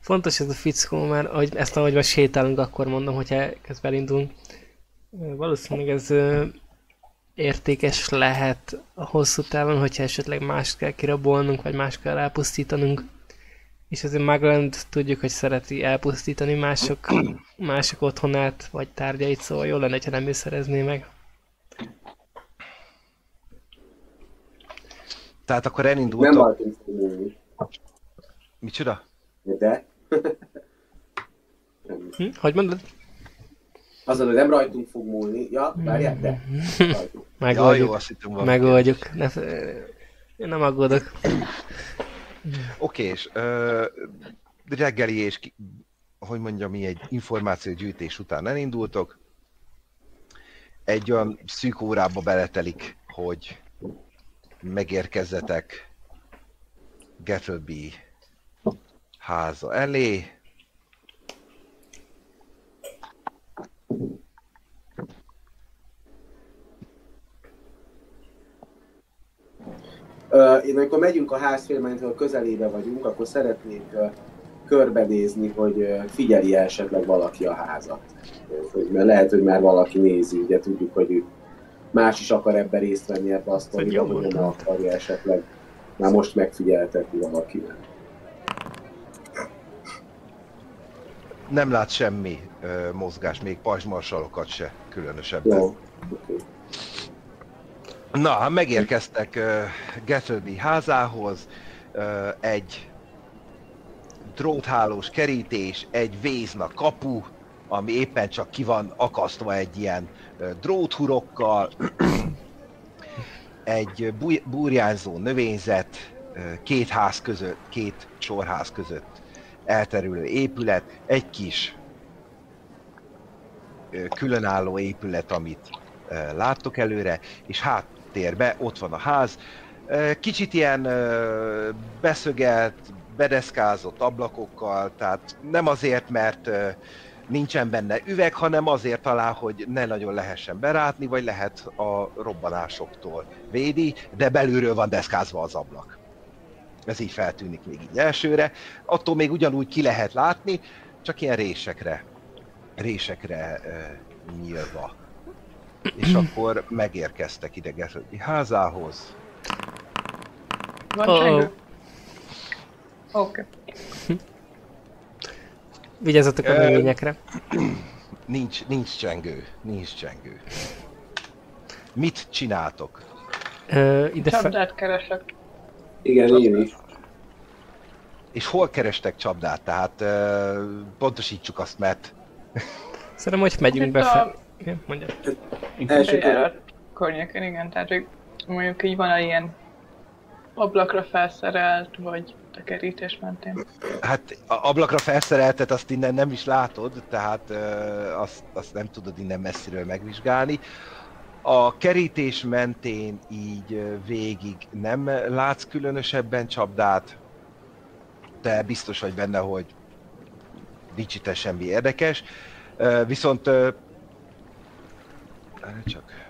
Fontos ez a fickó, mert ahogy, ezt ahogy majd sétálunk, akkor mondom, hogyha közben elindulunk. Ö, Valószínűleg ez értékes lehet a hosszú távon, hogyha esetleg mást kell kirabolnunk, vagy mást kell elpusztítanunk. És azért Magland tudjuk, hogy szereti elpusztítani mások, *clears throat* mások otthonát, vagy tárgyait, szóval jó lenne, ha nem ő szerezné meg. Tehát akkor Nem elindultok. rajtunk fogni, Micsoda? de... Nem. Hm? Hogy mondod? Azon, hogy nem rajtunk fog múlni. Ja, várjál, de. Rajtunk. *laughs* Ja, Megoldjuk. jó, azt hittem valami Megoldjuk. Ne, én nem aggódok. Oké, és ö, reggeli és ki, hogy mondjam, mi egy információgyűjtés után elindultok. egy olyan szűk órába beletelik, hogy megérkezzetek Gettleby háza elé. Én amikor megyünk a házfélmentől közelébe vagyunk, akkor szeretnék körbenézni, hogy figyeli -e esetleg valaki a házat. Hogy, mert lehet, hogy már valaki nézi, ugye tudjuk, hogy ő más is akar ebben részt venni ebbe a sztoriba, hogy nem akarja esetleg már most megfigyeltetni valakinek. Nem lát semmi ö, mozgás, még pajzsmarsalokat se különösebben. Jó. Na, hát megérkeztek uh, Gettleby házához, uh, egy dróthálós kerítés, egy vézna kapu, ami éppen csak ki van akasztva egy ilyen dróthurokkal, *clears throat* egy burjánzó növényzet, két ház között, két sorház között elterülő épület, egy kis különálló épület, amit láttok előre, és háttérbe ott van a ház. Kicsit ilyen beszögelt, bedeszkázott ablakokkal, tehát nem azért, mert nincsen benne üveg, hanem azért talán, hogy ne nagyon lehessen berátni, vagy lehet a robbanásoktól védi, de belülről van deszkázva az ablak. Ez így feltűnik még így elsőre. Attól még ugyanúgy ki lehet látni, csak ilyen résekre, résekre uh, nyílva. És *clears throat* akkor megérkeztek ide Gertrude házához. Van csengő? Oké. *laughs* Vigyázzatok a Ö, növényekre. *clears throat* Nincs, nincs csengő, nincs csengő. Mit csináltok? Ö, ide fe... Csapdát keresek. Igen, én is. És hol kerestek csapdát? Tehát uh, pontosítsuk azt, mert Szerintem, hogy megyünk Itt befe... a- Igen, mondja. Első környéken, igen. Tehát, hogy mondjuk így van ilyen ablakra felszerelt, vagy tekerítés mentén. Hát a ablakra felszereltet azt innen nem is látod, tehát ö, azt, azt nem tudod innen messziről megvizsgálni. A kerítés mentén így végig nem látsz különösebben csapdát, de biztos vagy benne, hogy nincs itt semmi érdekes. Viszont... csak...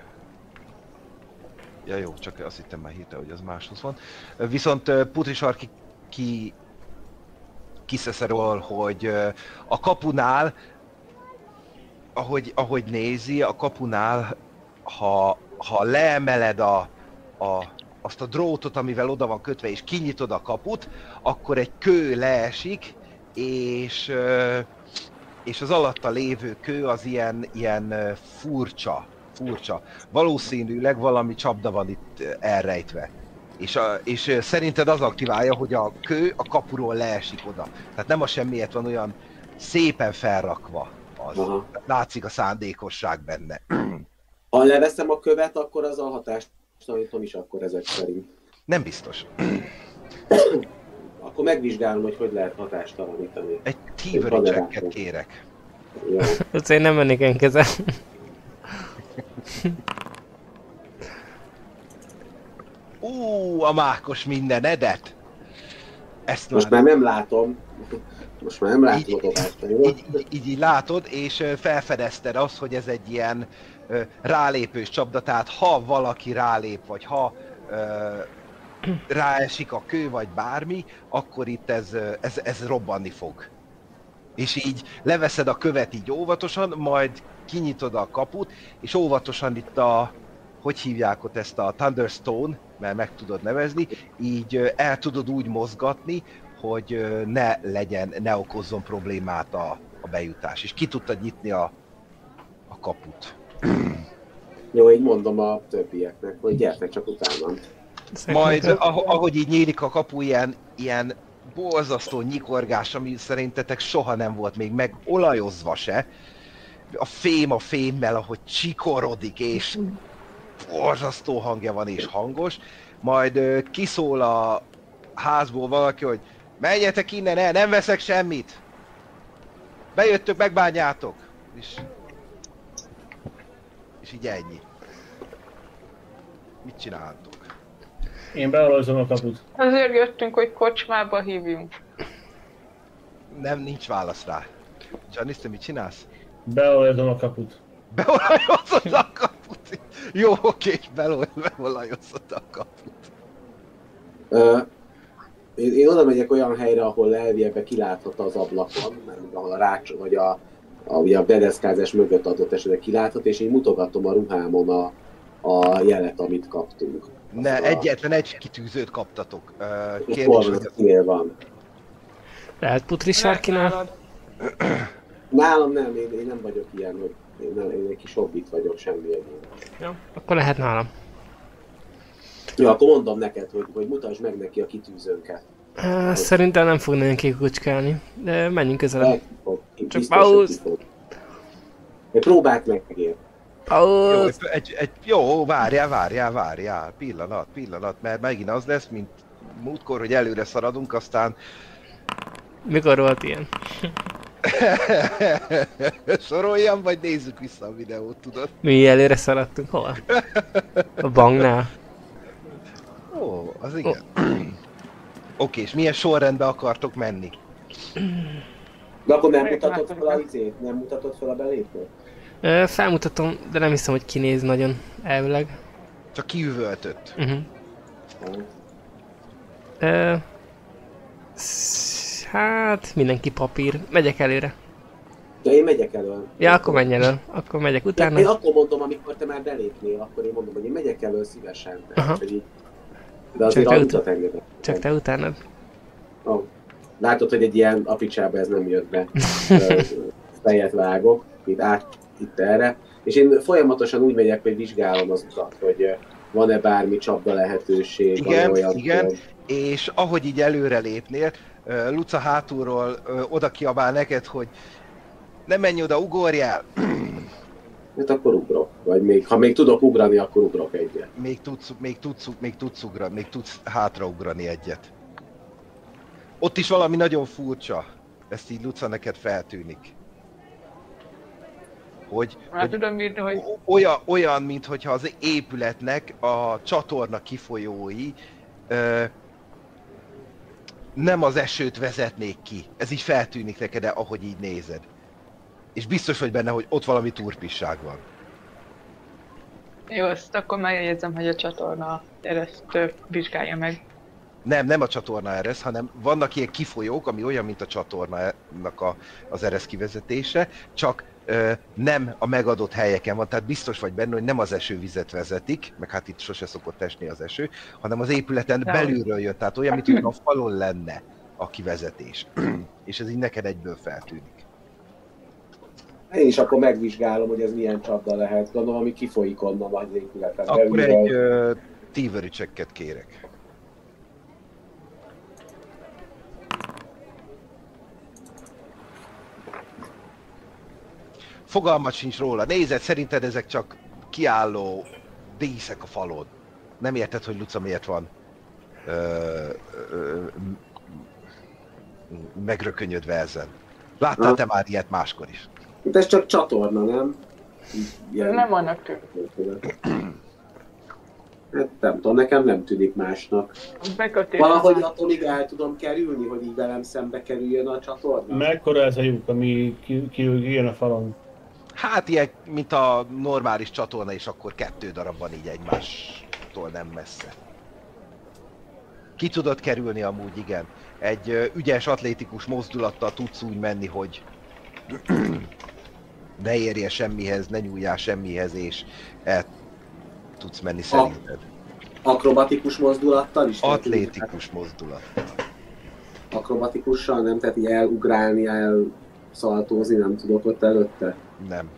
Ja jó, csak azt hittem már hirtelen, hogy az máshoz van. Viszont Putrisar ki, ki kiszeszeről, hogy a kapunál, ahogy, ahogy nézi, a kapunál, ha, ha leemeled a, a, azt a drótot, amivel oda van kötve, és kinyitod a kaput, akkor egy kő leesik, és, és az alatta lévő kő az ilyen, ilyen furcsa, furcsa. Valószínűleg valami csapda van itt elrejtve. És, a, és szerinted az aktiválja, hogy a kő a kapuról leesik oda. Tehát nem a semmiért van olyan szépen felrakva az. Aha. Látszik a szándékosság benne. Ha leveszem a követ, akkor az a hatást tanítom is akkor ezek szerint. Nem biztos. Akkor megvizsgálom, hogy hogy lehet hatástalanítani. Egy thievery checket kérek. Azt én nem mennék enkezel. Ú, a mákos minden edet! Ezt Most már nem látom. Most már nem látom a dobást. Jó? így, így, így, így látod, és felfedezted azt, hogy ez egy ilyen rálépős csapda, tehát ha valaki rálép, vagy ha ráesik a kő, vagy bármi, akkor itt ez, ez, ez robbanni fog. És így leveszed a követ így óvatosan, majd kinyitod a kaput, és óvatosan itt a, hogy hívják ott ezt a Thunderstone, mert meg tudod nevezni, így el tudod úgy mozgatni, hogy ne legyen, ne okozzon problémát a, a bejutás. És ki tudtad nyitni a, a kaput. *clears throat* Jó, így mondom a többieknek, hogy gyertek csak utána. Majd, ah- ahogy így nyílik a kapu, ilyen, ilyen borzasztó nyikorgás, ami szerintetek soha nem volt még meg olajozva se. A fém a fémmel, ahogy csikorodik, és borzasztó hangja van, és hangos. Majd ö, kiszól a házból valaki, hogy menjetek innen el, nem veszek semmit. Bejöttök, megbánjátok. És, és így ennyi. Mit csináltok? Én beolajzom a kaput. Azért jöttünk, hogy kocsmába hívjunk. Nem, nincs válasz rá. Janice, te mit csinálsz? Beolajzom a kaput. Beolajozod a kaput? Jó, oké, beolaj- beolajozod a kaput. Ö, én, én oda megyek olyan helyre, ahol elviekbe kiláthat az ablakon, mert ahol a rács, vagy a, a, ugye a bedeszkázás mögött adott esetben kiláthat, és én mutogatom a ruhámon a, a jelet, amit kaptunk. Ne, a- egyetlen egy kitűzőt kaptatok. Kérdés, hogy kinél van. Lehet putri sárkinál? Nálam nem, én, én nem vagyok ilyen, hogy én, nem, én egy kis hobbit vagyok, semmi egyéb. Jó, akkor lehet nálam. Jó, akkor mondom neked, hogy, hogy mutasd meg neki a kitűzőnket. Szerintem nem fog nagyon kikucskálni, de menjünk közelebb. Csak pauz. próbált meg megér. Jó, egy, egy, jó, várjál, várjál, várjál, pillanat, pillanat, mert megint az lesz, mint múltkor, hogy előre szaradunk, aztán Mikor volt ilyen? *laughs* soroljam, vagy nézzük vissza a videót, tudod? Mi előre szaladtunk? Hol? A banknál. Ó, az igen. Oké, és milyen sorrendbe akartok menni? De akkor nem látom, fel a nem. izét? Nem mutatod fel a belépőt? Felmutatom, de nem hiszem, hogy kinéz nagyon elvileg. Csak kiüvöltött. Uh-huh. Ö, hát, mindenki papír. Megyek előre. De én megyek elő. Ja, akkor menj elő. Akkor megyek Én utána. akkor mondom, amikor te már belépnél, akkor én mondom, hogy én megyek elő szívesen. Aha. Hogy így... De azért Csak te engedek. Csak te utánad. Ó. Látod, hogy egy ilyen apicsába ez nem jött be. Fejet vágok, itt át, itt erre. És én folyamatosan úgy megyek, hogy vizsgálom az utat, hogy van-e bármi csapda lehetőség, Igen, olyan... igen. ö, És ahogy így előre lépnél, Luca hátulról oda kiabál neked, hogy ne menj oda, ugorjál! *clears throat* Hát akkor ugrok. Vagy még, ha még tudok ugrani, akkor ugrok egyet. Még tudsz, még tudsz, még tudsz ugrani, még tudsz hátraugrani egyet. Ott is valami nagyon furcsa. Ezt így Luca neked feltűnik. Hogy, Már hogy tudom írni, hogy olyan, olyan, mintha az épületnek a csatorna kifolyói ö, nem az esőt vezetnék ki. Ez így feltűnik neked, ahogy így nézed. És biztos vagy benne, hogy ott valami turpisság van. jó, azt akkor megjegyzem, hogy a csatorna ezt vizsgálja meg. Nem, nem a csatorna eresz, hanem vannak ilyen kifolyók, ami olyan, mint a csatornának a, az eresz kivezetése, csak ö, nem a megadott helyeken van, tehát biztos vagy benne, hogy nem az esővizet vezetik, meg hát itt sose szokott esni az eső, hanem az épületen De- belülről jött, tehát olyan, mint a falon lenne a kivezetés. *clears throat* És ez így neked egyből feltűnik. Én is akkor megvizsgálom, hogy ez milyen csapda lehet. Gondolom, ami kifolyik onnan az épületen. Akkor egy ö, thievery checket kérek. Fogalmat sincs róla. Nézed, szerinted ezek csak kiálló díszek a falon. Nem érted, hogy Luca miért van ö, ö, megrökönyödve ezen. Láttál te már ilyet máskor is? Itt ez csak csatorna, nem? Ilyen- Nem annak tűnik. Hát nem tudom, nekem nem tűnik másnak. Bekötés. Valahogy attól el tudom kerülni, hogy így velem szembe kerüljön a csatorna. Mekkora ez a lyuk, ami ki, ki, kijön a falon? Hát ilyen, mint a normális csatorna, és akkor kettő darab van így egymástól nem messze. Ki tudod kerülni amúgy, igen. Egy ügyes, atlétikus mozdulattal tudsz úgy menni, hogy ne érje semmihez, ne nyúljál semmihez, és el tudsz menni szerinted. Akrobatikus mozdulattal is? Atlétikus mozdulat. Akrobatikussal nem? Tehát így elugrálni, elszaltózni nem tudok ott előtte? Nem.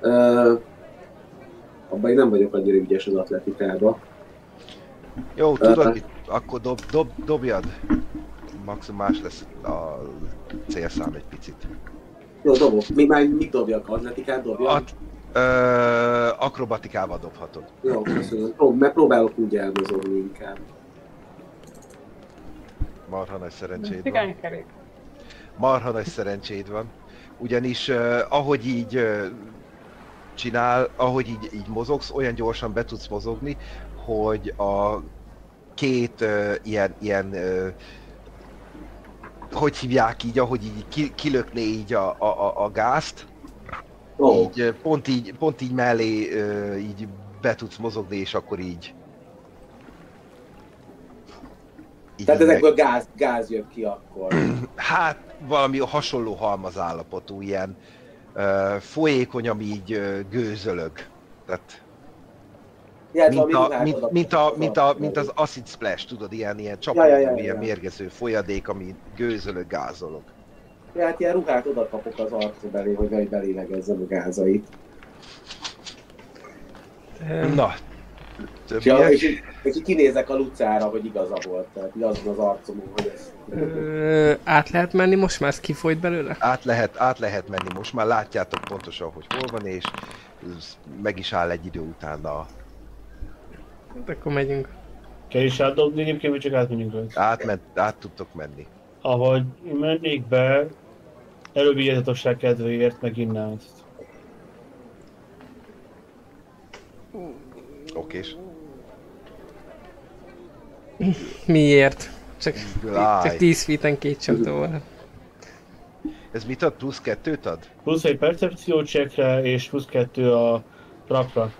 Ö, abban én nem vagyok annyira ügyes az atletikában. Jó, tudod mit? Akkor dob, dob, dobjad. Maximum más lesz a célszám egy picit. Jó, dobok. Mi már mit dobjak? Atletikát dobjak? At, ö, akrobatikával dobhatod. Jó, köszönöm. Prób- mert próbálok úgy elmozogni inkább. Marha nagy szerencséd van. Cigánykerék. Marha nagy szerencséd van. Ugyanis uh, ahogy így uh, csinál, ahogy így, így mozogsz, olyan gyorsan be tudsz mozogni, hogy a két uh, ilyen, ilyen uh, hogy hívják így, ahogy így ki, kilökné így a, a, a, a gázt, Ó, így pont így, pont így mellé így be tudsz mozogni, és akkor így... így tehát ezekből gáz, gáz jött ki akkor. *clears throat* Hát valami hasonló halmazállapotú, ilyen folyékony, ami így gőzölög. Tehát, mint, a, mint, mint, a, mint, a, mint az acid splash, tudod, ilyen, ilyen Ja, ja, ja, ja, ilyen ja. mérgező folyadék, ami gőzölög, gázolog. Ja, hát ilyen ruhát oda kapok az arca belé, hogy vagy belélegezzem a gázait. Na, Ja, többiek? és, így- és így kinézek a lucára, hogy igaza volt. Tehát azon az arcomon, hogy ez... Ö, át lehet menni most már? Ez kifolyt belőle? át lehet, át lehet menni. Most már látjátok pontosan, hogy hol van, és meg is áll egy idő után a... Hát akkor megyünk. Kell is átdobni, egyébként vagy csak átmenjünk rajta. Átment, át tudtok menni. Ahogy mennék be, elővigyázatosság kedvéért meg innen ezt. Okés. *laughs* Miért? Csak, Láj. csak 10 feet-en két csapda volt. Ez mit ad? Plusz kettőt ad? Plusz egy percepció checkre és plusz kettő a trapra.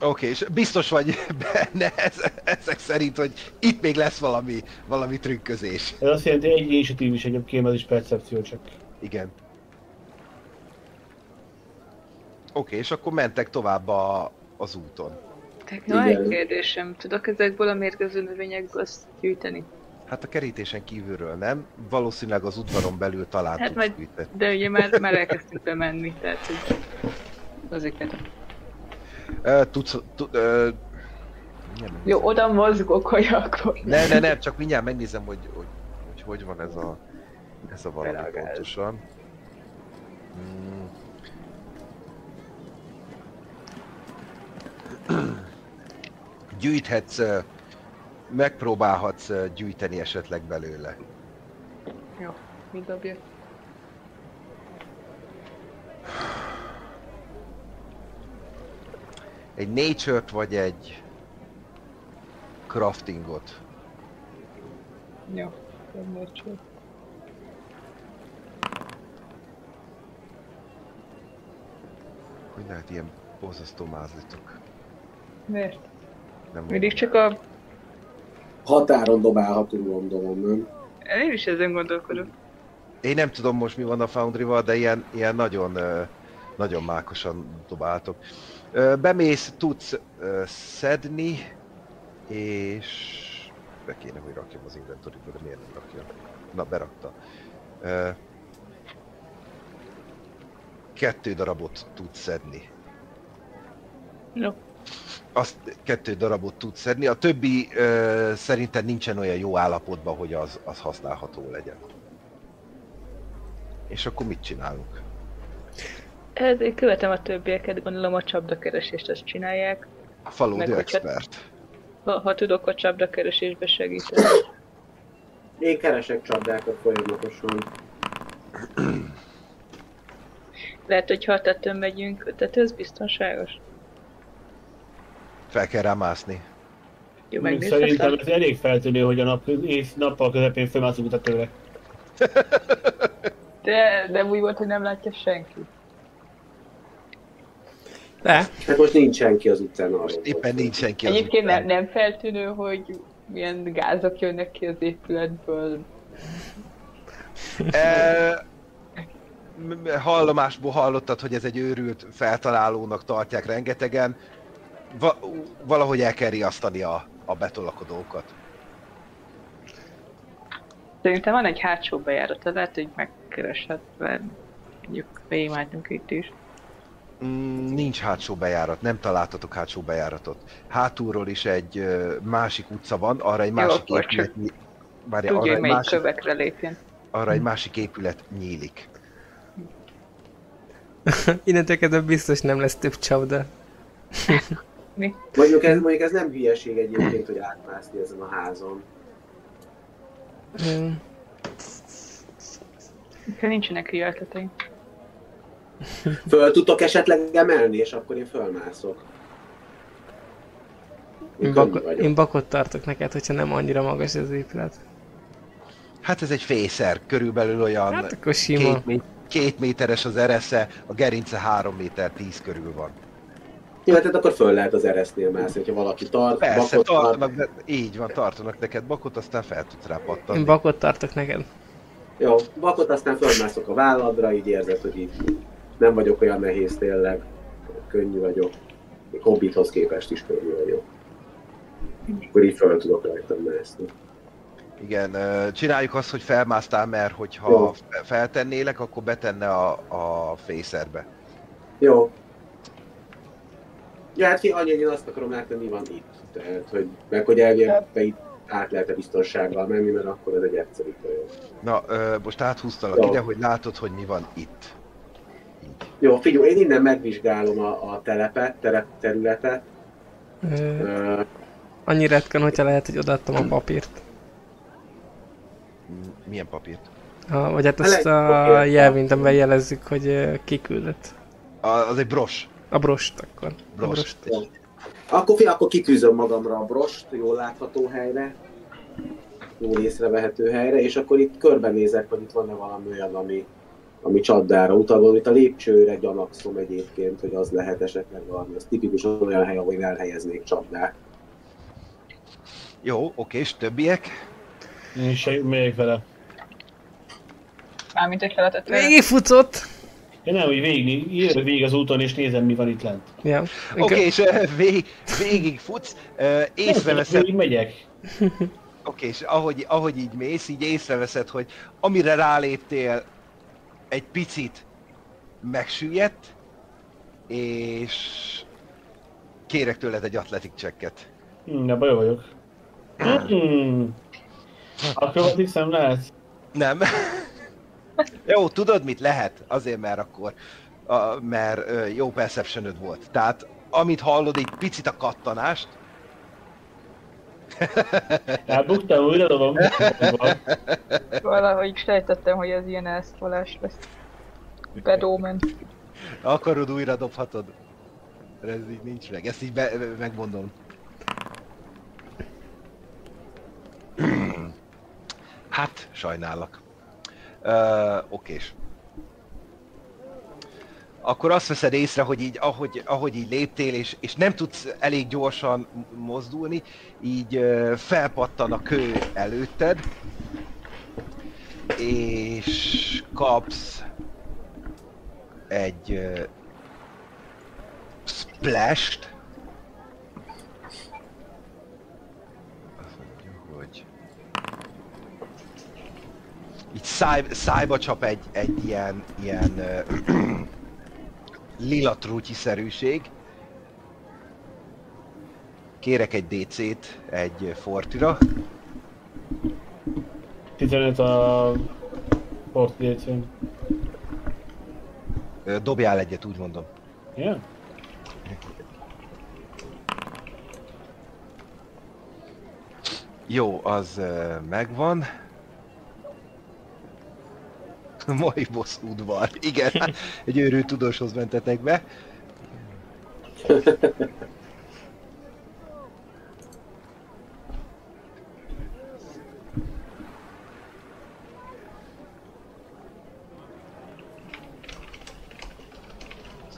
Oké, és biztos vagy *laughs* benne ez- ezek szerint, hogy itt még lesz valami, valami trükközés. Ez azt jelenti, egy initiatív is egyébként, ez is percepció check. Igen. Oké, és akkor mentek tovább a, az úton. Van egy kérdésem. Tudok ezekből a mérgező növényekből azt gyűjteni? Hát a kerítésen kívülről nem, valószínűleg az udvaron belül talán Hát tudsz majd- gyűjteni. De ugye már, már elkezdtünk bemenni, tehát hogy... Azért kérdem. Ö, Tudsz, tud, nem, Jó, oda mozgok, hogy akkor... Ne, ne, nem, csak mindjárt megnézem, hogy hogy, hogy, hogy van ez a, ez a valami Reagál. pontosan. Hmm. Gyűjthetsz, megpróbálhatsz gyűjteni esetleg belőle. Jó, mit dobjak? Egy nature-t vagy egy craftingot. Jó, nem csak. Hogy lehet ilyen borzasztó mázlitok? Miért? Nem Mindig csak a... Határon dobálhatunk, gondolom, nem? Én is ezen gondolkodok. Én nem tudom most mi van a Foundry-val, de ilyen, ilyen nagyon, nagyon mákosan dobáltok. Bemész, tudsz szedni, és be kéne, hogy rakjam az inventory de miért nem rakjam? Na, berakta. Kettő darabot tudsz szedni. Jó. Azt kettő darabot tudsz szedni, a többi ö, szerinted nincsen olyan jó állapotban, hogy az, az használható legyen. És akkor mit csinálunk? Ez, én követem a többieket, gondolom a csapdakeresést azt csinálják. The hogyha- expert. Ha, ha tudok a csapdakeresésbe segíteni. Én keresek csapdákat folyamatosan. Lehet, hogy ha a tetőn megyünk, a tető az biztonságos. Fel kell rá mászni. Jó, Még Szerintem ez elég feltűnő, hogy a nap, ész, nappal közepén fölmászunk a tőle. De, de úgy volt, hogy nem látja senki. De, Hát most nincs senki az utcán arról. Most éppen nincs senki az Egyébként utcán. nem, nem feltűnő, hogy milyen gázok jönnek ki az épületből. E, hallomásból hallottad, hogy ez egy őrült feltalálónak tartják rengetegen. Va- valahogy el kell riasztani a, a betolakodókat. Szerintem van egy hátsó bejárat, lehet, hogy megkereshetve mondjuk beimádjunk itt is. Mm, nincs hátsó bejárat, nem találtatok hátsó bejáratot. Hátulról is egy ö, másik utca van, arra egy másik csak épület, nyí- várjál, Tudja, arra, egy melyik másik, kövekre lépjen. arra egy másik épület nyílik. *laughs* innentől kezdve biztos nem lesz több csapda. Mi? Mondjuk ez, mondjuk ez nem hülyeség egyébként, hogy átmászni ezen a házon. Nekem nincsenek hülye ötleteim. Föl tudtok esetleg emelni, és akkor én fölmászok. Én Én, bako- én bakot tartok neked, hogyha nem annyira magas az épület. Hát ez egy fészer, körülbelül olyan Hát akkor sima. két, mé- két méteres az eresze, a gerince három méter tíz körül van. Jó, tehát akkor föl lehet az eresznél mászni, hogyha valaki tart, Persze, bakot tart. tartanak, de így van, tartanak neked bakot, aztán fel tudsz rá pattanni. Én bakot tartok neked. Jó, bakot aztán fölmászok a válladra, így érzed, hogy így nem vagyok olyan nehéz tényleg, könnyű vagyok. Még Hobbithoz képest is könnyű vagyok. Akkor így föl tudok rajta mászni. Igen, csináljuk azt, hogy felmásztál, mert hogyha Jó. fe- feltennélek, akkor betenne a, a fészerbe. Jó. Ja, hát fi, annyi, én azt akarom látni, mi van itt. Tehát, hogy meg hogy elvileg te itt át lehet-e biztonsággal menni, mert akkor ez egy egyszerű folyamat. Na, most áthúztalak Jó. ide, hogy látod, hogy mi van itt. Jó, figyelj, én innen megvizsgálom a, a telepet, terep, területet. Ö, Ö, annyi retken, hogyha lehet, hogy odaadtam a papírt. Milyen papírt? A, vagy hát Hát azt a jelvényt, amivel jelezzük, hogy kiküldött. A, az egy bros. A brost akkor. A Bros. brost. Akkor, fi, akkor kitűzöm magamra a brost, jól látható helyre, jól észrevehető helyre, és akkor itt körbenézek, hogy itt van-e valami olyan, ami, ami csapdára utal, itt a lépcsőre gyanakszom egyébként, hogy az lehet esetleg valami. Az tipikusan olyan hely, ahol én elhelyeznék csapdát. Jó, oké, és többiek? Én is megyek vele. Mármint egy feletet. Végigfutott! Én nem, hogy végig, jövök végig az úton és nézem mi van itt lent. Ja. Oké, és ö, vég, végig futsz, ö, észreveszed, Végig megyek. oké, és ahogy, ahogy így mész, így észreveszed, hogy amire ráléptél, egy picit megsüllyedt, és kérek tőled egy atletik csekket. Hm, de baj vagyok. Hmm. Akkor hiszem lehet. Nem. *laughs* jó, tudod mit lehet? Azért, mert akkor, a, mert jó perception volt. Tehát, amit hallod, egy picit a kattanást, Hát buktam, újra dobom. Valahogy sejtettem, hogy ez ilyen elszólás lesz. Bad omen. akarod újra dobhatod. Ez így nincs meg, ezt így be, megmondom. *clears throat* Hát, sajnállak. Uh, okés. Akkor azt veszed észre, hogy így, ahogy, ahogy így léptél, és, és nem tudsz elég gyorsan mozdulni, így felpattan a kő előtted, és kapsz egy uh, splasht. Azt mondja, hogy így száj, szájba csap egy, egy ilyen, ilyen uh, lila trutyi-szerűség. Kérek egy DC-t egy fortira. 15 a. Ö, Dobjál egyet, úgy mondom. Ja? Jó, az megvan. *laughs* Mai boss udvar. Igen, hát egy őrült tudóshoz mentetek be.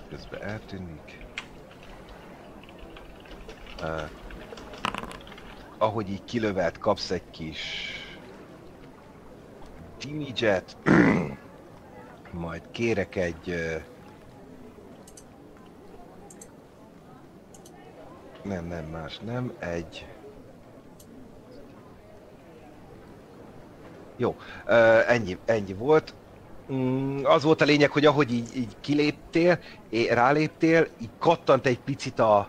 Közben eltűnik. Uh, ahogy így kilövelt, kapsz egy kis damage-et, *clears throat* majd kérek egy nem, nem, más nem, egy jó, ennyi, ennyi volt. Mm, Az volt a lényeg, hogy ahogy így, így kiléptél, ráléptél, így kattant egy picit a,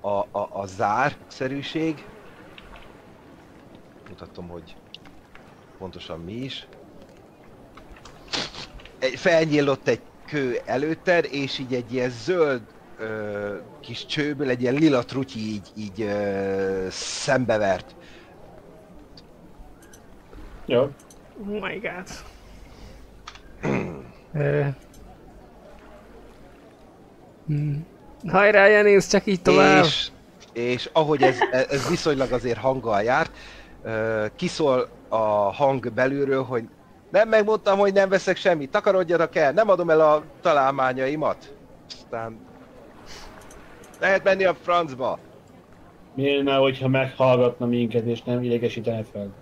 a, a, a zárszerűség. Mutatom, hogy pontosan mi is. Egy, felnyílott egy kő előtted, és így egy ilyen zöld ö, kis csőből egy ilyen lila trutyi így, így ö, szembevert. Jó. Oh my god. Ö, Hajrá, Janis, csak így tovább! És, és ahogy ez, ez viszonylag azért hanggal járt, kiszól a hang belülről, hogy nem megmondtam, hogy nem veszek semmit, takarodjanak el, nem adom el a találmányaimat. Aztán lehet menni a francba. Miért ne, hogyha meghallgatna minket és nem idegesítene fel?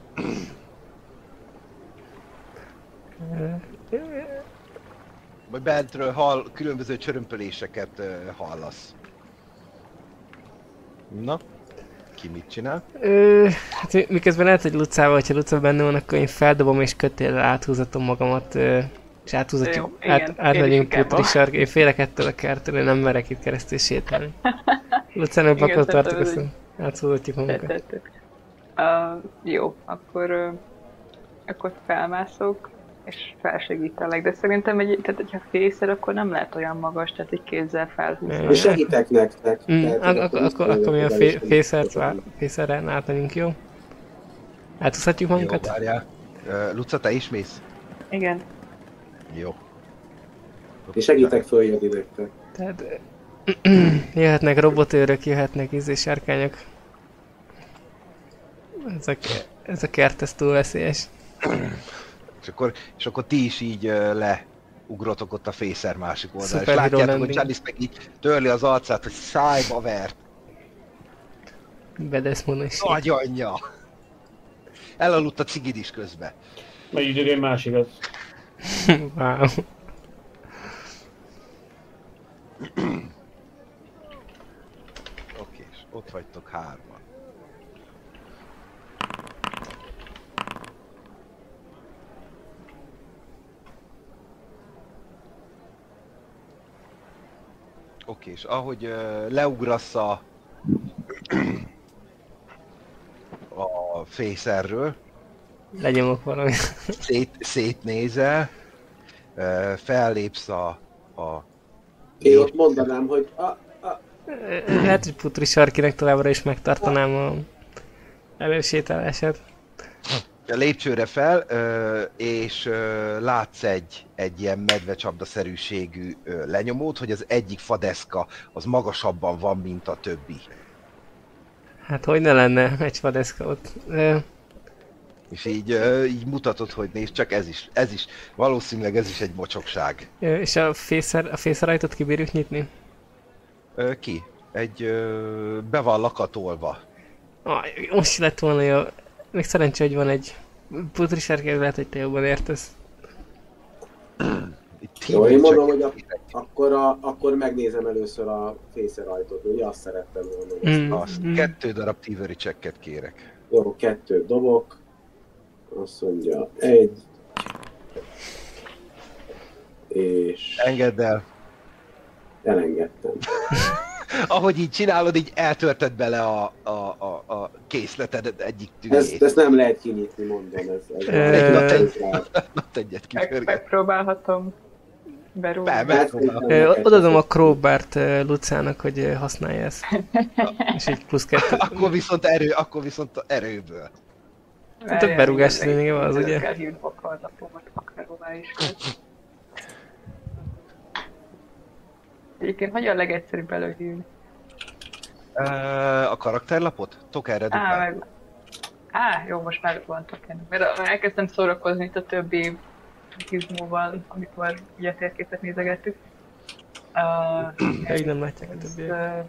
Vagy bentről hall, különböző csörömpöléseket hallasz. Na, ki mit csinál? Ö, hát mi- miközben lehet, hogy Lucával, hogyha Luca benne van, akkor én feldobom és kötélre áthúzatom magamat, ö, és áthúzatjuk, Jó, át, én átmegyünk is inkább Putri a- sark, én félek ettől a kertől, én nem merek itt keresztül sétálni. *laughs* Lucának bakot tartok, aztán átszúzatjuk magunkat. Uh, jó, akkor, uh, akkor felmászok, és felsegítelek, de szerintem egy, tehát, hogyha fészer, akkor nem lehet olyan magas, tehát egy kézzel felhúzni. És segítek nektek. Mm, tehát ak- ak- akkor, akkor mi a fészert tudom. vá- fészerre átmegyünk, jó? Átúszhatjuk Jó, magunkat? várjál. Ö, Luca, te is mész? Igen. Jó. És segítek följönni nektek. Tehát *clears throat* jöhetnek robotőrök, jöhetnek izé sárkányok. Ez a, ez a kert, ez túl veszélyes. *clears throat* És akkor, és akkor ti is így leugrotok ott a fészer másik oldalra. És látjátok, hogy. Janice meg így törli az arcát, hogy szájba vert. Bedeszmon is. Nagy anyja! Elaludt a cigid is közben. Megütök egy másikat. *laughs* wow. Oké, és ott vagytok hárman. Oké, és ahogy uh, leugrasz a, a fészerről, Lenyomok valami. szét, szétnézel, uh, fellépsz a, a Én ott mondanám, hogy a, a, Lehet, hogy Putri Sarkinek továbbra is megtartanám a elősétálását. A lépcsőre fel, és látsz egy, egy ilyen medvecsapdaszerűségű lenyomót, hogy az egyik fadeszka az magasabban van, mint a többi. Hát hogy ne lenne egy vadeszka ott. És így, így mutatod, hogy nézd, csak ez is, ez is, valószínűleg ez is egy mocsokság. és a fészer, a fészerajtot kibírjuk nyitni? Ki? Egy be van lakatolva. Ah, most lett volna jó. Még szerencsé, hogy van egy Putri Sarki, lehet, hogy te jobban értesz. Jó, én mondom, hogy a, tímét akkor, a, akkor megnézem először a fészerajtót, ugye azt szerettem volna. Mm. Azt kettő darab Thievery checket kérek. Jó, kettőt dobok. Azt mondja, egy. És Engedd el. elengedtem. *laughs* Ahogy így csinálod, így eltörted bele a, a, a, a készleted egyik Ezt, tügyét. ezt nem lehet kinyitni, mondom. Ez, ez Ö, ez, Na, egyet Meg, kipörget. megpróbálhatom berúgni. Be- Odaadom a crowbart Lucának, hogy használja ezt. *laughs* És egy plusz kettő. Akkor viszont erő, akkor viszont erőből. A berúgás az, ugye? Kell hívni a is. *laughs* kell. Egyébként hogy a legegyszerűbb előhívni? Ö, A karakterlapot? Tok erre Á, meg... Á, jó, most már van token. Mert elkezdtem szórakozni itt a többi gizmóval, amikor ugye a térképet nézegettük. Uh, így nem látják a többiek. uh,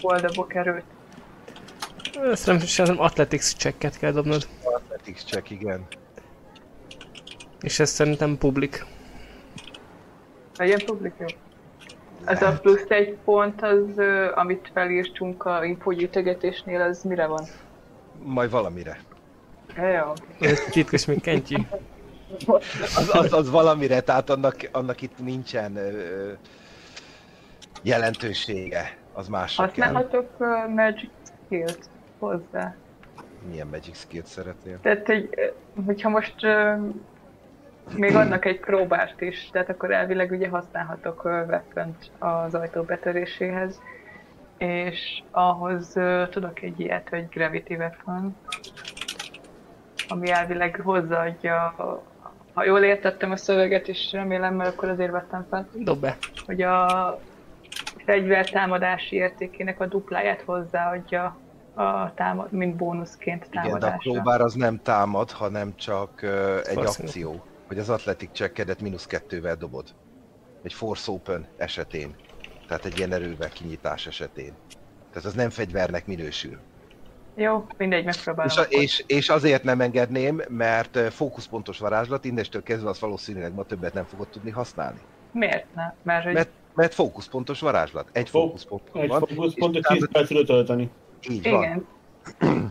hol dobok erőt? Azt nem sem athletics checket kell dobnod. Athletics check, igen. És ez szerintem publik. Legyen publik, jó? Ez a plusz egy pont, az, amit felírtunk a infogyűjtögetésnél, az mire van? Majd valamire. Jó. Ez titkos még kentyű. Az, az, az valamire, tehát annak, annak itt nincsen ö, jelentősége. Az másra kell. Használhatok uh, Magic Skills hozzá. Milyen magic skill szeretnél? Tehát, hogy, hogyha most uh, még adnak egy próbást is, tehát akkor elvileg ugye használhatok uh, weapon az ajtó betöréséhez, és ahhoz uh, tudok egy ilyet, hogy Gravity Weapon, ami elvileg hozzáadja, ha ha jól értettem a szöveget, és remélem, mert akkor azért vettem fel, Dob be. hogy a fegyver támadási értékének a dupláját hozzáadja a támad, mint bónuszként Igen, de a támadásra. próbár az nem támad, hanem csak uh, egy akció, hogy az atletik csekkedet mínusz kettővel dobod. Egy Force Open esetén. Tehát egy ilyen erővel kinyitás esetén. Tehát az nem fegyvernek minősül. Jó, mindegy, megpróbálom. És, a, és, és azért nem engedném, mert fókuszpontos varázslat, innestől kezdve azt valószínűleg ma többet nem fogod tudni használni. Miért ne? Mert hogy Mert, mert fókuszpontos varázslat. Egy Fó- fókuszpont Egy van, fókuszpontot és 10 percre tölteni. így van. igen,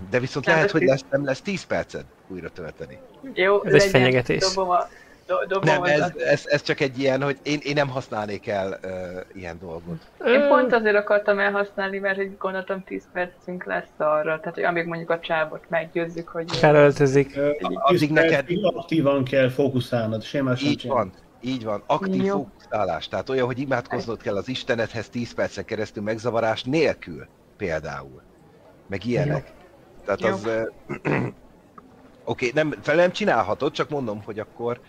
De viszont Tehát lehet, hogy lesz, nem lesz 10 perced újra tölteni. jó, Ez egy fenyegetés. Dobom a, do, dobom Nem, ez, ez, ez csak egy ilyen, hogy én, én nem használnék el uh, ilyen dolgot. Én pont azért akartam elhasználni, mert hogy gondoltam 10 percünk lesz arra, tehát hogy amíg mondjuk a csávot meggyőzzük, hogy Felöltözik. Ö, Addig 10 neked- aktívan kell fókuszálnod, semmi Így van, így van. Aktív Jó. fókuszálás. Tehát olyan, hogy imádkoznod kell az Istenedhez 10 percen keresztül megzavarás nélkül például. Meg ilyenek. Tehát Jó. az... Oké, nem, fel nem csinálhatod, csak mondom, hogy akkor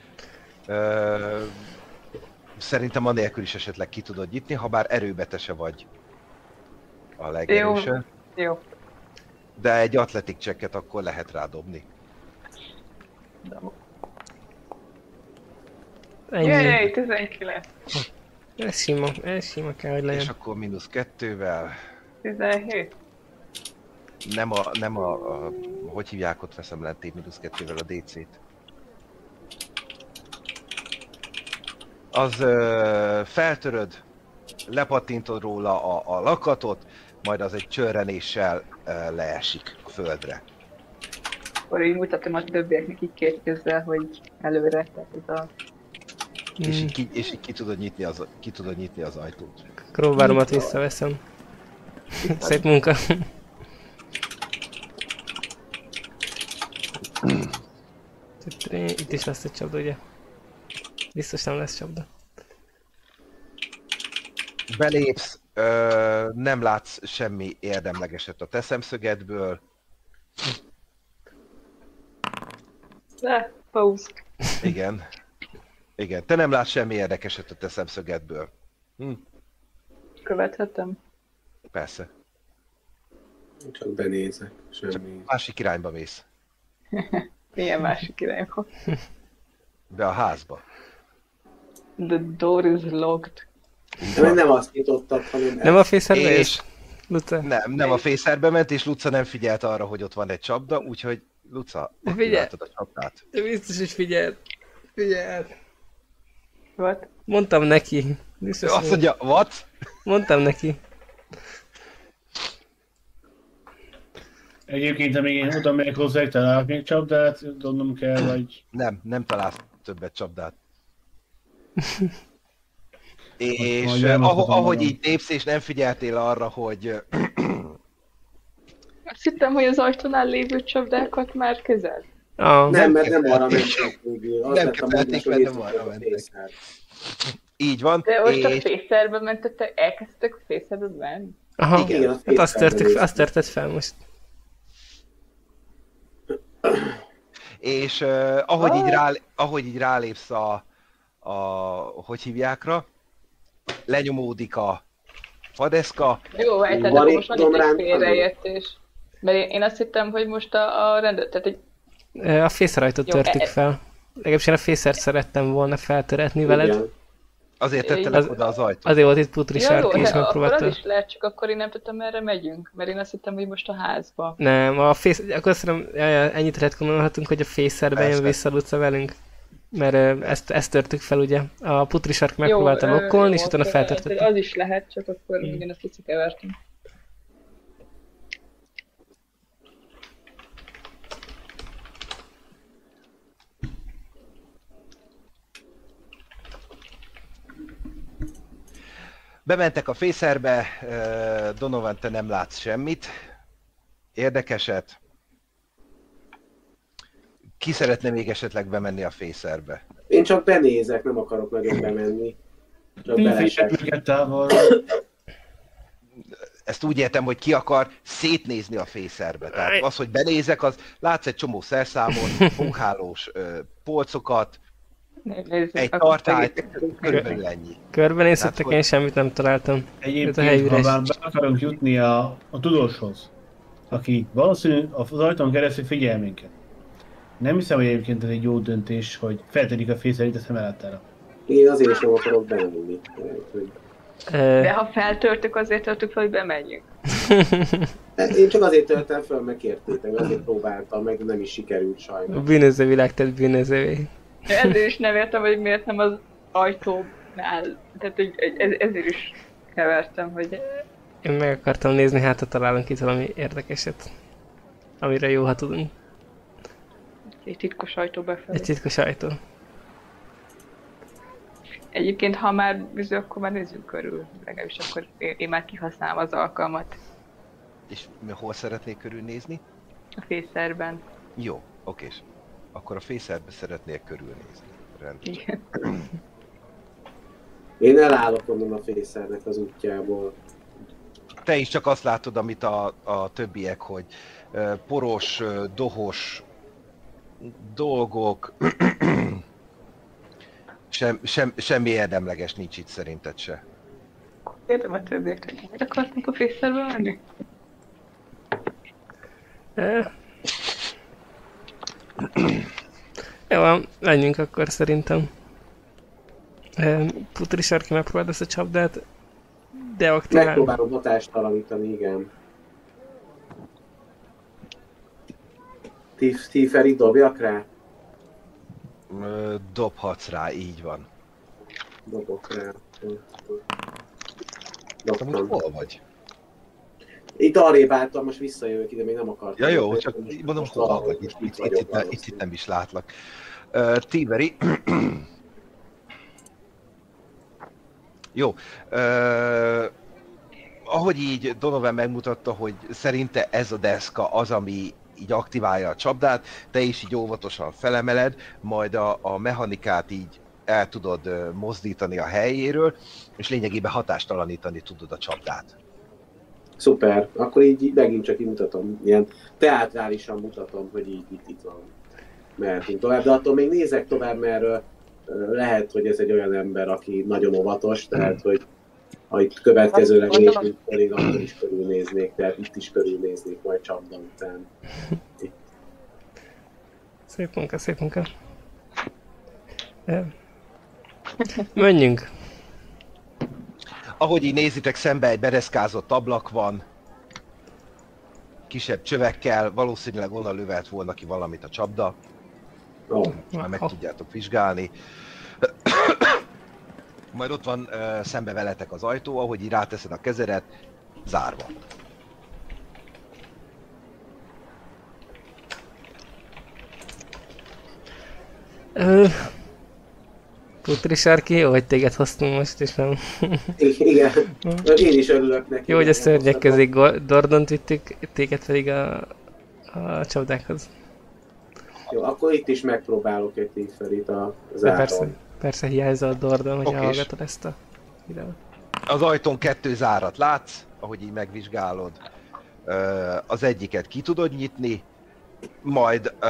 ö, szerintem anélkül is esetleg ki tudod nyitni, ha bár erőbetese vagy a legerősebb. jó. De egy atletik csekket akkor lehet rádobni. Ennyi. Jaj, 19, Ez sima, ez sima kell, hogy És legyen. akkor mínusz kettővel, 17. nem a, nem a, a hogy hívják, ott veszem mínusz kettővel a DC-t. Az ö, feltöröd, lepattintod róla a, a lakatot, majd az egy csörrenéssel ö, leesik a földre. Akkor így mutatom a többieknek így két kézzel, hogy előre, tehát ez a... És, Mm, így, ki, és így ki tudod nyitni az, ki tudod nyitni az ajtót. Próbáromat visszaveszem. Szép munka. Itt is lesz egy csapda, ugye? Biztos nem lesz csapda. Belépsz, ö, nem látsz semmi érdemlegeset a te szemszögedből, Le, pauz. Igen. Igen, te nem látsz semmi érdekeset a te szemszögedből. Hm, Követhetem. persze. Csak benézek, semmi. Másik irányba mész. *laughs* Milyen másik irányba? Be a házba. The door is locked. De nem azt nyitottak, hanem Nem a fészerbe És-. Luca? Nem, nem a fészerbe ment, és Luca nem figyelt arra, hogy ott van egy csapda, úgyhogy Luca, Figyelj! a csapdát. De biztos, hogy figyel. Figyel. What? Mondtam neki. Biztos, Azt mondja, what? mondtam neki. Egyébként, amíg én oda megyek hozzá, találok még csapdát, dobnom kell, vagy... Nem, nem találsz többet csapdát. *laughs* és eh, elmondhatom ahogy, így lépsz, és nem figyeltél arra, hogy *clears throat* Azt hittem, hogy az ajtónál lévő csapdákat már kezel. Ah, Nem, mert nem arra mentek végül. Nem a kezelték, mert nem arra mentek. így van, De most a és fészerbe mentetek, elkezdtek a fészerbe menni? aha. Igen, a Hát azt törtük, azt törted fel most. És uh, ahogy, így rá, ahogy így rálépsz a, a, hogy hívjákra, lenyomódik a fadeszka, Jó, hát akkor itt most van itt egy félreértés. Mert én, én azt hittem, hogy most a, a rendet, tehát egy A fészerajtót Jó, törtük e- fel. Legalábbis én a fészert szerettem volna feltöretni veled. Igen. Azért Az- tettelek oda az ajtót. Azért volt itt putri Ja, jó, sarki, és de akkor az megpróbálta. is lehet, csak akkor én nem tudtam, merre megyünk. Mert én azt hittem, hogy most a házba. Nem, a fész... Akkor ja, ennyit retkonolhatunk, hogy a fészerbe jön vissza Luca velünk. Mert ezt, ezt törtük fel, ugye. A putri sark megpróbálta lokkolni, és utána akkor feltörtöttük. Az is lehet, csak akkor Mm. igen, azt Bementek a fészerbe, Donovan, te nem látsz semmit. Érdekeset. Ki szeretne még esetleg bemenni a fészerbe? Én csak benézek, nem akarok nagyon bemenni. Csak belesek. Ezt úgy értem, hogy ki akar szétnézni a fészerbe. Tehát az, hogy benézek, az látsz egy csomó szerszámot, funkhálós *laughs* polcokat, Nézzük, Egy tartályt, körülbelül ennyi. Körbenéztek, hogy- én semmit nem találtam. Egyébként, ha már be akarunk jutni a, a tudóshoz, aki valószínű az ajtón keresztül figyel minket. Nem hiszem, hogy egyébként ez egy jó döntés, hogy feltedik a fészerét a szemelettára. Én azért is nem akarok bemenni. Tehát, De ha feltörtük, azért töltük fel, hogy bemenjünk. *laughs* Én csak azért töltem föl, meg kértétek, azért próbáltam, meg nem is sikerült a sajnos. bűnöző világ tett bűnözővé. Ezért is nem értem, hogy miért nem az ajtónál. Tehát hogy ez, ezért is kevertem, hogy Én meg akartam nézni, hát ha találunk itt valami érdekeset. Amire jó, ha tudunk. egy titkos ajtó befelé. Egy titkos ajtó. Egyébként, ha már bizony, akkor már nézzünk körül. Legalábbis akkor én, én már kihasználom az alkalmat És mi- hol szeretnék körülnézni? a fészerben. Jó, okés. Akkor a fészerbe szeretnék körülnézni. Rendben. Igen. *clears throat* Én elállok onnan a fészernek az útjából. Te is csak azt látod, amit a, a többiek, hogy poros, dohos dolgok, *clears throat* sem, sem, semmi érdemleges nincs itt szerinted se. Értem a többiek, hogy akartunk a fészerbe menni? Jó, van, menjünk akkor szerintem. Putri sarki megpróbáld ezt a csapdát deaktiválni. Megpróbálom hatástalanítani, igen. Ti, Feri, dobjak rá? Ö, Dobhatsz rá, így van. Dobok rá. Dobtam. hol vagy? Itt arrébb álltam, most visszajövök ide, még nem akartam. Ja jó, csak most- mondom, most hol vagy? Itt, itt, itt itt, itt, itt, nem is látlak. Uh, Tiberi. *clears throat* Jó. Uh, ahogy így Donovan megmutatta, hogy szerinte ez a deszka az, ami így aktiválja a csapdát, te is így óvatosan felemeled, majd a, a mechanikát így el tudod mozdítani a helyéről, és lényegében hatástalanítani tudod a csapdát. Szuper, akkor így megint csak így mutatom, ilyen teátrálisan mutatom, hogy így itt, itt van. Mehetünk tovább, de attól még nézek tovább, mert ö, lehet, hogy ez egy olyan ember, aki nagyon óvatos, tehát hogy ha itt következőleg nézünk, akkor én akkor is körülnéznék, tehát itt is körülnéznék majd csapda után. Szép munka, szép munka. Menjünk. Ahogy így nézitek, szembe egy bereszkázott ablak van, kisebb csövekkel, valószínűleg onnan lövelt volna ki valamit a csapda, Ó, már meg tudjátok vizsgálni. Majd ott van uh, szembe veletek az ajtó, ahogy így ráteszed a kezedet, zárva. Ö. Putri sarki, jó, hogy téged hoztunk most, és nem... igen, én is örülök neki. Jó, hogy a szörnyek közé Go- Dordont vittük, téged pedig a, a csapdákhoz. Jó, akkor itt is megpróbálok egy tízfelét a De záron. persze, persze hiányzol a Dordon, hogy Okés. elhallgatod ezt a videót. Az ajtón kettő zárat látsz, ahogy így megvizsgálod. Az egyiket ki tudod nyitni, majd ö,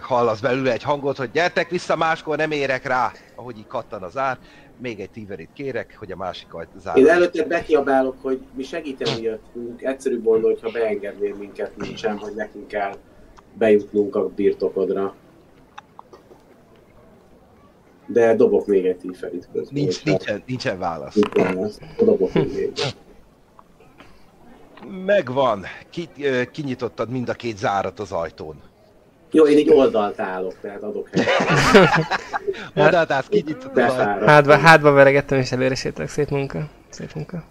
hallasz belőle egy hangot, hogy gyertek vissza, máskor nem érek rá, ahogy így kattan az ár. Még egy tíverit kérek, hogy a másik ajt Én zárat. előtte bekiabálok, hogy mi segíteni jöttünk, egyszerűbb volna, hogyha beengednél minket, mint sem, hogy nekünk kell bejutnunk a birtokodra. De dobok még egy tíferit közben. Nincs, nincsen, nincsen válasz. van az. Dobok még egyet. Megvan, ki, kinyitottad mind a két zárat az ajtón. Jó, én így oldalt állok, tehát adok helyet. *laughs* Odaállsz, kinyitottad az. Befáradtam. Hátba, hátba veregettem és előre sétálok. Szép munka. Szép munka.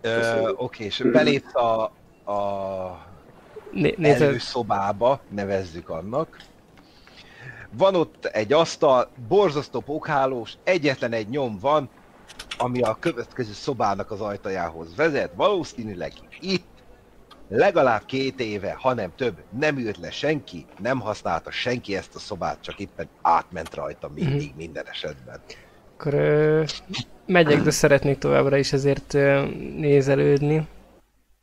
Ö, Oké, és belépsz a, a Né- előszobába, nevezzük annak. Van ott egy asztal, borzasztó pókhálós, egyetlen egy nyom van, ami a következő szobának az ajtajához vezet. Valószínűleg itt legalább két éve, hanem több, nem ült le senki, nem használta senki ezt a szobát, csak éppen átment rajta mindig, minden esetben. akkor ö, megyek, de szeretnék továbbra is ezért ö, nézelődni.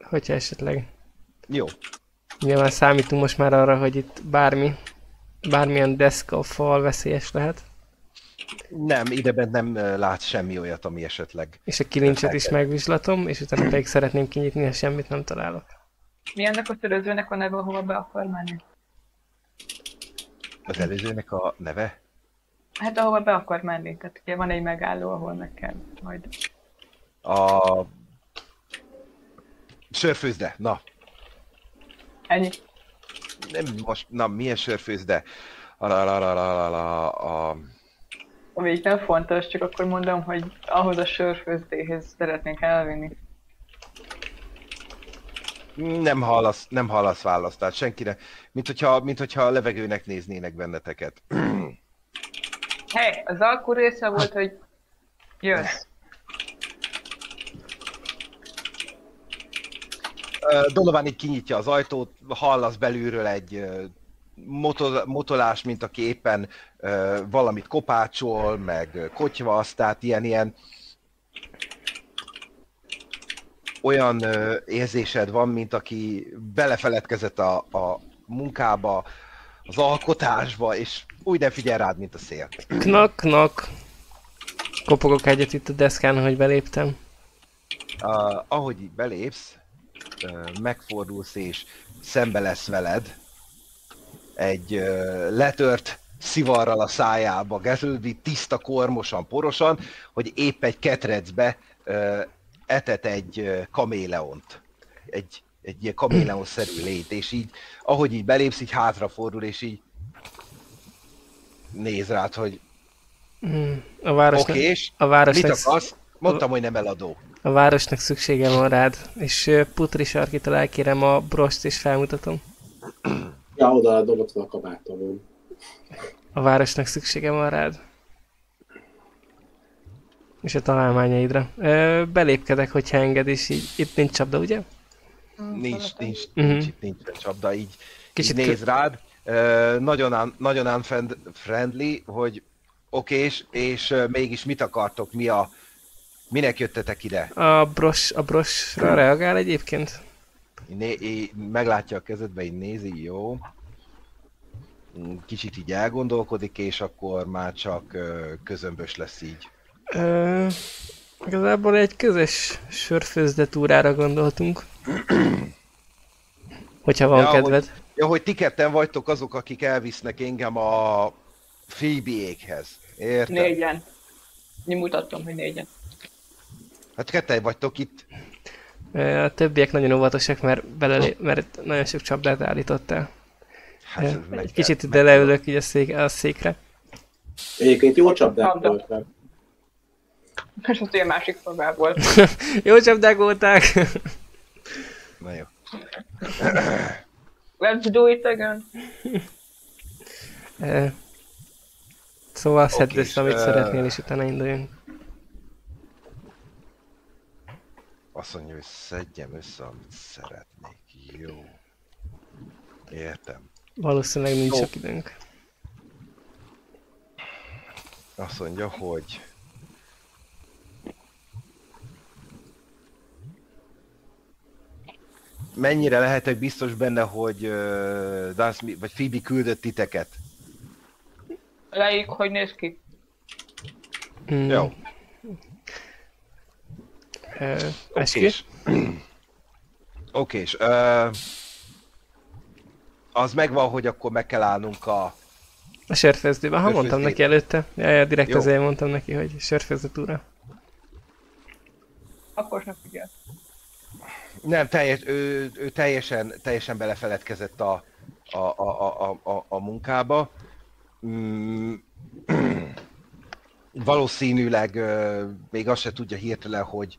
Hogyha esetleg Jó, nyilván számítunk most már arra, hogy itt bármi, bármilyen deszka, fal veszélyes lehet. Nem, ideben nem ö, látsz semmi olyat, ami esetleg... És a kilincset is megvizslatom, és utána pedig szeretném kinyitni, ha semmit nem találok. Mi ennek a törözőnek a neve, ahova be akar menni? Az előzőnek a neve? Hát ahova be akar menni, tehát ugye van egy megálló, ahol meg kell majd. A... Sörfőzde, na. Ennyi. Nem most, na milyen sörfőzde? A, a, a, a, a, a, a, Ami így nem fontos, csak akkor mondom, hogy ahhoz a sörfőzdéhez szeretnék elvinni. nem hallasz, nem hallasz választ, tehát senkire, mint hogyha, mint hogyha a levegőnek néznének benneteket. *clears throat* Hé, az alkú része volt, hogy jössz. Donovan így kinyitja az ajtót, hallasz belülről egy ö, moto- motolás, mint aki éppen ö, valamit kopácsol, meg ö, kotyvasz, tehát ilyen, ilyen olyan ö, érzésed van, mint aki belefeledkezett a, a munkába, az alkotásba, és úgy nem figyel rád, mint a szél. Knak, knak. Kopogok egyet itt a deszkán, hogy beléptem. Uh, ahogy így belépsz, uh, megfordulsz és szembe lesz veled egy letört szivarral a szájába, Gatsby tiszta, kormosan, porosan, hogy épp egy ketrecbe etet egy kaméleont. Egy, egy ilyen kaméleonszerű lét, és így, ahogy így belépsz, így hátrafordul, és így néz rád, hogy A városnak, oké, és a mit városnak, akarsz? Mondtam, hogy nem eladó. a városnak szüksége van rád, és Putri sarkitól elkérem a brost és felmutatom. Ja, oda dobott fel a kabátomon. A városnak szüksége van rád. És a találmányaidra. Ö, belépkedek, hogyha enged, és így itt nincs csapda, ugye? Nincs, nincs, Mhm. nincs, itt nincs csapda, így, Kicsit így néz rád. Ö, nagyon, un, nagyon unfriendly, hogy okés, és ö, mégis mit akartok, mi a, minek jöttetek ide? A bros, a brosra reagál egyébként? Né, így meglátja a kezedbe, így nézi, jó. Kicsit így elgondolkodik, és akkor már csak ö, közömbös lesz így. Ö, igazából egy közös sörfőzdetúrára gondoltunk. Hogyha van Ja, kedved. Ja, hogy ti ketten vagytok azok, akik elvisznek engem a Phoebe-ékhez. Érted? Négyen. Mi mutattam, hogy négyen. Hát ketten vagytok itt. A többiek nagyon óvatosak, mert, belelé, mert nagyon sok csapdát állítottál. Hát, meg Egy kicsit meg ide leülök így a, szék, a székre. Egyébként jó *laughs* csapdák voltak. És az ilyen másik szobá volt. Jó csapdák volták! Na jó. Let's do it again. Szóval szedd össze, amit és, szeretnél, és utána induljunk. Azt mondja, hogy szedjem össze, amit szeretnék. Jó. Értem. Valószínűleg nincs sok időnk. Azt mondja, hogy mennyire lehetek biztos benne, hogy uh, Dance, vagy Phoebe küldött titeket? Leik, hogy néz ki. Mm. Jó. Okés. Okés. *clears throat* Az megvan, hogy akkor meg kell állnunk a... A sörfőzdőben. Ha mondtam neki előtte. Ja, ja, direkt Jó. azért mondtam neki, hogy sörfőzdetúra. Akkor sem figyel. Nem, teljes, ő, ő teljesen, teljesen belefeledkezett a, a, a, a, a, a, munkába. Mm, *clears throat* valószínűleg még azt se tudja hirtelen, hogy,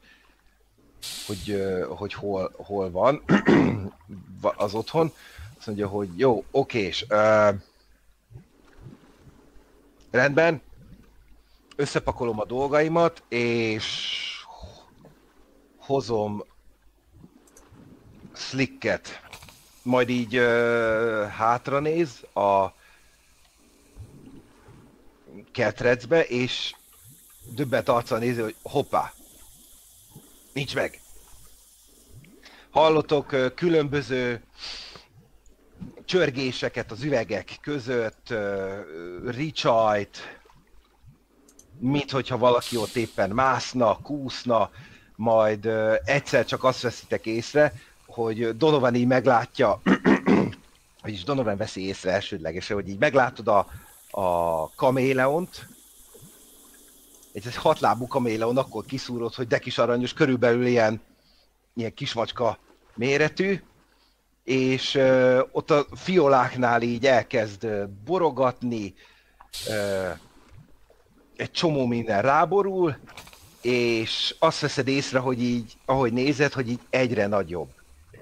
hogy, hogy hol, hol van *clears throat* va- az otthon. Azt mondja, hogy jó, okés. Ö, rendben, összepakolom a dolgaimat, és hozom Slicket. Majd így ö, hátra néz a ketrecbe, és döbbent arccal nézi, hogy hoppá, nincs meg. Hallottok ö, különböző csörgéseket az üvegek között, ricsajt, mint hogyha valaki ott éppen mászna, kúszna, majd egyszer csak azt veszitek észre, hogy Donovan így meglátja, *clears throat* vagyis Donovan veszi észre elsődlegesen, hogy így meglátod a, a kaméleont, egy egy hatlábú kaméleon, akkor kiszúrod, hogy de kis aranyos, körülbelül ilyen, ilyen kismacska méretű, és ö, ott a fioláknál így elkezd ö, borogatni, ö, egy csomó minden ráborul, és azt veszed észre, hogy így, ahogy nézed, hogy így egyre nagyobb.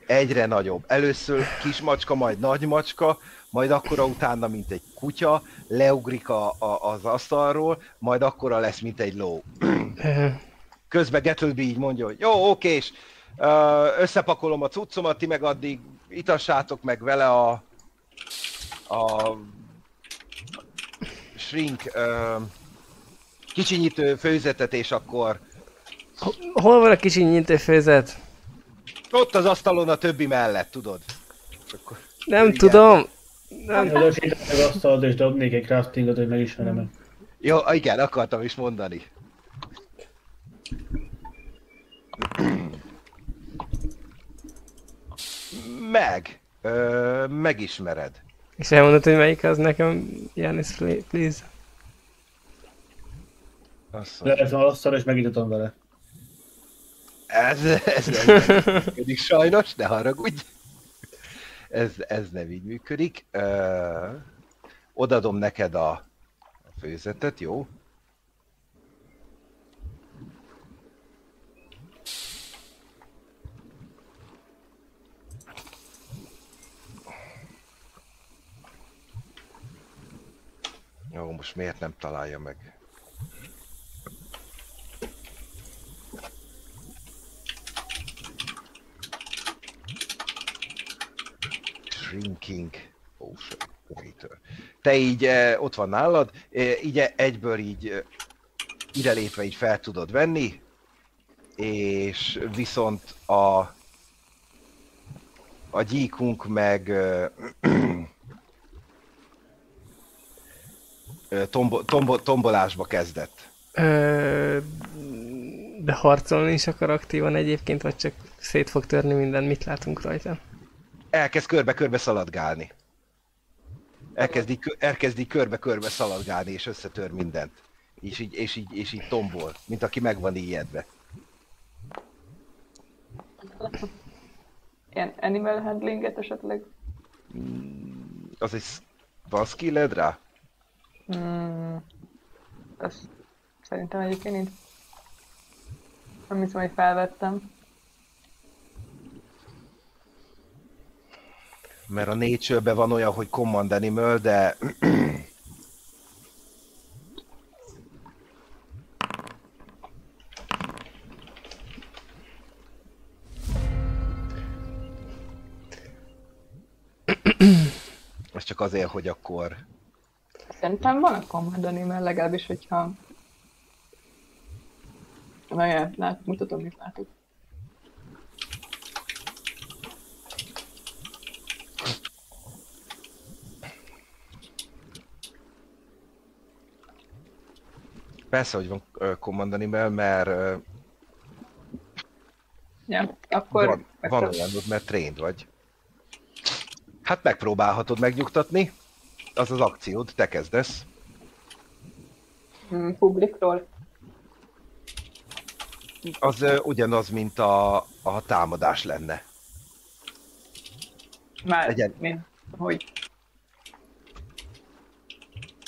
Egyre nagyobb. Először kis macska, majd nagy macska, majd akkora utána, mint egy kutya, leugrik a, a, az asztalról, majd akkora lesz, mint egy ló. *clears throat* Közben Gettleby így mondja, hogy jó, okés, ö, összepakolom a cuccomat, ti meg addig itassátok meg vele a, a shrink ö, kicsinyítő főzetet, és akkor Hol van a kicsi nyintőfőzet? ott az asztalon a többi mellett, tudod? És akkor, Nem Igen. tudom. Nem. Elősítek meg asztalt és dobnék egy craftingot, hogy megismerem -e. jó, igen, akartam is mondani. Meg. Ö, megismered. És elmondod, hogy melyik az nekem, Janis, please. Lehet van asztal és megítatom vele. ez, ez nem *laughs* működik sajnos, ne haragudj. Ez, ez nem így működik. Ö, odadom neked a, a főzetet, jó? Jó, most miért nem találja meg? Shrinking Potion Creator. Te így eh, ott van nálad, eh, így eh, egyből így ide lépve így fel tudod venni, és viszont a a gyíkunk meg *clears throat* tombo, tombo, tombolásba kezdett. Ö, de harcolni is akar aktívan egyébként, vagy csak szét fog törni minden, mit látunk rajta? Elkezd körbe-körbe szaladgálni. Kö- elkezdi körbe-körbe szaladgálni, és összetör mindent. És így, és így, és így tombol, mint aki meg van ijedve. Ilyen animal handlinget esetleg? Az egy... Van skilled rá? Azt szerintem egyébként nincs. Nem hiszem, hogy felvettem. Mert a nature van olyan, hogy command animal, de... Ez csak azért, hogy akkor... Szerintem van a command animal, legalábbis, hogyha... Nagyon, lát, mutatom, mit látok. Persze, hogy van ö, command animal, mert ö, Ja, akkor... van, van olyanod, mert trained vagy. Hát megpróbálhatod megnyugtatni. Az az akciód, te kezdesz. Hmm, publikról. Az ö, ugyanaz, mint a, a támadás lenne. Már, Legyen. mint, hogy...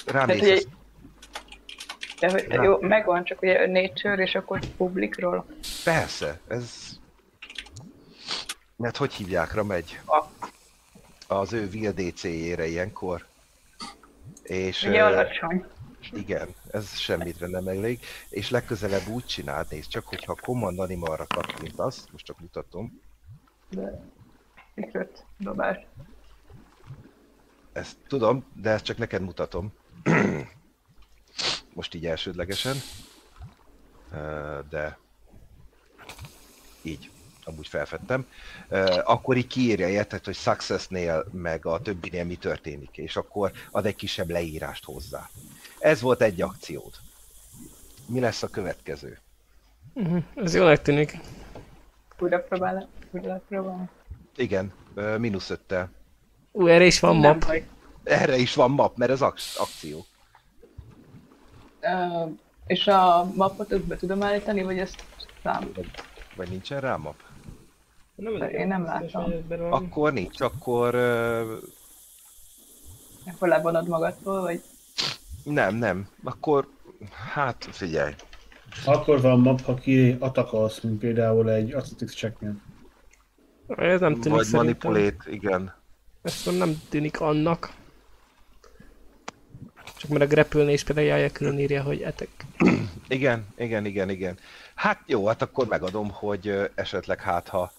Rámész, Tehát, ugye, de, hogy, jó, megvan, csak ugye nature, és akkor publikról. Persze, ez... Mert hogy hívjákra megy? A, Az ő Will DC-jére ilyenkor. És ugye ö, alacsony. igen, ez semmitre nem elég. És legközelebb úgy csináld, nézd csak, hogyha Command Animalra kattintasz, most csak mutatom, De... Secret dobás. ezt tudom, de ezt csak neked mutatom. *clears throat* most így elsődlegesen. De így, amúgy felfedtem. Akkor így kiírja, érted, hogy successnél, meg a többinél mi történik, és akkor ad egy kisebb leírást hozzá. Ez volt egy akciód. Mi lesz a következő? Uh-huh. Ez jónak tűnik. Újra próbál, újra próbál. Igen, mínusz öttel. Ú, erre is van Nem map. baj. Erre is van map, mert ez ak- akció. Ö, és a mapot úgy be tudom állítani, vagy ezt szám? Vagy nincsen rá map? Nem, Én nem látom. Akkor nincs, akkor ö, Akkor levonod magadtól, vagy nem, nem. Akkor, hát figyelj. Akkor van map, ha ki atakolsz, mint például egy Athletics checknél. Ez nem tűnik Vagy manipulate, igen. Ez nem tűnik annak. Csak mert a grapple-nél például Jaja külön írja, hogy etek. Igen, igen, igen, igen. Hát jó, hát akkor megadom, hogy esetleg hát ha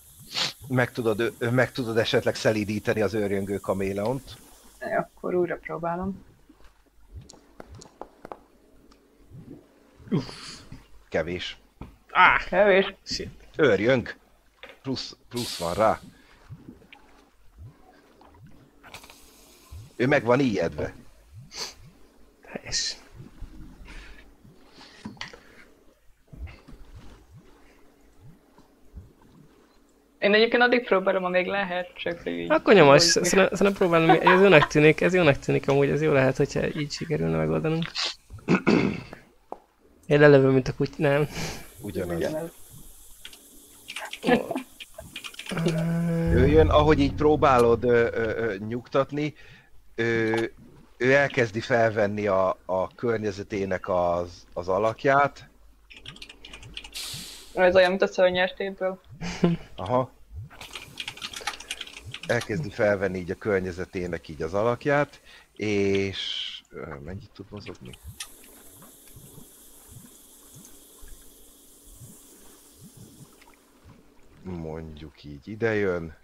meg tudod, meg tudod esetleg szelídíteni az őrjöngő kaméleont. akkor újra próbálom. Kevés. Á, Kevés. shit. Őrjönk. Plusz, plusz van rá. Ő meg van ijedve. Helyes. Én egyébként addig próbálom, amíg lehet, csak hogy így... Akkor nyomás, szerintem szerintem próbálom, ez jónak tűnik, ez jónak tűnik amúgy, ez jó lehet, hogyha így sikerülne megoldanunk. Én lelövöm, mint a kuty... Nem. Ugyanaz. Ugyanez. Ő jön, ahogy így próbálod ö, ö, ö, nyugtatni, ő, ő elkezdi felvenni a, a környezetének az, az alakját. Ez olyan, mint a szörnyertéből. *laughs* Aha. Elkezdi felvenni így a környezetének így az alakját, és mennyit tud mozogni? Mondjuk így idejön,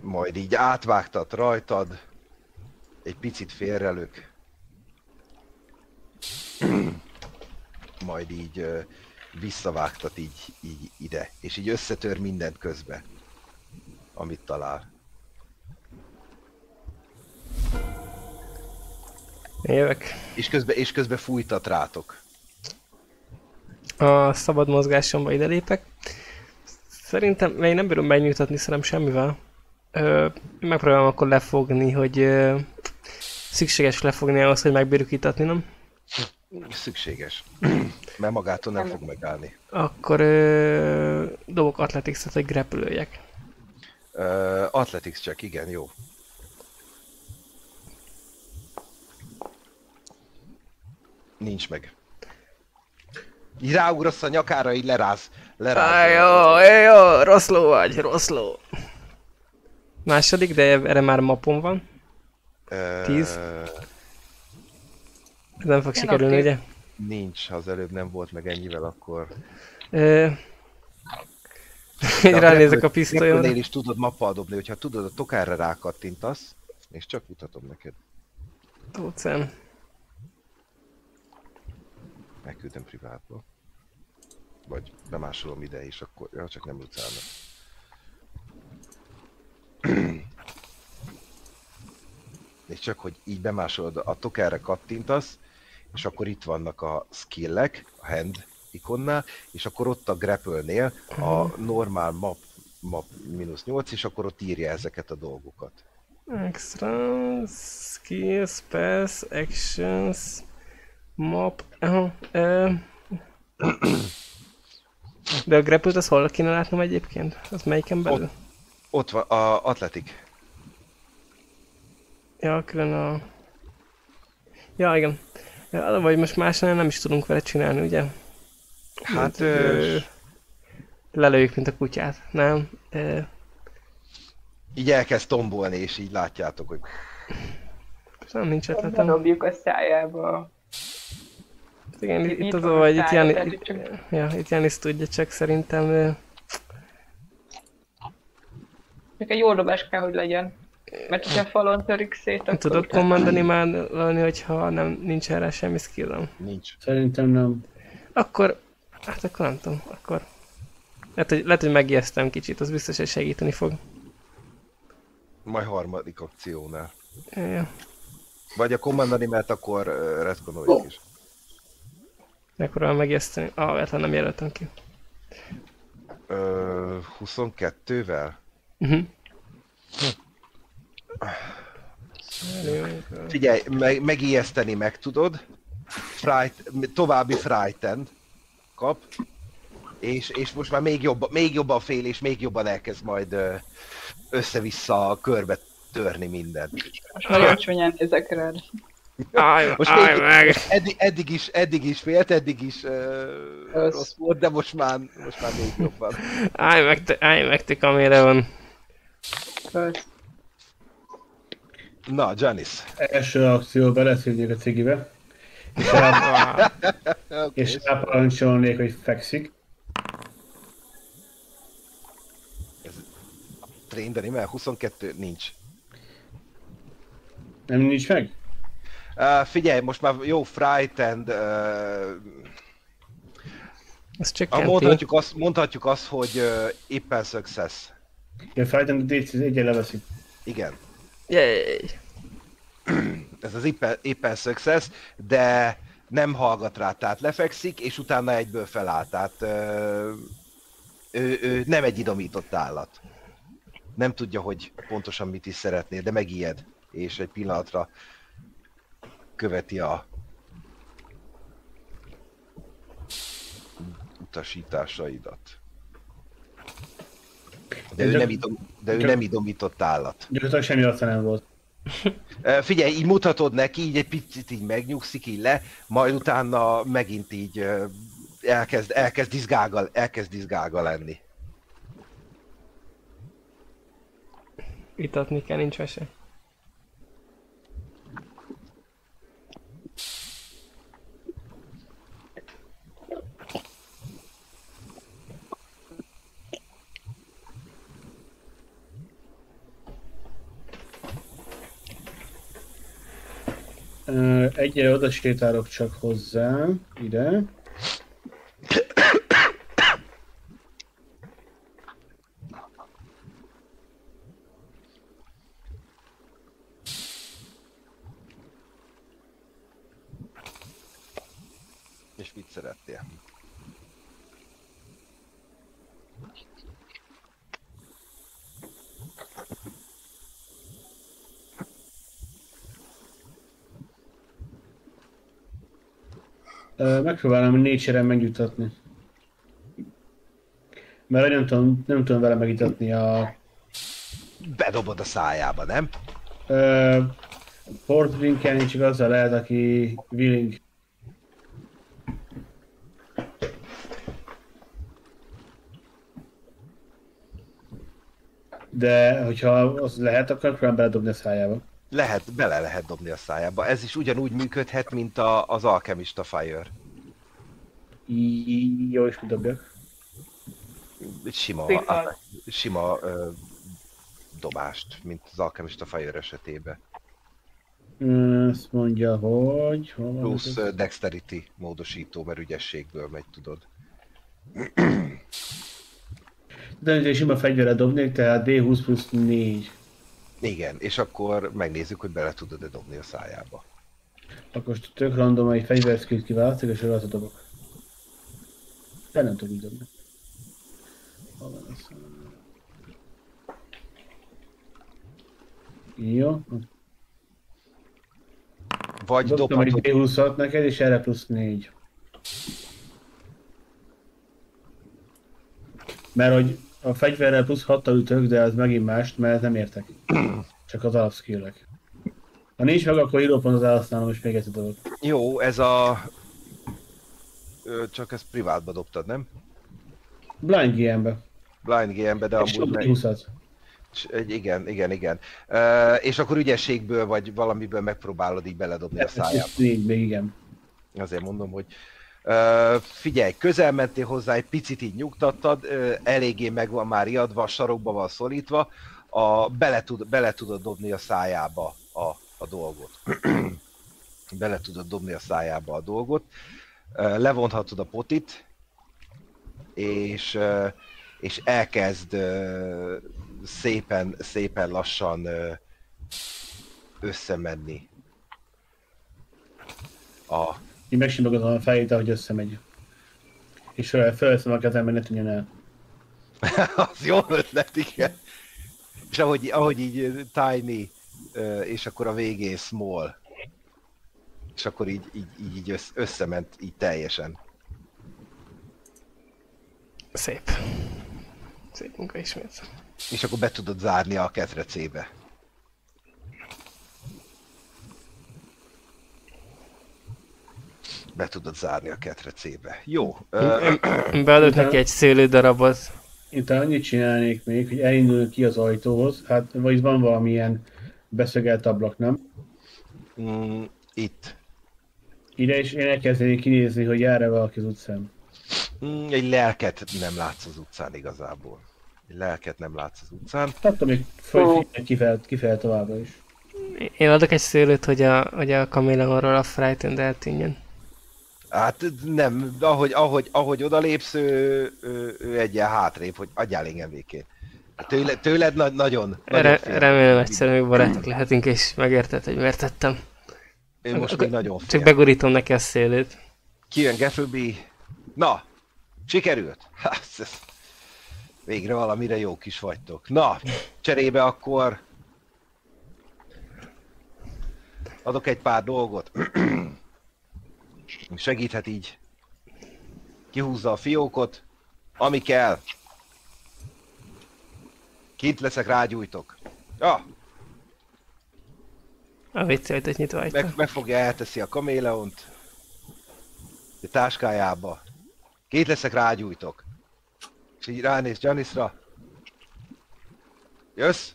majd így átvágtat rajtad, egy picit félrelök, *clears throat* majd így ö, visszavágtat így, így ide, és így összetör mindent közbe, amit talál. Jövök. És közben, és közben fújtat rátok. A szabad mozgásomba ide lépek. Szerintem, mert én nem bírom megnyugtatni szerintem semmivel. Ö, megpróbálom akkor lefogni, hogy ö, szükséges lefogni ahhoz, hogy itatni, nem? Szükséges. Mert magától nem fog megállni. Akkor ö, dobok athletics-et, hogy grapplőjek. Uh, athletics csak, igen, jó. Nincs meg. Így ráugrasz a nyakára, így leráz. leráz Á, jó, jó, rossz ló vagy, rossz ló. Második, de erre már mapon van. Tíz. Ez nem fog Én sikerülni, ugye? Nincs, ha az előbb nem volt meg ennyivel, akkor... Ö... Így ránézek a pisztolyomra. Is tudod mappal dobni, hogyha tudod, a tokára rákattintasz, és csak mutatom neked. Tócen. Megküldtem privátba. Vagy bemásolom ide is, akkor... Ja, csak nem utálnak. És csak, hogy így bemásolod, a tokerre kattintasz, és akkor itt vannak a skillek, a hand ikonnál, és akkor ott a grapple-nél a normál map, map mínusz 8, és akkor ott írja ezeket a dolgokat. Extra, skills, pass, actions, map, ö... De a grapple az hol kéne látnom egyébként? Az melyiken belül? Ott van a atletik. Ja, külön a... Ja, igen. Ja, vagy most másnál nem is tudunk vele csinálni, ugye? Hát, Ö, ö, Lelőjük, mint a kutyát, nem? Ö, így elkezd tombolni, és így látjátok, hogy nem nincs ötletem. Bedobjuk a szájába. Igen, itt, Itt az a vagy, itt szája, Jani, tehát itt, ja, itt Janis tudja, csak szerintem ö, Csak egy jó dobás kell, hogy legyen. Mert hogyha falon törik szét, akkor... tudod kommandani már lőni, hogyha nem, nincs erre semmi skillem. nincs. Szerintem nem. Akkor, hát akkor nem tudom, akkor... Lehet, hogy, lehet, hogy megijesztem kicsit, az biztos, hogy segíteni fog. Majd harmadik akciónál. Ja, Vagy a command animát akkor uh, retkonoljuk is. Megpróbálom megijeszteni. Ah, véletlen nem jelöltem ki. Ö, 22-vel? Uh-huh. Figyelj, meg, megijeszteni meg tudod. Fright, további frightened kap. És, és most már még, jobb, még jobban fél, és még jobban elkezd majd össze-vissza körbe törni mindent. Most nagyon csúnyán nézek rád. Állj, Most állj még- meg! Eddig, eddig is, eddig is félt, eddig is uh, Az- rossz volt, de most már, most már még jobban. Állj meg, te, állj meg, te kamére van. Kösz. Na, Janice. Első akció beleszívnék a cigibe. És, rá, Wow. *laughs* és ráparancsolnék, hogy fekszik. Train mert 22 nincs. Nem nincs meg? Uh, figyelj, most már jó frightened, uh, Ez ah, csökkenti. mondhatjuk, azt, mondhatjuk azt, hogy uh, éppen success. Ja, Frightened DC egyen leveszik. Igen, Yay. ez az éppen, éppen success, de nem hallgat rá, tehát lefekszik, és utána egyből feláll, tehát uh, ő, ő nem egy idomított állat. Nem tudja, hogy pontosan mit is szeretné, de megijed, és egy pillanatra követi a utasításaidat. De ő, nem, idom, de ő csak- nem idomított állat. Gyakorlatilag semmi arca nem volt. *laughs* Figyelj, így mutatod neki, így egy picit így megnyugszik így le, majd utána megint így elkezd, elkezd izgága, elkezd izgága lenni. Itatni kell, nincs mese. Egyre oda sétálok csak hozzá, ide. És mit szerettél? Ö, Megpróbálom nature megjutatni. Mert nem tudom, nem tudom vele megjutatni a Bedobod a szájába, nem? Ö, Port drinkelni csak azzal lehet, aki willing. De hogyha az lehet, akkor próbálom beledobni a szájába. Lehet, bele lehet dobni a szájába. Ez is ugyanúgy működhet, mint a, az Alchemista Fire. Jó, és dobjak? Egy Sima, Szépen. sima ö, dobást, mint az Alchemista Fire esetében. Azt mondja, hogy... Plusz ez? ö, Dexterity módosító, mert ügyességből megy, tudod. De egy sima fegyverre dobnék, tehát D20 plusz 4. Igen, és akkor megnézzük, hogy bele tudod-e dobni a szájába. Akkor most tök random egy fegyverszkült kiválasztok, és rajta dobok. De nem tudok így dobni. Hol van az? Jó, Vagy dobtam egy dobhatod, D20-at neked, és erre plusz 4. Mert hogy a fegyverrel plusz 6 ütök, de az megint más, mert ez nem értek. Csak az alapskillek. Ha nincs meg, akkor írópont az elhasználom, és még egy dolog. Jó, ez a... Csak ezt privátba dobtad, nem? Blind GM-be. Blind GM-be, de És amúgy meg... 20-at. És egy- Igen, igen, igen. Uh, és akkor ügyességből vagy valamiből megpróbálod így beledobni a szájába. Ez Négy, még igen. Azért mondom, hogy uh, figyelj, közel mentél hozzá, egy picit így nyugtattad, uh, eléggé meg van már iadva, a sarokba van szorítva, a, bele, tud, bele tudod dobni a szájába a, a dolgot. *clears throat* bele tudod dobni a szájába a dolgot. Uh, levonhatod a potit, és, és elkezd szépen, szépen lassan összemenni a Így megsimogatom a fejét, ahogy összemegy. És fel- felveszem a kezembe, ne tűnjön el. *laughs* az jó ötlet, igen. És ahogy, ahogy így tiny, és akkor a végén small. És akkor így, így, így, így össz, összement így teljesen. Szép. Szép munka ismét. És akkor be tudod zárni a ketrecébe. Be tudod zárni a ketrecébe. Jó. Ö, Beadott neki egy szőlődarabot. Én talán annyit csinálnék még, hogy elindulunk ki az ajtóhoz, hát vagy van valamilyen beszögelt ablak, nem? mm, itt. Ide is én elkezdenék kinézni, hogy jár-e valaki az utcán. Mm, egy lelket nem látsz az utcán igazából. Egy lelket nem látsz az utcán. Attól még föl, kifel, kifel továbbra is. Én adok egy szőlőt, hogy a, hogy a kaméleonról a frightened eltűnjön. Hát nem, ahogy, ahogy, ahogy odalépsz, ő, ő, ő egy ilyen hátrébb, hogy adjál engem békén. Hát Tőle, tőled na- nagyon, nagyon Re- remélem egyszer még barátok lehetünk, és megérted, hogy miért tettem. Ő most még nagyon fél. Csak begurítom neki a szőlőt. Kijön Gaffelby. Na, sikerült. Hát. Végre valamire jók is vagytok. Na, cserébe akkor adok egy pár dolgot. *clears throat* Segíthet így. Kihúzza a fiókot. Ami kell. Kint leszek, rágyújtok. Ja, A WC ajtót nyitva hagyta. meg, megfogja, elteszi a kaméleont. A táskájába. Két leszek, rágyújtok. És így ránéz Janisra. Jössz?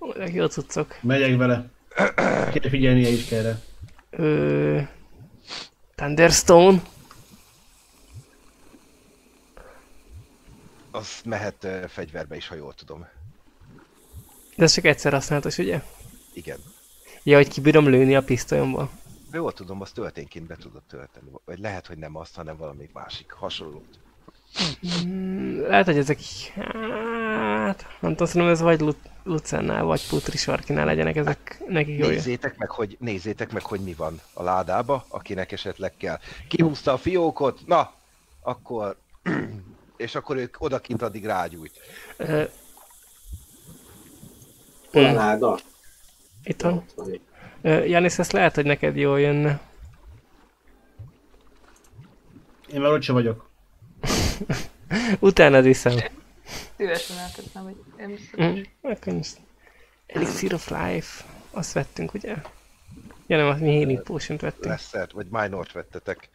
Ó, ezek jó cuccok. Megyek vele. Kéne figyelnie is kell rá. Ö... Thunderstone. Az mehet uh, fegyverbe is, ha jól tudom. De ez csak egyszer használatos, ugye? Igen. Ja, hogy kibírom lőni a pisztolyomból. Jól tudom, azt töltényként be tudod tölteni. Vagy lehet, hogy nem azt, hanem valamelyik másik hasonlót. Mm, Lehet, hogy ezek... Hát... Nem tudom, szerintem ez vagy Lu- Lucennál, vagy Putri Sarkinál legyenek ezek nekik jó. Nézzétek meg, hogy, nézzétek meg, hogy mi van a ládába, akinek esetleg kell. Kihúzta a fiókot, na, akkor... *clears throat* És akkor ők odakint addig rágyújt. Ö, a láda? Itt van. Ö, Janis, ezt lehet, hogy neked jól jönne. Én már sem vagyok. *laughs* Utána viszem. Szívesen eltettem, hogy én biztos. Mm. Elixir of Life. Azt vettünk, ugye? Ja nem, mi Healing potion vettünk. Leszert, vagy Minort vettetek.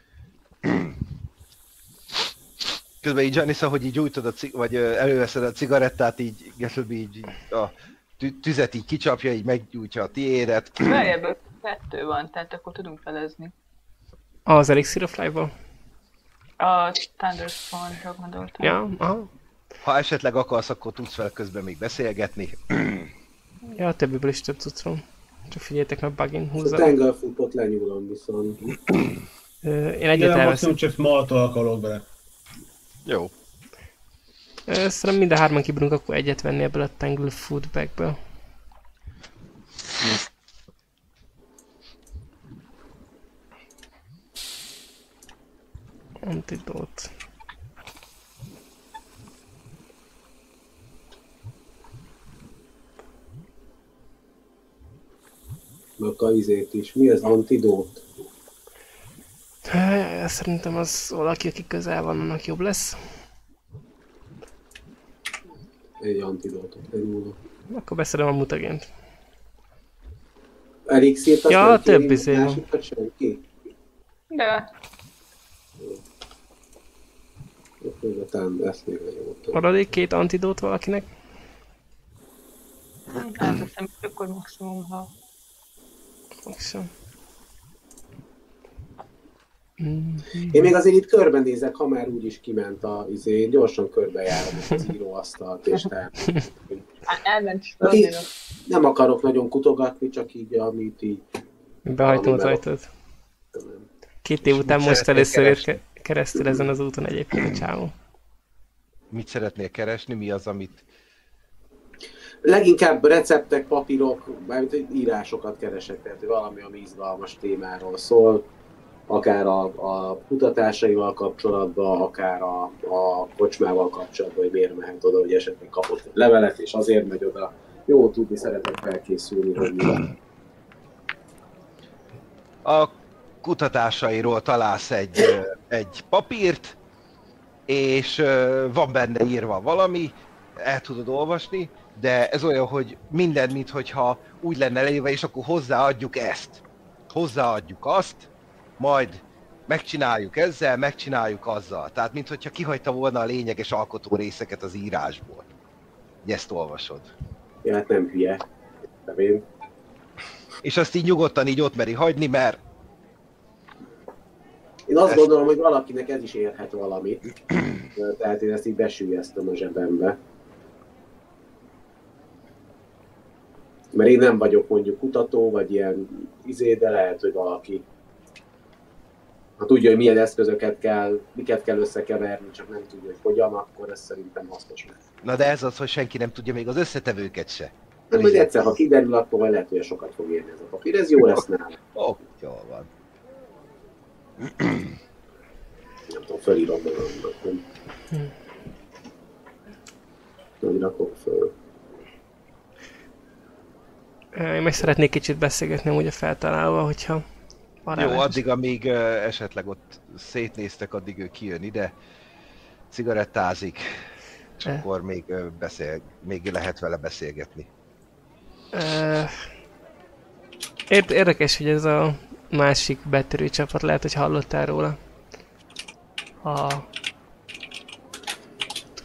Közben így Janis, hogy így gyújtod a cig- vagy előveszed a cigarettát, így Gatsby így így a tüzet így kicsapja, így meggyújtja a tiédet. *clears throat* Várj, ebből kettő van, tehát akkor tudunk felezni. Az Elixir of Life-ból? A Thunderstorm-ra gondoltam. Ja, aha. Ha esetleg akarsz, akkor tudsz vele közben még beszélgetni. *clears throat* Ja, a többiből is több cucc van. Csak figyeljetek meg, Bugin A húzza. Tanglefoot-ot lenyúlom viszont. Én egyet elveszem. csak small akarok vele. Jó. Szerintem mind a hárman kibírunk akkor egyet venni ebből a Tangle Food Bagből. Antidote. Meg a izét is. Mi az antidót? Szerintem az valaki, aki közel van, annak jobb lesz. Egy antidótot lenyúlom. Akkor beszedem a mutagént. Elixírt azt Ja, nem több izé van. De. Maradék két antidót valakinek? hát azt hiszem, akkor maximum, ha Sem. Mm. Én még azért itt körbenézek, ha már úgyis kiment a izé, gyorsan körbejárom az *laughs* íróasztalt, és te... Á, elment fölnél. Nem akarok nagyon kutogatni, csak így, amit így... Behajtom az Valami ajtót. Két év után most először ke- keresztül ezen az úton egyébként csávó. Mit szeretnél keresni? Mi az, amit... Leginkább receptek, papírok, mármint hogy írásokat keresek, tehát valami, ami izgalmas témáról szól. Akár a, a kutatásaival kapcsolatban, akár a, a kocsmával kapcsolatban, hogy miért mehet oda, hogy esetleg kapott egy levelet, és azért megy oda. Jó tudni, szeretek felkészülni, hogy mi. A kutatásairól találsz egy, egy papírt, és van benne írva valami, el tudod olvasni, de ez olyan, hogy minden, minthogyha úgy lenne leírva, és akkor hozzáadjuk ezt. Hozzáadjuk azt, majd megcsináljuk ezzel, megcsináljuk azzal. Tehát, minthogyha kihagyta volna a lényeges alkotó részeket az írásból. Hogy ezt olvasod. Ja, hát nem hülye. Nem én. És azt így nyugodtan így ott meri hagyni, mert Én azt Ezt- gondolom, hogy valakinek ez is érhet valamit. *clears throat* Tehát én ezt így besülyeztem a zsebembe. Mert én nem vagyok mondjuk kutató, vagy ilyen izé, de lehet, hogy valaki ha tudja, hogy milyen eszközöket kell, miket kell összekeverni, csak nem tudja, hogy hogyan, akkor ez szerintem hasznos lesz. na de ez az, hogy senki nem tudja még az összetevőket se. Nem, hogy egyszer, ha kiderül, akkor majd lehet, hogy sokat fog érni ez a papír. Ez jó lesz nálam. Ó, oh, jól van. Nem tudom, fölírom magamnak. hogy- Hogy rakok föl. Én meg szeretnék kicsit beszélgetni amúgy a feltalálva, hogyha van Jó, addig, amíg ö, esetleg ott szétnéztek, addig ő kijön ide, cigarettázik, és Eh. akkor még, ö, beszél, még lehet vele beszélgetni. Ért, érdekes, hogy ez a másik betörő csapat, lehet, hogy hallottál róla. A...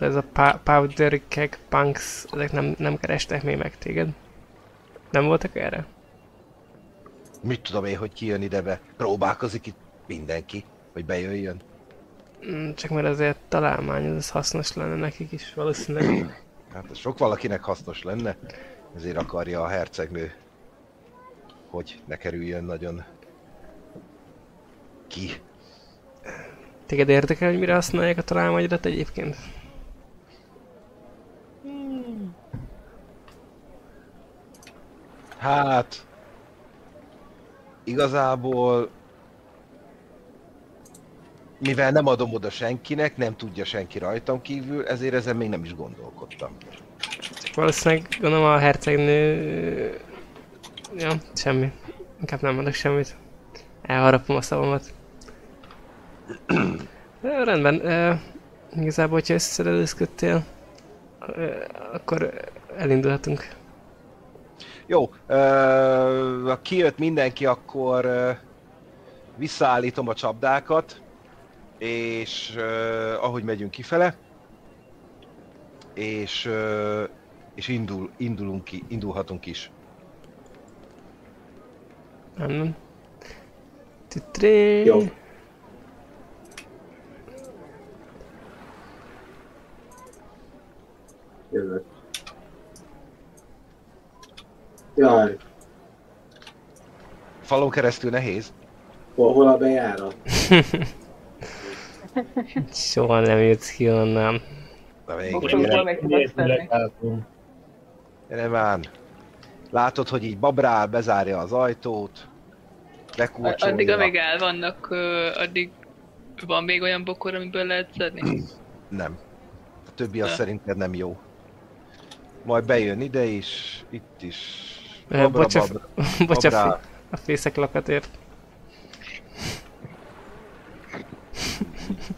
Ez a Powder Keg Punks, ezek nem, nem kerestek még meg téged. Nem voltak erre? Mit tudom én, hogy kijön idebe? Próbálkozik itt mindenki, hogy bejöjjön. Mm, Csak mert azért találmány, ez hasznos lenne nekik is valószínűleg. *clears throat* Hát ez sok valakinek hasznos lenne, ezért akarja a hercegnő, hogy ne kerüljön nagyon ki. Téged érdekel, hogy mire használják a találmányodat egyébként? Hát... Igazából... Mivel nem adom oda senkinek, nem tudja senki rajtam kívül, ezért ezen még nem is gondolkodtam. Valószínűleg gondolom a hercegnő... Ja, semmi. Inkább nem mondok semmit. Elharapom a szavamat. *clears throat* Rendben, ö, igazából, hogyha összeszerelőzködtél, ö, akkor elindulhatunk. Jó, ö, ha kijött mindenki, akkor ö, visszaállítom a csapdákat, és ö, ahogy megyünk kifele, és, ö, és indul, indulunk ki, indulhatunk is. Nem. Titré. Jó. Jövök. Jaj, Falon keresztül nehéz. hol, hol a bejárat? *laughs* Soha nem jutsz ki onnan. Na gyere már. Látod, hogy így babrál, bezárja az ajtót, bekulcsolja. Addig, amíg el vannak, addig van még olyan bokor, amiből lehet szedni? Nem. A többi az Ne. szerinted nem jó. Majd bejön ide is, itt is. Babra, bocsa, babra, *laughs* a, fészek lakatért. *laughs*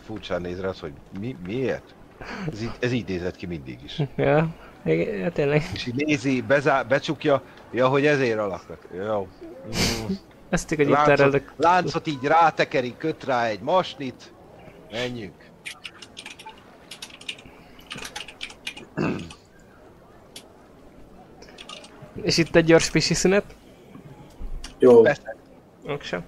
Furcsán néz rá, hogy mi, miért? Ez így, ez így nézett ki mindig is. Ja, ja, tényleg. És így nézi, bezá, becsukja, ja, hogy ezért alakat. Jó. Ezt így, hogy itt Láncot, láncot így rátekeri, köt rá egy masnit. Menjünk. És itt egy gyors pisi szünet. Jó, Persze. Oksa.